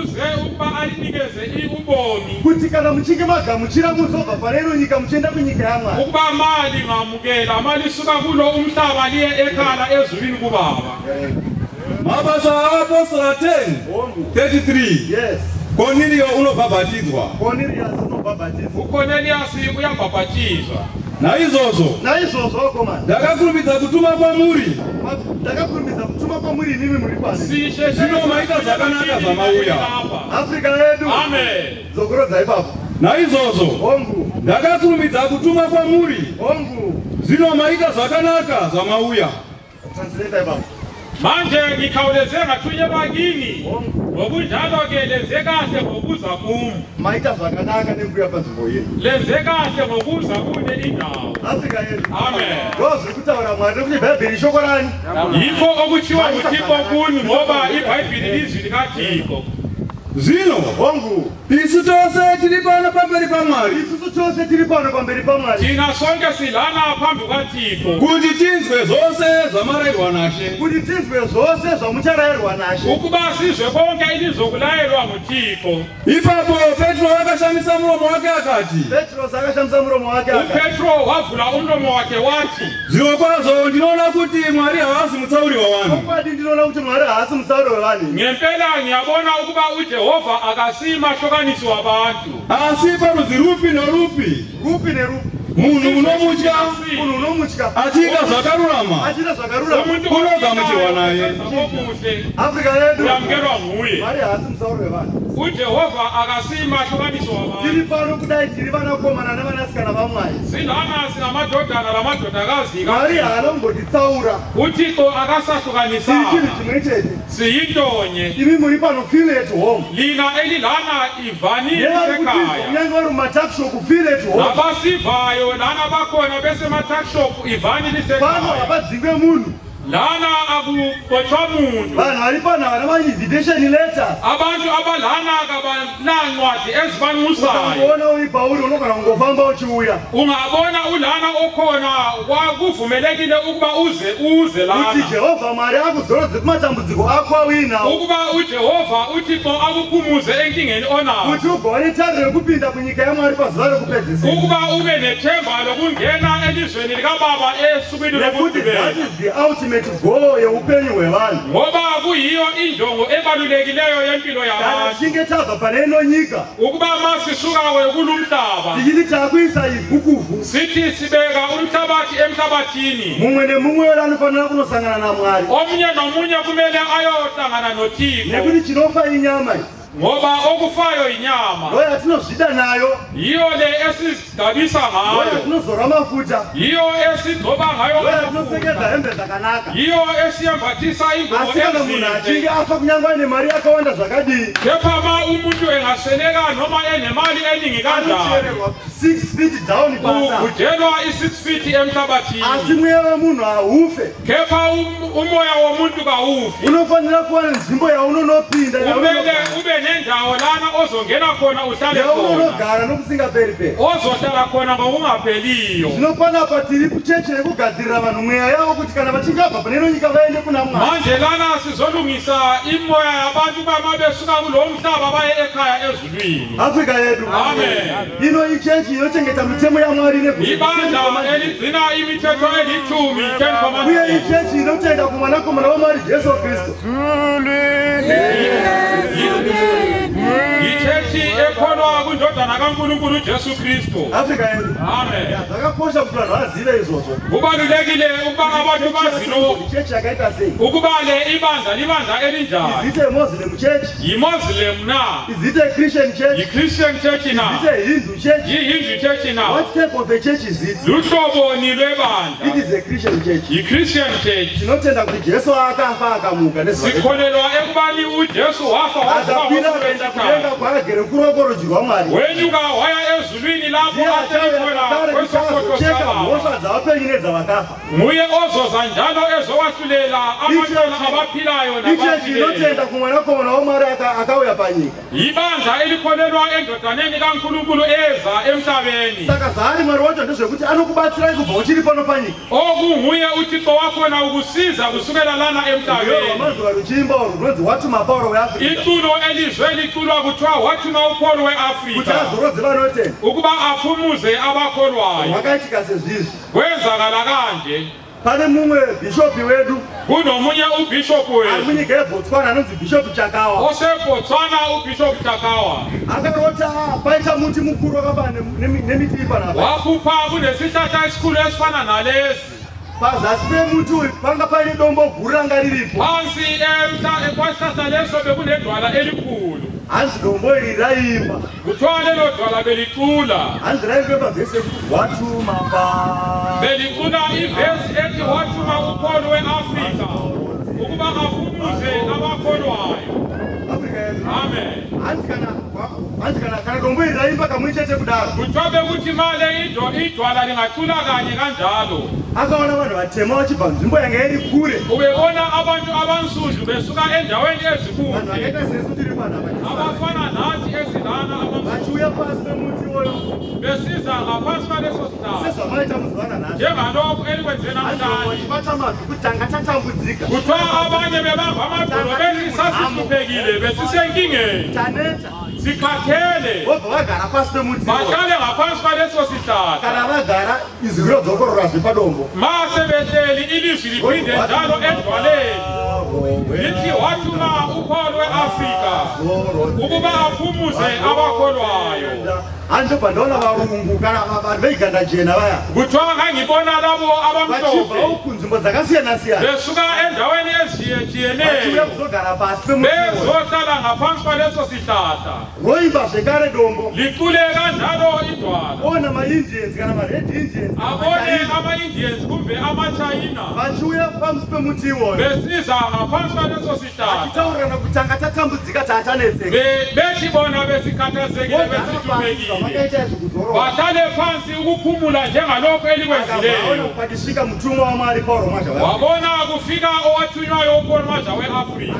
uze ukuba alinikeze ubomi. Kuti kana muchinge magamuchira muzobva pane ino nyika muchienda kunyika yamwari. Ukuba mali ngamukela malisuka kulo umhlaba liye ekhala ezulwini kubaba. Mabasa avapostola 10 33 koniliyo unobhabhatidzwa ukoneliyasi uyabhabhatizwa naizvozvo naizvozvo komana ndakakurumidza kutuma kwamuri kutuma kwamuri inimi muri pano zvino maita zvakanaka zvamauya. afrika yedu. Amen. Dzogorodza ipapo. Naizvozvo ndakakurumidza kutuma kwamuri. Zvino maita zvakanaka zvamauya. Manje ngikhawuleze ngathunyelwa kini ngokunjalo-ke lenze kahle ngokuza kum maita zvakanaka nekuya panzvimbo yenu lenze kahle ngokuza kune indawo. Afrika yedu amen. Ndozviri kutaura mwari nekuti bhaibheri ishoko rani? Yikho okutshiwo nguthixo kuni ngoba ibhayibhili lizwi likathixo zvino hongu isu tose tiri pano pamberi pamwari isusu tose tiri pano pamberi pamwari thina sonke silana phambi kwathixo kuti tinzwe zvose zvamarayirwa nashe kuti tinzwe zvose zvamucharayirwa nashe ukuba sizwe konke ilizokulayelwa nguthixo. Ipapo petro akashamisa muromo wake akati petros akashamisa muromo wake akati upetro wavula umlomo wake wathi zviro kwazvo ndinoona kuti mwari haasi mutsauri wavanhu chokwadi ndinoona kuti mwari haasi mutsauri wevanhu ngempela ngiyabona ukuba ujehovha akasiyi mahlukanisi wabantu. Asi parudzi rupi norupi? Rupi nerupi. Munhu unomutya munhu unomutya. achiita zvakarurama. achiita zvakarurama. Unogamuchirwa naye. afrika yedu. Uyamukelwa nguye mwari haasi mutsauri wevanhu ujehovha akasiyi mahlukanisi wabantu tiri pano kudai tiri vanakomana nevanasikana vamwari. Silana singamadodana lamadodakazi mwari haana kumbotitsaura. Uthixo akasahlukanisa tiri chinhu chimwe chete. Siyintonye. Imi muri pano feel at home. Lina elilana kunyange vari mumatakshop feel at home. Nabasivayo lana bakhona besematakshop ivani pano lisekhaya hapadzingwe munhu lana akubotshwa muntu. Vanhu vari pano havana ma-invitation letters. Abantu abalana kabanancwadi ezibanxusayo ukangoona uri pauri unogona kungofamba uchiuya. Ungabona ulana okhona kuvumelekile ukuba uze uze kuti lana jehovha mwari akuzorodze kumatambudziko ako awinawo ukuba ujehovha uthixo akuphumuze enkingeni onayo. Kuti ugone tariro yekupinda kunyika yamwari pazuva rekupedzisira ukuba ube nethemba lokungena elizweni likababa esukwini nekuti ultimate goal yeupenyu hwevanhu. Ngoba kuyiyo injongo ebalulekileyo yempilo kana yabantu tichinge tabva pane ino nyika ukuba masisukawe kulumhlaba tichiti takuisa ivhukuvu sithi sibeka umhlabathi emhlabathini. Mumwe nemumwe wero anofanira kunosangana namwari. Omunye nomunye kumele ayohlangana nothixo. Nekuti chinofa inyama iyi ngoba okufayo yinyama. Ndo yatinozvida nayo. Yiyo le esizigabisa ndo ngayo yatinozora mafuta. Yiyo esigcoba ngayo amafutha. yatinopfekedza hembe dzakanaka. Yiyo esiyembathisa ingubo asi kana munhu achinge afa kunyange aine mari yakawanda zvakadii kepha ma umuntu engasweleka noma enemali eningi kanjani 6 feet down pasa. ujelwa i-6 feet emhlabathini. Asi mweya wemunhu haufe kepha um- umoya womuntu kawufi. Unofanira kuva nenzvimbo yaunonopinda kumele ube nendawo lana ozongena khona uhlale khona. yaunonogara nokusingaperiperi ozohlala khona ngokungapheliyo zvino panapa tiri kucheche yekugadzirira vanhu mweya yavo kuti kana vachinge abva pane ino nyika vaende kuna mwari manje lana sizolungisa imoya yabantu bama besuka kulowo mhlaba baye ekhaya ezulwini. Afrika yedu Amen. ino ichechi inochengeta mitemo yamwari ibandla eligcina imithetho elithumi uye ichechi inotenda kumwanakomana wamwari jesu kristu yithethi ekholwa kwindodana kankulunkulu ujesu kristu. Afrika yedu amen. Zvakakosha kuti vanhu vazive izvozvo. Kubalulekile ukuba abantu bazilo ichechi yakaita sei? Ukuba le ibandla libandla elinjani? Izite muslim church? Yimuslim na? Izite christian church? Yi-christian church na? Izite hindu church? Yi-hindu church na? What type of a church is it? Luhloboni it lwebandla. Is a christian church. Yi-christian church. Tinotenda kuti jesu akafa akamuka nezuva sikholelwa ekubani ujesu wafa akakwira kwaagere kuruoko rudyi rwamwari wenyuka waya ezulwini lapho azocheka sababa mhosva upenyu nedzavakafa nguye ozoza njalo ezowahlulela amacala abaphilayo ichechi inotenda nabafileyo kumwanakomana wamwari aka- akauya panyika. Ibandla elikholelwa endodaneni kankulunkulu eza emhlabeni. Saka zvaari mwari wacho ndezvekuti anokubatsirai kubva uchiri pano panyika. Okunguye uthixo wakhona ukusiza kusukela lana emhlabeni. wamazuva ruchiimba urwu runonzi watuma pauro weafrica iculo elizwe liculwa kuthiwa wathuma upholo kuti weafrika azorodze vanotenda ukuba aphumuze abakholwayo wakaitika sezvizvi. Kwenzakala kanje? Pane mumwe bhishopi wedu. Kunomunye ubhishophu ari wethu munyika yebotswana anonzi bhishopi chakawa. Osebotswana ubhishophu chakawa. Akarota paita muti mukuru wakafana nemi- nemiti iyi panapa waphupha kunesihlahla esikhulu esifana nalesi pazasi pemuti uyu panga paine dombo guru ranga riripo. Phansi emhla- kwesihlahla leso bekunedwala elikhulu. Hanzi dombo iri raimba. Kuthiwa lelo dwala belicula hanzi raimbe pavhesi yekuti watuma pa belicula ivesi ethi wathuma upholo weafrika ukuba aphumuze abakholwayo afrika yedu amen. Hanzi kana hanzi kana kana dombo iri raimba kamwe chete kudaro. Kuthiwa bekuthi male ido- idwala lingacula kanye kanjalo. Akaona vanhu vatema vachibva nzvimbo yanga iri kure. Ubebona abantu abansundu besuka endaweni vanhu ezikude vakaita sesu tiri panapa abafana nathi ezilana vachiuya pasi pemuti iwoyo besiza ngaphansi kwaleso sihlahla sezvamaita muzivana nhasi. Njengalokhu elikwenze namhlanje vachibata mabvi kuti tanga tatambudzika. Kuthiwa abanye bebamba amadolo bethi sasihluphekile besisenkingeni taneta sikhathele vobva vagara pasi pemuti bahlale ngaphansi kwaleso sihlahla. Kana vagara izwi rinodzokorora zvepadombo ma sebehleli ilizwi liphinde njalo edwaleni lithi wathuma upholo weafrika ukuba aphumuze abakholwayo handle pandaona varungu kana vanhu veiganda jena vaya kuthiwa ngangibona labo abamhlophe. Kunzvimbo dzakasiyana-siyana besuka endaweni ezitshiyetshiyeneyo kuzogara pasi bezohlala ngaphansi kwaleso sihlahla. Roimba zvekare dombo. Licule kanjalo idwala ona maindians kana mared indians abone ama-indians kumbe amachayina vachiuya pamusi pemuti iwoyo besiza ngaphansi kwaleso sihlahla. Taurirana kuti tanga tatambudzika tatanetseka Be- bethi bona besikhathazekile kuzorora bahlale phansi ukuphumula njengalokhu elikwenzileyo. Pakisvika mutumwa wamwari pauro mwazha wabona kufika owathunywayo upholomaja weafrika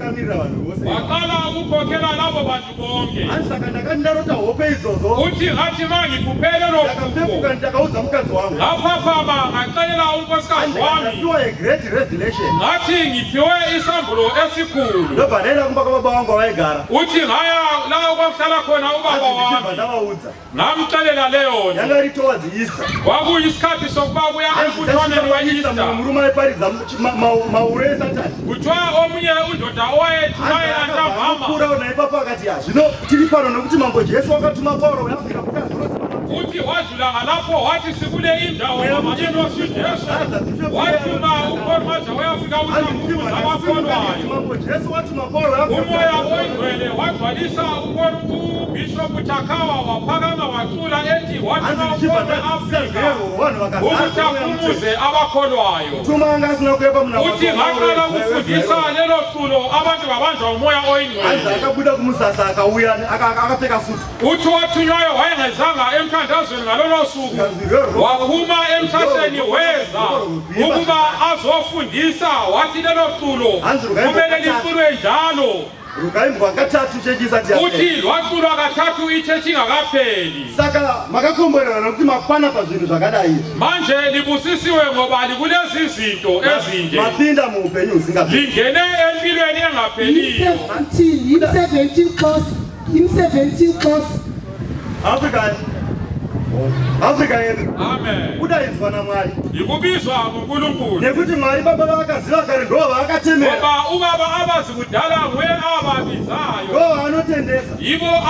akakutungamirira vanhu vose. Waqala ukukhokhela labo bantu bonke. Hanzi saka ndakati ndarota hope idzodzo uthi ngathi ma ngiphuphele ndakampepuka lophupho ndakaudza mukadzi wangu. Ngaphaphama ngaxelela unkosikazi wami. ndapiwa agreat revelation. Ngathi ngiphiwe isambulo esikhulu. Ndobva ndaenda kumba kwababa wangu avaigara uthi ngaya la okwakuhlala khona ubaba wami. ndavaudza ngamxelela leyo nto. Yanga ri towards easter. Kwakuyisikhathi sokuba kuya embuthwaneni Easter, we-easter murume aiparidza mauro esatani kuthiwa omunye undoda akura naipapo akati ya zvino tiri pano nokuti mambo jesu wakatuma pauro weafrica kuti azorodza uthi wadlula ngalapho wathi sikule indawo mama inosi jesu. wathuma ukholimaja weafrika utambuza abakholwayo mambo jesu. watuma pauro weafrica umoya oyingcwele wagcwalisa ubhishophu chakawa waphakama wacula ethi wathuma ukholo weafrika ukuthi aphumuze abakholwayo uthi ngaqala ukufundisa lelo culo abantu babanjwa umoya oyingcwele uthi wathunywayo wayengezanga emthandazweni ngalolo suku waphuma emthatheni weza ukuba azofundisa. Wathi lelo culo kumele liculwe njalo. Rukaimbwa katatu chechi isati uthi lwaculwa kathathu ichechi ingakapheli saka makakomborerana nokuti makwana pazvinhu zvakadai. Manje libusisiwe ngoba likulezi zinto ezinje. mapinda husingaperi lingene empilweni engapheliyo. Im-17 xos im-17 xos afrika afrika yedu. Kudaidzwa namwari. Yikubizwa ngunkulunkulu. Nekuti mwari baba vakaziva kare ndo vaakatemera. Ngoba ubaba abazi kudala nguye ababizayo. Ndo vaanotendesa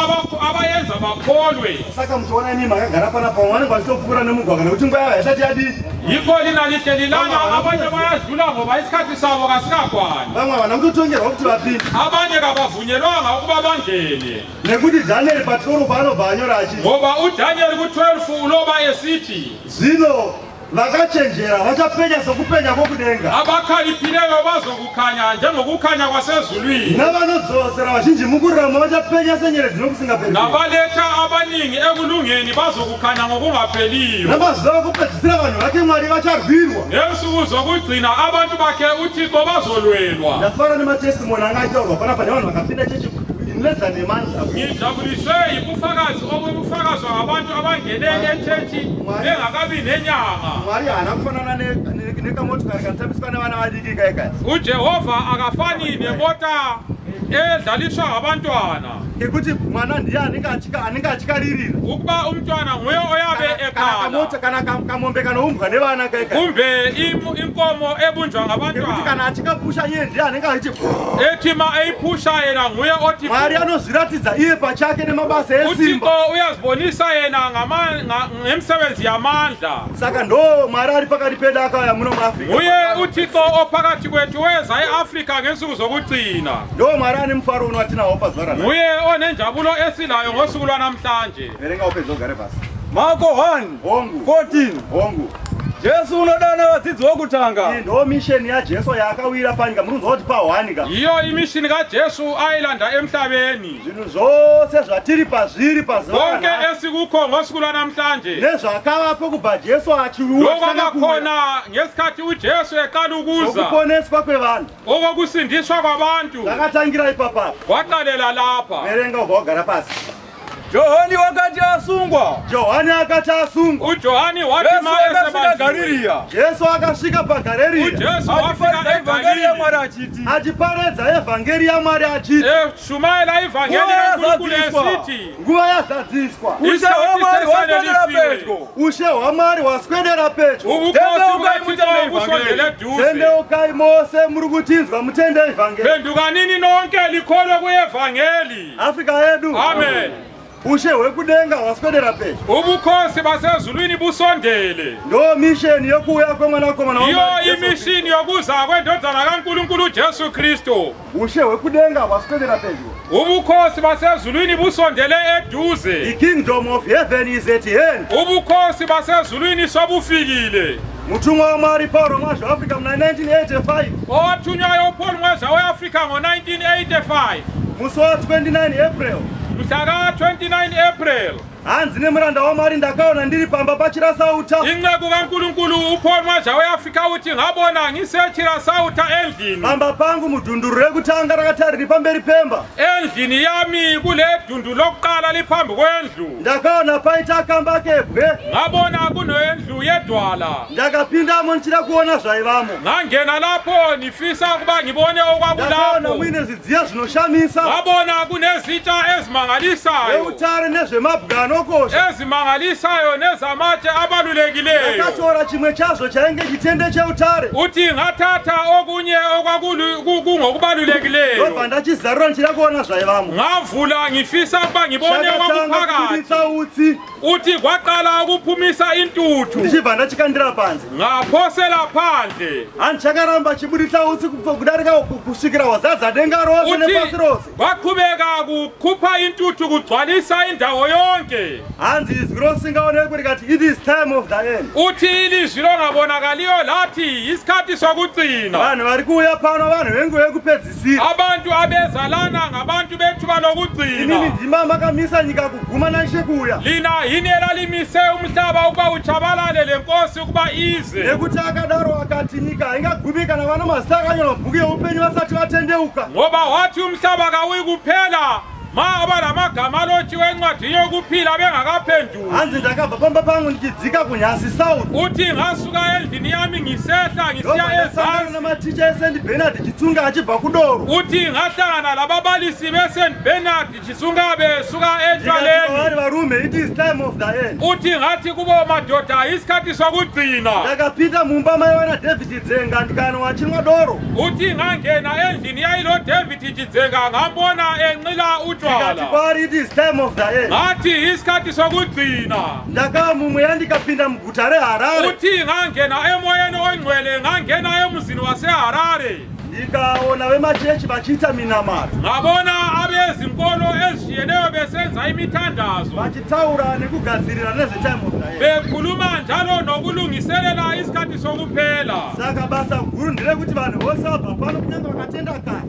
aba- abayenza bakholwe. Saka muchiona imi makagara pana pamwe vanenge vachitopfuura nemugwagwa nekuti nguva yavo haisati yadii yikho lina lihlelilana abanye bayadlula ngoba isikhathi sabo kasikakwani vamwe havana kutotongerwa kuti vapinde abanye kabavunyelwanga ukuba bangene. Nekuti dhaniyeri pa 12 anobva anyora achiti ngoba udanyeli ku-12 uloba esithi zvino vakachenjera vachapenya sokupenya kwokudenga abakhaliphileyo bazokukhanya njengokukhanya kwasezulwini. Navanodzosera vazhinji mukururama vachapenya senyeredzi nokusingaperi nabaletha abaningi ekulungeni bazokukhanya ngokungapheliyo namazuva okupedzisira vanhu vake mwari vacharwirwa. Ngensuku zokugcina abantu bakhe uthixo bazolwelwa. Ndafana nematestimoni anga aitaurwa panapa nevanhu vakapinda chechi in less than a month ago. ngijabuliswe yibufakazi obubufakazwa ngabantu abangene etshetshi bengakabi nenyanga mwari haana kufanana ne- ne- nekamotokari kanotambiswa nevana vadiki kaikai ujehova akafani nemota edlaliswa ngabantwana ngekuti mwana ndiye anenge achika- anenge achikaririra ukuba umntwana nguye oyabe ekhala kamota kana kam- kamombe kanoumbwa nevana kumbe inkomo ebunjwa ngekuti ngabantwana kana achikapusha iye ndiye anenge achi ethi ma eyiphusha yena nguye othi mwari anozviratidza iye pachake nemabasa esimba. Uthixo uyazibonisa yena ngemsebenzi yamandla. Saka ndo mwari ari pakati pedu akauya muno muafrica nguye uthixo ophakathi kwethu weza eafrika ngensuku zokugcina. Ndo mwari ane mufaro uno watinawo pazuva rana? Nguye onenjabulo esilayo ngosuku lwanamhlanje. Verenga upedza ugare pasi marko 1 hongu. 14 hongu jesu unodana vadzidzi vokutanga. Iyi ndo misheni yajesu yaakawira panyika munonzwa kuti pa1 ka yiyo imishini kajesu ayilanda emhlabeni. Zvinhu zvose zvatiri pazviri pazuva konke esikukho ngosuku lwanamhlanje nezvakavapo kubva jesu achiuya lokwakakhona ngesikhathi ujesu eqala ukuza. Okuponeswa kwevanhu. Okokusindiswa kwabantu. Zvakatangira ipapa. Kwaqalela lapha. Verenga ubva wagara pasi johani wakati asungwa. Johani akati asungwa. Ujohani esebanjiwe galiriya jesu akasvika pagareriya ujesu wafika ivhangeri yamwari achiti. Achiparedza evhangeri yamwari achiti. Ivhangeli Nguva kankulunkulu yazadziswa. esithi nguva yazadziswa. Ushe hwamwari hwaswedera pedyo ushe hwamwari hwaswedera pedyo Tendeukai busondele ivangeli. duze tendeukai mose muri kutinzwa mutende ivhangeri phendukanini nonke likholwe kuevangeli afrika yedu. Amen ushe hwekudenga hwaswedera pedyo ubukhosi basezulwini busondele. Ndo misheni yokuuya kwemwanakomana iyo Jesu imishini yokuza kwendodana kankulunkulu ujesu kristu. Ushe hwekudenga hwaswedera pedyo ubukhosi basezulwini busondele eduze. The kingdom of heaven is at hand. Ubukhosi basezulwini sobufikile. Mutumwa wamwari pauro mwazvo africa muna 1985 owathunywayo upaul mweza weafrika ngo-1985 musi wa 29 april mhla ka-29 april hanzi nemuranda wamwari ndakaona ndiri pamba pachirasauta inceku kankulunkulu upaul mweza weafrika uthi ngabona ngisechirasawuta endlini. Pamba pangu mudhunduru rekutanga rakatari riri pamberi pemba. Endlini yami kule dundu lokuqala liphambi kwendlu. Ndakaona paita kamba kebwe. Ngabona kunendlu yedwala. Ndakapindamo ndichida kuona zvaivamo. Ngangena lapho nifisa ukuba ngibone ndakaona okwakulapho muine zvidziya zvinoshamisa. Ngabona kunezitsha ezimangalisayo. Eutare nezvemabwe anokosha ezimangalisayo nezamatshe abalulekileyo. Ndakatora chimwe chazvo chainge chitende cheutare. Uthi ngathatha okunye okwakulu- ku- kungokubalulekileyo. Ndobva ndachizarura ndichida kuona zvaivamo ngavula ngifisa ukuba ngibone okwakuphakathi. kubuditsa utsi uthi kwaqala ukuphumisa intuthu. Ndichibva ndachikandira panze. Ngaphosela phandle. Handichakaramba chibuditsa utsi kubva kudarika ku- kusvikira wazadza denga rose nepasi rose. kwaqhubeka kukhupha intuthu kugcwalisa indawo yonke. Hanzi izwi rosingaonekwe rikati it is time of the end. Uthi ilizwi longabonakaliyo lathi isikhathi sokugcina vanhu vari kuuya pano vanhu venguva yekupedzisira. Abantu abeza lana ngabantu bethuba inini lokugcina ndima makamisa nyika kuguma nanchekuuya lina yini elalimise umhlaba ukuba utshabalale le nkosi ukuba ize. Nekuti akadaro akati nyika haingagumi kana vana mazita akanyorwa mubhuku yeupenyu vasati vatendeuka. Ngoba wathi umhlaba kawuyi kuphela ma abanamagama alotshiwe encwadini yokuphila bengakaphenduki hanzi ndakabva pamba pangu ndichidzika kunyasi south uthi ngasuka endlini yami ngisehla ngisiya ndosangana ezansi. namaticha esend benard chitsunga achibva kudoro. Uthi ngahlangana lababalisi beSt Bernard chisunga besuka kwavari varume it is time of the end. Uthi ngathi kubo madoda isikhathi sokugcina. Ndakapinda mumba maiwana david dzenga ndikanwa chinwa doro. Uthi ngangena endlini yayilo David Chidzenga ngambona enqila ndikati utshwala kwavari it is time of the end. Ngathi isikhathi sokugcina. Ndakava mumwe yandikapinda muguta reharare. Uthi ngangena emoyeni ongcwele ngangena emzini waseharare ndikaona vemachechi vachiita minamato ngabona abezinkolo ezishiyeneyo besenza imithandazo. Vachitaura nekugadzirira nezvetime of the bekhuluma njalo nokulungiselela isikhathi sokuphela. Saka basa guru nderekuti vanhu vose vabva pano kunyange vakatenda kare.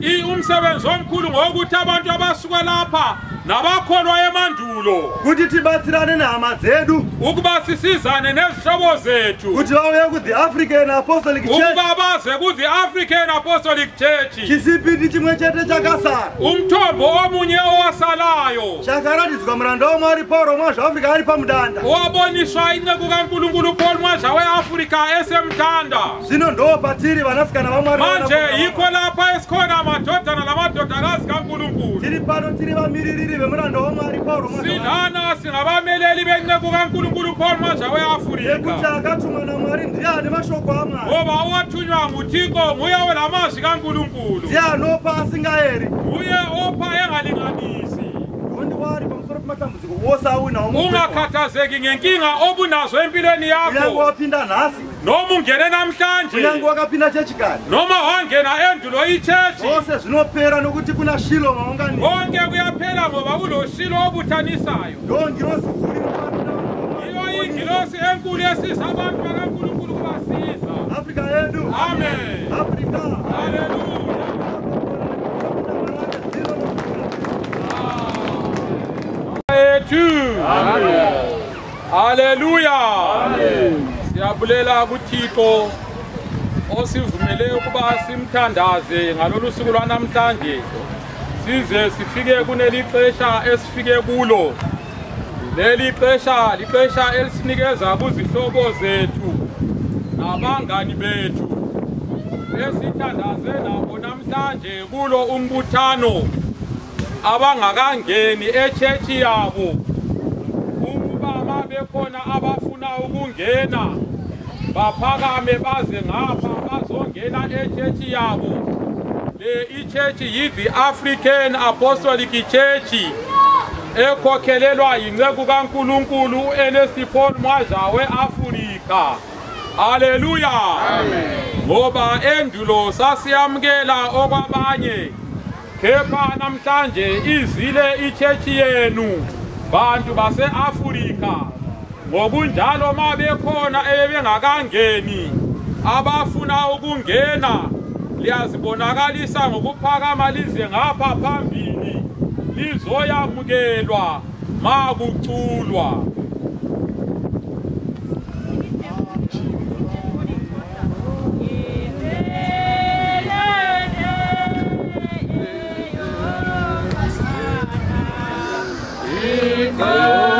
I- umsebenzi omkhulu ngowokuthi abantu abasuka lapha nabakholwa emandulo. Kuti tibatsirane nehama dzedu. Ukuba sisizane nezihlobo zethu. Kuti vauye kuThe african apostolic church. Ukuba baze ku-the african apostolic church. Chisipiti chimwe chete chakasara. Umthombo omunye owasalayo. Chakaratidzwa muranda wamwari pauro mwazvaafrica ari pamudanda. Waboniswa inceku kankulunkulu paul mwaja weafrika esemthanda zvino ndo patiri vanasikana vamwari manje yikho lapha esikhona madodana lamadodakazi kankulunkulu. Tiri pano tiri vamiririri vemuranda wamwari pauro silana singabameleli benceku kankulunkulu paul mwaja yekuti weafrika akatumwa namwari ndiye ane mashoko amwari. Ngoba owathunywa nguthixo nguye olamazwi kankulunkulu. Ndiye anopa asingaeri nguye opha engalinganisi. Ondiwari pamusoro pematambudziko wose awinawo ungakhathazeki ngenkinga obunazo empilweni yakho. Wapinda nhasi noma ungene namhlanje. Kunyange wakapinda chechikari noma wangena endulo itshechi zvose zvinopera nokuti kuna shilo maungani konke kuyaphela ngoba kuloshilo obuthanisayo. Ndongirozi iyo ingilosi enkulu esiza abantu bakankulunkulu afrika yedu amen afrika haleluya ethu haleluya siyabulela kuthixo osivumele ukuba simthandaze ngalolu suku lwanamhlanje. Size sifike kuneli xesha esifike kulo. Leli xesha lixesha elisinikeza kuzihlobo zethu. Nabangani bethu. Esithandaze nabo namhlanje kulo umbuthano abangakangeni etshetshi yabo. Ukuba ma bekhona abafuna ukungena baphakame baze ngapha bazongena etshetshi yabo. Le ichurch yi-the african apostolic church ekhokhelelwa yinceku kankulunkulu u-ernest paul mwaja we-afrika haleluya ngoba endulo sasiyamukela okwabanye kepha namhlanje izile ichechi yenu bantu base-afrika. Ngokunjalo ma bekhona ebebengakangeni abafuna ukungena liyazibonakalisa ngokuphakama lize ngapha phambili lizoyamukelwa ma Ganhou!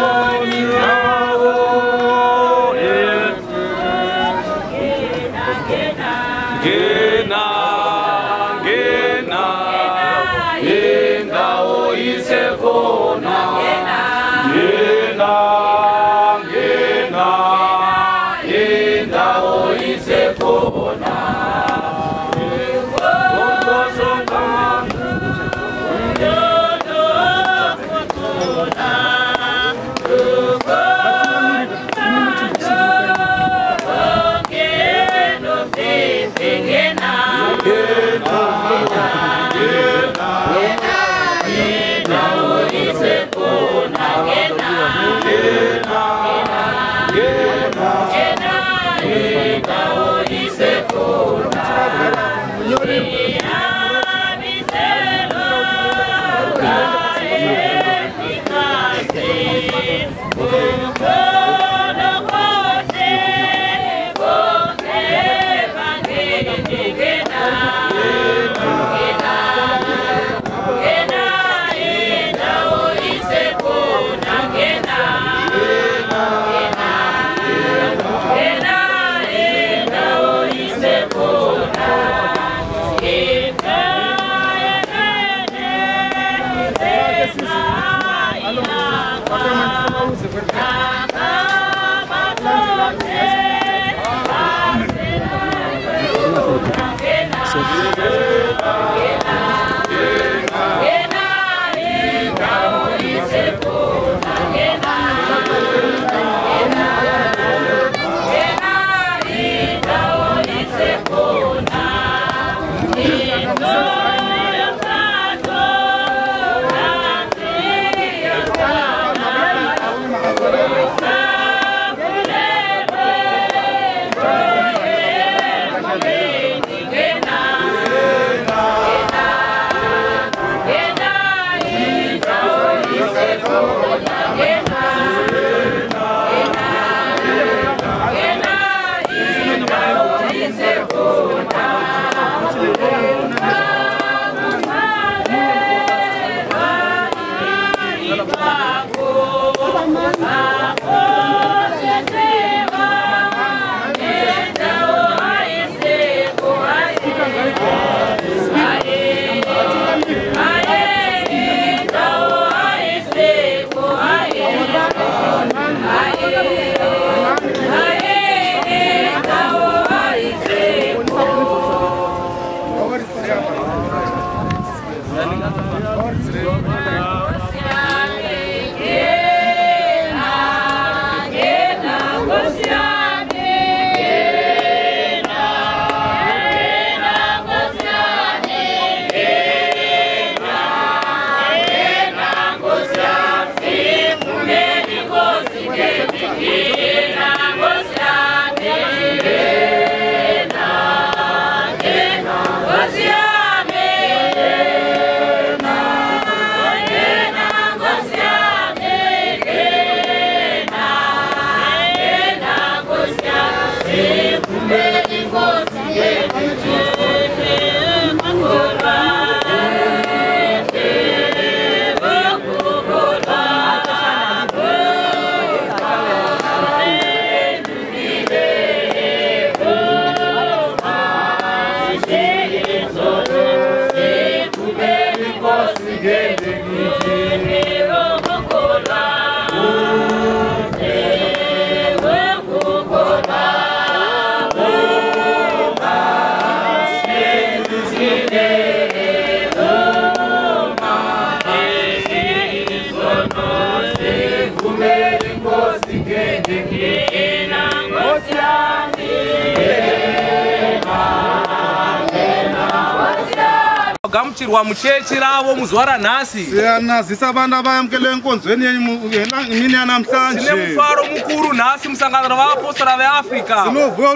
Vagamuchirwa muchechi ravo muzuva ranhasi siyanazisa vana vayamukele enkonzweni yenyu imini yanamhlanje? Tine mufaro mukuru nhasi musangano ravapostora veafrica sinovuya